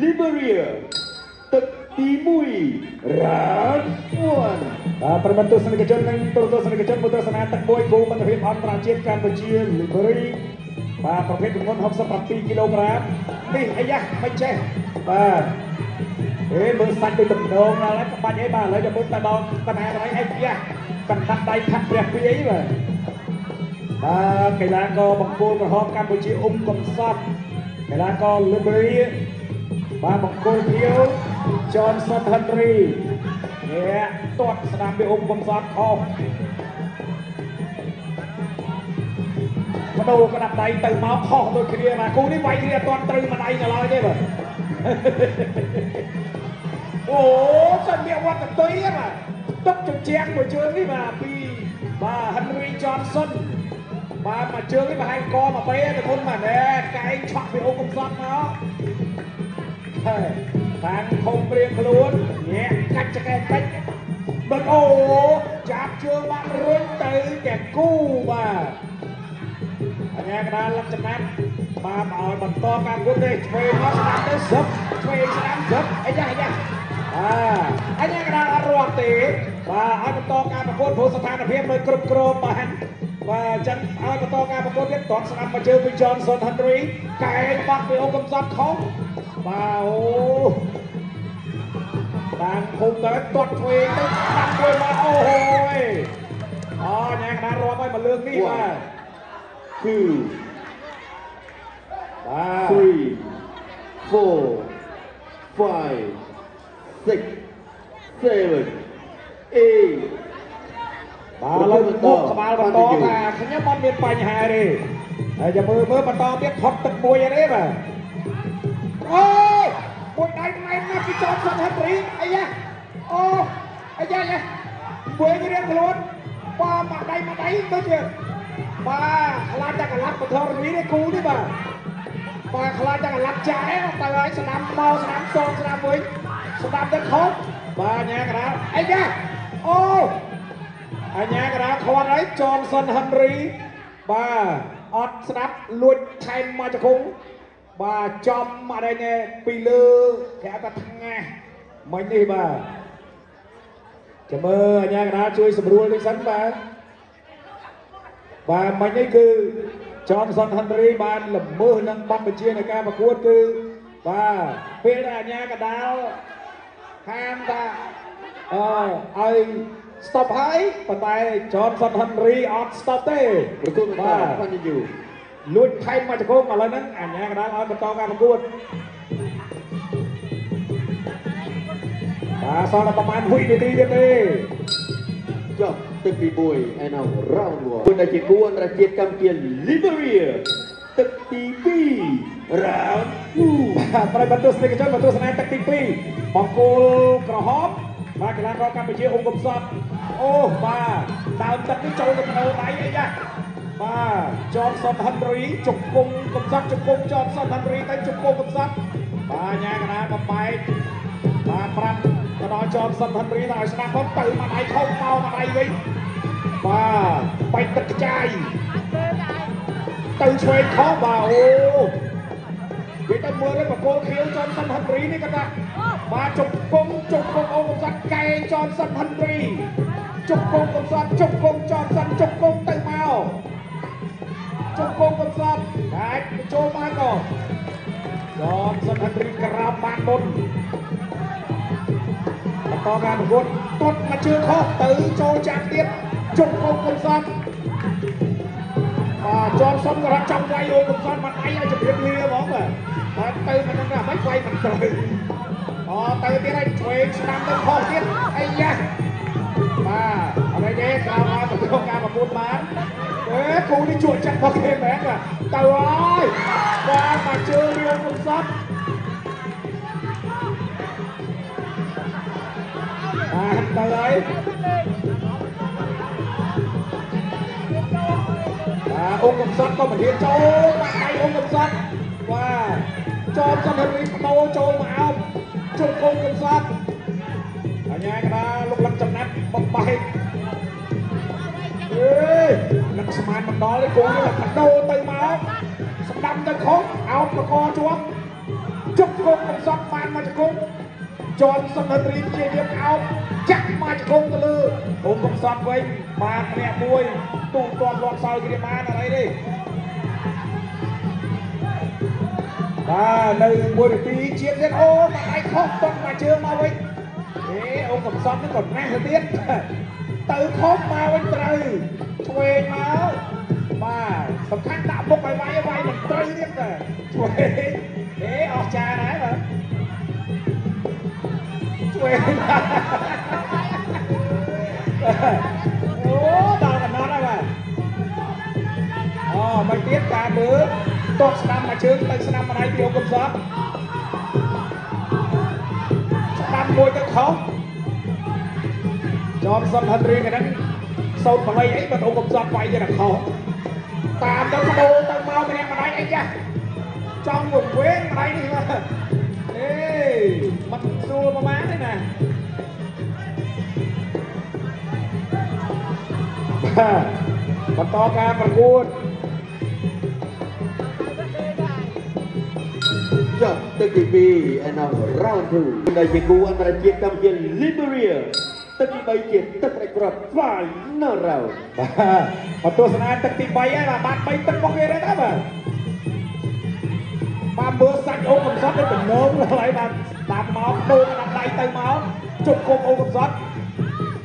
[SPEAKER 2] Liberia ទឹកទី1 round 1
[SPEAKER 5] បាទប្រិមត្តទស្សនិកជននិងទូរទស្សនិកជនមកទស្សនាទឹកមួយគូមិត្តភាពអន្តរជាតិកម្ពុជាលីបរីបាទប្រភេទទម្ងន់67គីឡូក្រាមនេះអាយ៉ាមិនចេះបាទអេមើលសាច់ដូចតំណងដល់ហើយក្បាច់អីបាទឥឡូវទៅមុនតែដល់បណ្ណាកន្លែងអីយ៉ាកណ្ដាប់ដៃខាត់ព្រះពីអីបាទបាទកីឡាករបង្គោលក្រហមកម្ពុជាអ៊ុំកំសត់ កីឡាករលីបរីបាទបង្គោលភៀវ Johnson Henry នេះទាត់ស្ដាំពីអ៊ុំកំសត់ខុសបដូរក្តាប់ដៃទៅមកខុសដូចគ្នាបាទគូនេះវាយគ្នាអត់ទាន់ត្រូវមួយដៃនៅឡើយទេបាទអូសិនមានវត្តតុយបាទទុកជញ្ជាំងមួយជើងនេះបាទពីបាទ Henry Johnson បាទមួយជើងនេះបង្ហាញកមកពេលទៅគុណបាទណែកែងឆក់ពីអ៊ុំកំសត់មកហើយខាងខំព្រៀងខ្លួនញាក់កាច់ចកែតិចដូចអូចាប់ជើងបាក់រុញទៅទាំងគូបាទអញ្ញាកដាលលក្ខណៈបាទឲ្យបន្តការគុណទេឆ្វេងមកស្ដាប់ទៅសឹកឆ្វេងស្ដាំសឹកអីយ៉ាអីយ៉ាបាទអញ្ញាកដាលអត់រត់ទេបាទឲ្យបន្តការប្រកួតព្រោះស្ថានភាពនៅគ្រប់គ្រងបាន បាទអញ្ចឹងឲ្យបន្តការប្រកួតទៀតតោះស្ដាប់មកជើងពី Johnson Henry កែងបាត់ពីអង្គកំសត់ខុសបាទអូតាមភូមិទៅទាត់ឆ្វេងទៅដាក់មួយមកអូយអូញ៉ាំកណ្ដាលរាប់ឲ្យមកលើកនេះបាទ
[SPEAKER 2] two
[SPEAKER 5] បាទ
[SPEAKER 2] three four five six seven eight
[SPEAKER 5] បាទឡើយមុខក្បាលបន្តថាខ្ញុំអត់មានបញ្ហាទេហើយចាំមើលមើលបន្តទៀតថត់ទឹកមួយអីទេបាទអូមួយដៃណែនណាស់ពីចោតសុនហេត្រីអីយ៉ាអូអីយ៉ាយ៉ាមួយរៀងខ្លួនបាទមកដៃមកដៃទៅទៀតបាទខ្លាចតែកលាប់បធរមីនេះគូនេះបាទបាទខ្លាចតែកលាប់ចាយទៅឲ្យស្ដាំមកស្ដាំសងស្ដាំវិញស្ដាំទៅខុសបាទញ៉ាកណ្ដាលអីយ៉ាអូ អញ្ញាកដាខាត់ហើយ Johnson Henry បាទអត់ស្ដាប់លួចថែមមកចង្គង់បាទចំអត់ឯងពីលើគេហៅថាថ្ងាសមិញនេះបាទចាំមើលអញ្ញាកដាជួយសម្រួលនេះសិនបាទបាទមិញនេះគឺ Johnson Henry បានល្មើសនឹងបទបញ្ជានៃការប្រកួតគឺបាទពេលដែលអញ្ញាកដាហាមថាអឺឲ្យ stop ហើយប៉ុន្តែ Johnson Henry អត់ stop ទេ
[SPEAKER 2] ប្រកួតបន្ត
[SPEAKER 5] បាទ
[SPEAKER 2] continue
[SPEAKER 5] លួចថែមមកចង្គង់ឥឡូវហ្នឹងអញ្ញាកណ្ដាលឲ្យបន្តការប្រកួតបាទសល់តែប្រហែលវិនាទីទៀតទេ
[SPEAKER 2] ចប់ទឹកទី1 and now round 1គុណដែលជាគូអន្តរជាតិកម្ពុជា Liberia ទឹកទី2 round 2
[SPEAKER 5] បាទប្រិយមិត្តទស្សនិកជនមកទស្សនាទឹកទី2បង្គោលក្រហម បាទកីឡាករកម្ពុជាអ៊ុំកំសត់អូបាទដើមទឹកនេះចូលទៅក្នុងដៃអីយ៉ាបាទ Johnson Henry ជង្គង់កំសត់ជង្គង់ Johnson Henry ទៅជង្គង់កំសត់បាទញ៉ាកណ្ដាលបំបែកបាទប្រាប់ទៅដល់ Johnson Henry ទៅឲ្យស្ដាប់ផងទៅមកដៃខុសមកមកដៃវិញបាទបែកទឹកខ្ចាយទៅឆ្វេងខុសបាទអូ វាទៅមើលទៅបកគោលខៀវចនសិនហិនរីនេះគាត់ថាបាទជុកគង់ជុកគង់អូកំសត់កែងចនសិនហិនរីជុកគង់កំសត់ជុកគង់ចនសិនជុកគង់ទៅមកជុកគង់កំសត់អាចចូលមកក៏ចនសិនហិនរីក្រោមបានមុនបន្តការប្រកួតទាត់មកជើងខុសទៅចូលចាំទៀតជុកគង់កំសត់បាទចនសុំក៏រត់ចាំវាយអូកំសត់មកដៃឲ្យជម្រាបលាហ្មងបាទ បាទទៅមិនដឹងថាមិនវាយមិនត្រូវអូទៅទៀតហើយឆ្វេងស្ដាំទៅខុសទៀតអីយ៉ាបាទអត់អីទេក្រោយឲ្យប្រកួតការប្រកួតបានអេគូនេះជួចចិត្តរបស់គេមែនបាទទៅហើយបាទមកជើងរៀងកំសត់បាទទៅហើយបាទអង្គកំសត់ក៏មិនហ៊ានចូលបាក់ដៃអង្គកំសត់បាទ ចូលសិនហិរីបដូរចូលមកអោបជុំអង្គកំសត់អញ្ញាកដាលោកលឹកចំណាត់បំបែកអេលឹកស្មានមិនដល់ទេគូនេះបដូរទៅមកស្ស្ដាំទៅខុសអោបប្រកជាប់ជុកគុំកំសត់បានមកជង្គង់ចនសុនហិនរីព្យាយាមអោបចាក់មកជង្គង់ទៅលើអូកំសត់វិញបានម្នាក់មួយទូទាត់លាត់សោយគ្រាបានអីទេ បាទនៅមួយនាទីជាទៀតអូមកដៃខុសតុកមកជើងមកវិញអេអូកំសត់ហ្នឹងក៏ណាស់ទៅទៀតទៅខុសមកវិញត្រូវឆ្វេងមកបាទសំខាន់ដាក់មុខឲ្យវាយវាយមិនត្រូវទៀតតែឆ្វេងអេអស់ចាដែរបាទឆ្វេងអូដល់កណ្ដោហើយបាទអូមកទៀតការមើល តោះស្ដាំមកជើងទៅស្ដាំម្ដាយពីអូកំសត់ស្ដាំមួយទៅខុសចอมសុនហិនរីកហ្នឹងសោតបល័យអីបើអូកំសត់វាយទៅខុសតាមទៅបដូរទៅមកម្នាក់ម្ដាយអីចាស់ចង់វង្វេងម្ដាយនេះបាទអេមិនស្រួលប្រហែលទេណាបាទបន្តការប្រកួត
[SPEAKER 2] ចុះទឹកទី2 and now round 2ដែលជាគូអន្តរជាតិកម្ពុជា Liberia ទឹកទី3ជាទឹករក្រប final round
[SPEAKER 5] បាទមកទស្សនាទឹកទី3ហើយបាទបាន3ទឹករបស់គេដែរតើបាទបាទមើលសាច់អូកំសត់ទៅដំណងហើយបាទតាមមកដូរដាក់ដៃទៅមកជុំគុំអូកំសត់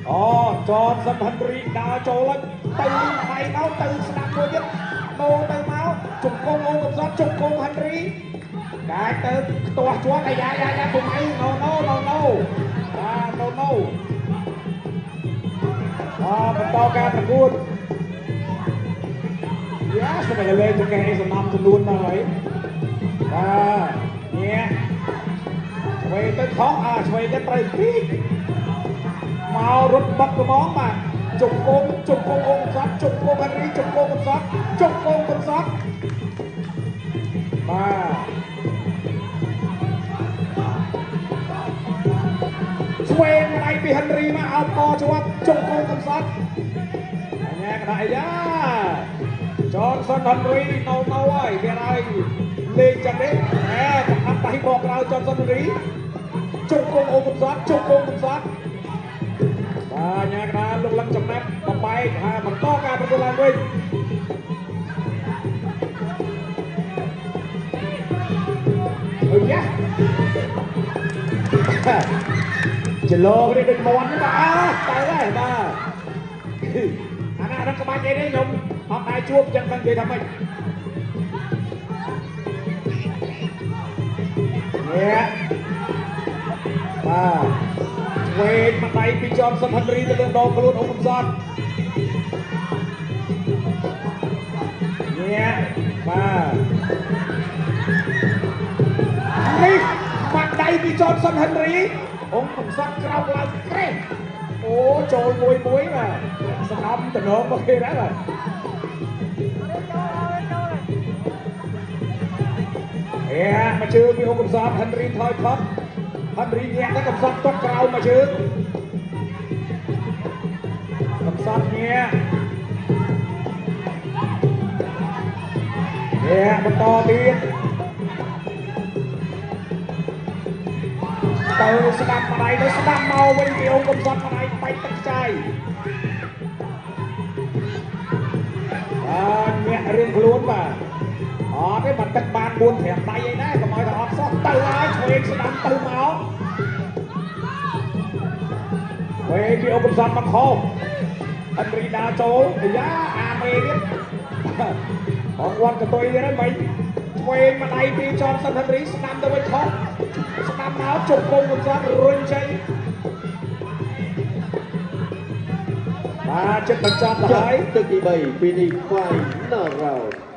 [SPEAKER 5] អូចនសិនហិនរីដើរចូលទៅដៃមកទៅស្ដាប់មួយទៀតដូរទៅមកជុំគុំអូកំសត់ជុំគុំហិនរី កាយទៅខ្ទាស់ជាប់អាយ៉ាយ៉ាយ៉ាពុំអី no no no no បាទ no no អបន្តការប្រកួតយ៉ាស្មែលេទៅកែសំណំចំនួនដល់ហើយបាទនេះឆ្វេងទៅខុសអាឆ្វេងទៅត្រូវពីកមករត់បាត់កំងបាទជុំគុំជុំគុំអង្គសត់ជុំគុំអារីជុំគុំអង្គសត់ជុំគុំអង្គសត់បាទ ឆ្វេងដៃពីហិនរីមកអោបកជាប់ជុំគុំកំសត់អញ្ញាកណ្ដាអាយ៉ាចនសុនហិនរីនៅនៅហើយវាហើយលេងចឹងទេអែប្រហាត់ដៃបកក្រៅចនសុនហិនរីជុំគុំអូកំសត់ជុំគុំកំសត់បាទអញ្ញាកណ្ដាលោកលឹកចំណាត់បបែកហើយបន្តការប្រកួតឡើងវិញអើយ៉ា ចលោនេះដូចមន់បាទទៅហើយបាទអាណារឹកក្បាច់អីនេះខ្ញុំអត់ដែរជួបចឹងមិននិយាយថាម៉េចនេះបាទឆ្វេងមកដៃពីចនសុនហិនរីទៅលើដងខ្លួនអូកំសត់នេះបាទនេះមកដៃពីចនសុនហិនរី អង្គកំសត់ក្រោកឡើងក្រេះអូចូលមួយមួយបាទសំណំតំណងមកគេដែរបាទអេមកជើងពីអង្គកំសត់ហិនរីថយផុតហិនរីញាក់ទៅកំសត់ຕົកក្រោមមកជើងកំសត់ញាក់ញាក់បន្តទៀត ទៅស្ដាប់ម្ដាយទៅស្ដាប់មកវិញពីអង្គកំសត់ម្ដាយបាច់ទឹកចាយបាទញាក់រឿងខ្លួនបាទអត់ទេបាត់ទឹកបាន4 5ដៃអីដែរកុំឲ្យតែអត់សោះទៅហើយឆ្វេងស្ដាំទៅមកវេពីអង្គកំសត់មកខុសអត់រីដាចូលអាយ៉ាអាមេទៀតអងវត្តកតុយទៀតហ្នឹងមិញឆ្វេងម្ដាយពីចនសិនហិនរីស្ដាំទៅវិញខុសស្ដាំមកជុំគុំកំសត់រុញចេញបាទចិត្តបញ្ចប់ទៅ
[SPEAKER 2] ចុះ
[SPEAKER 5] ហើយ
[SPEAKER 2] ទឹកទី3 final round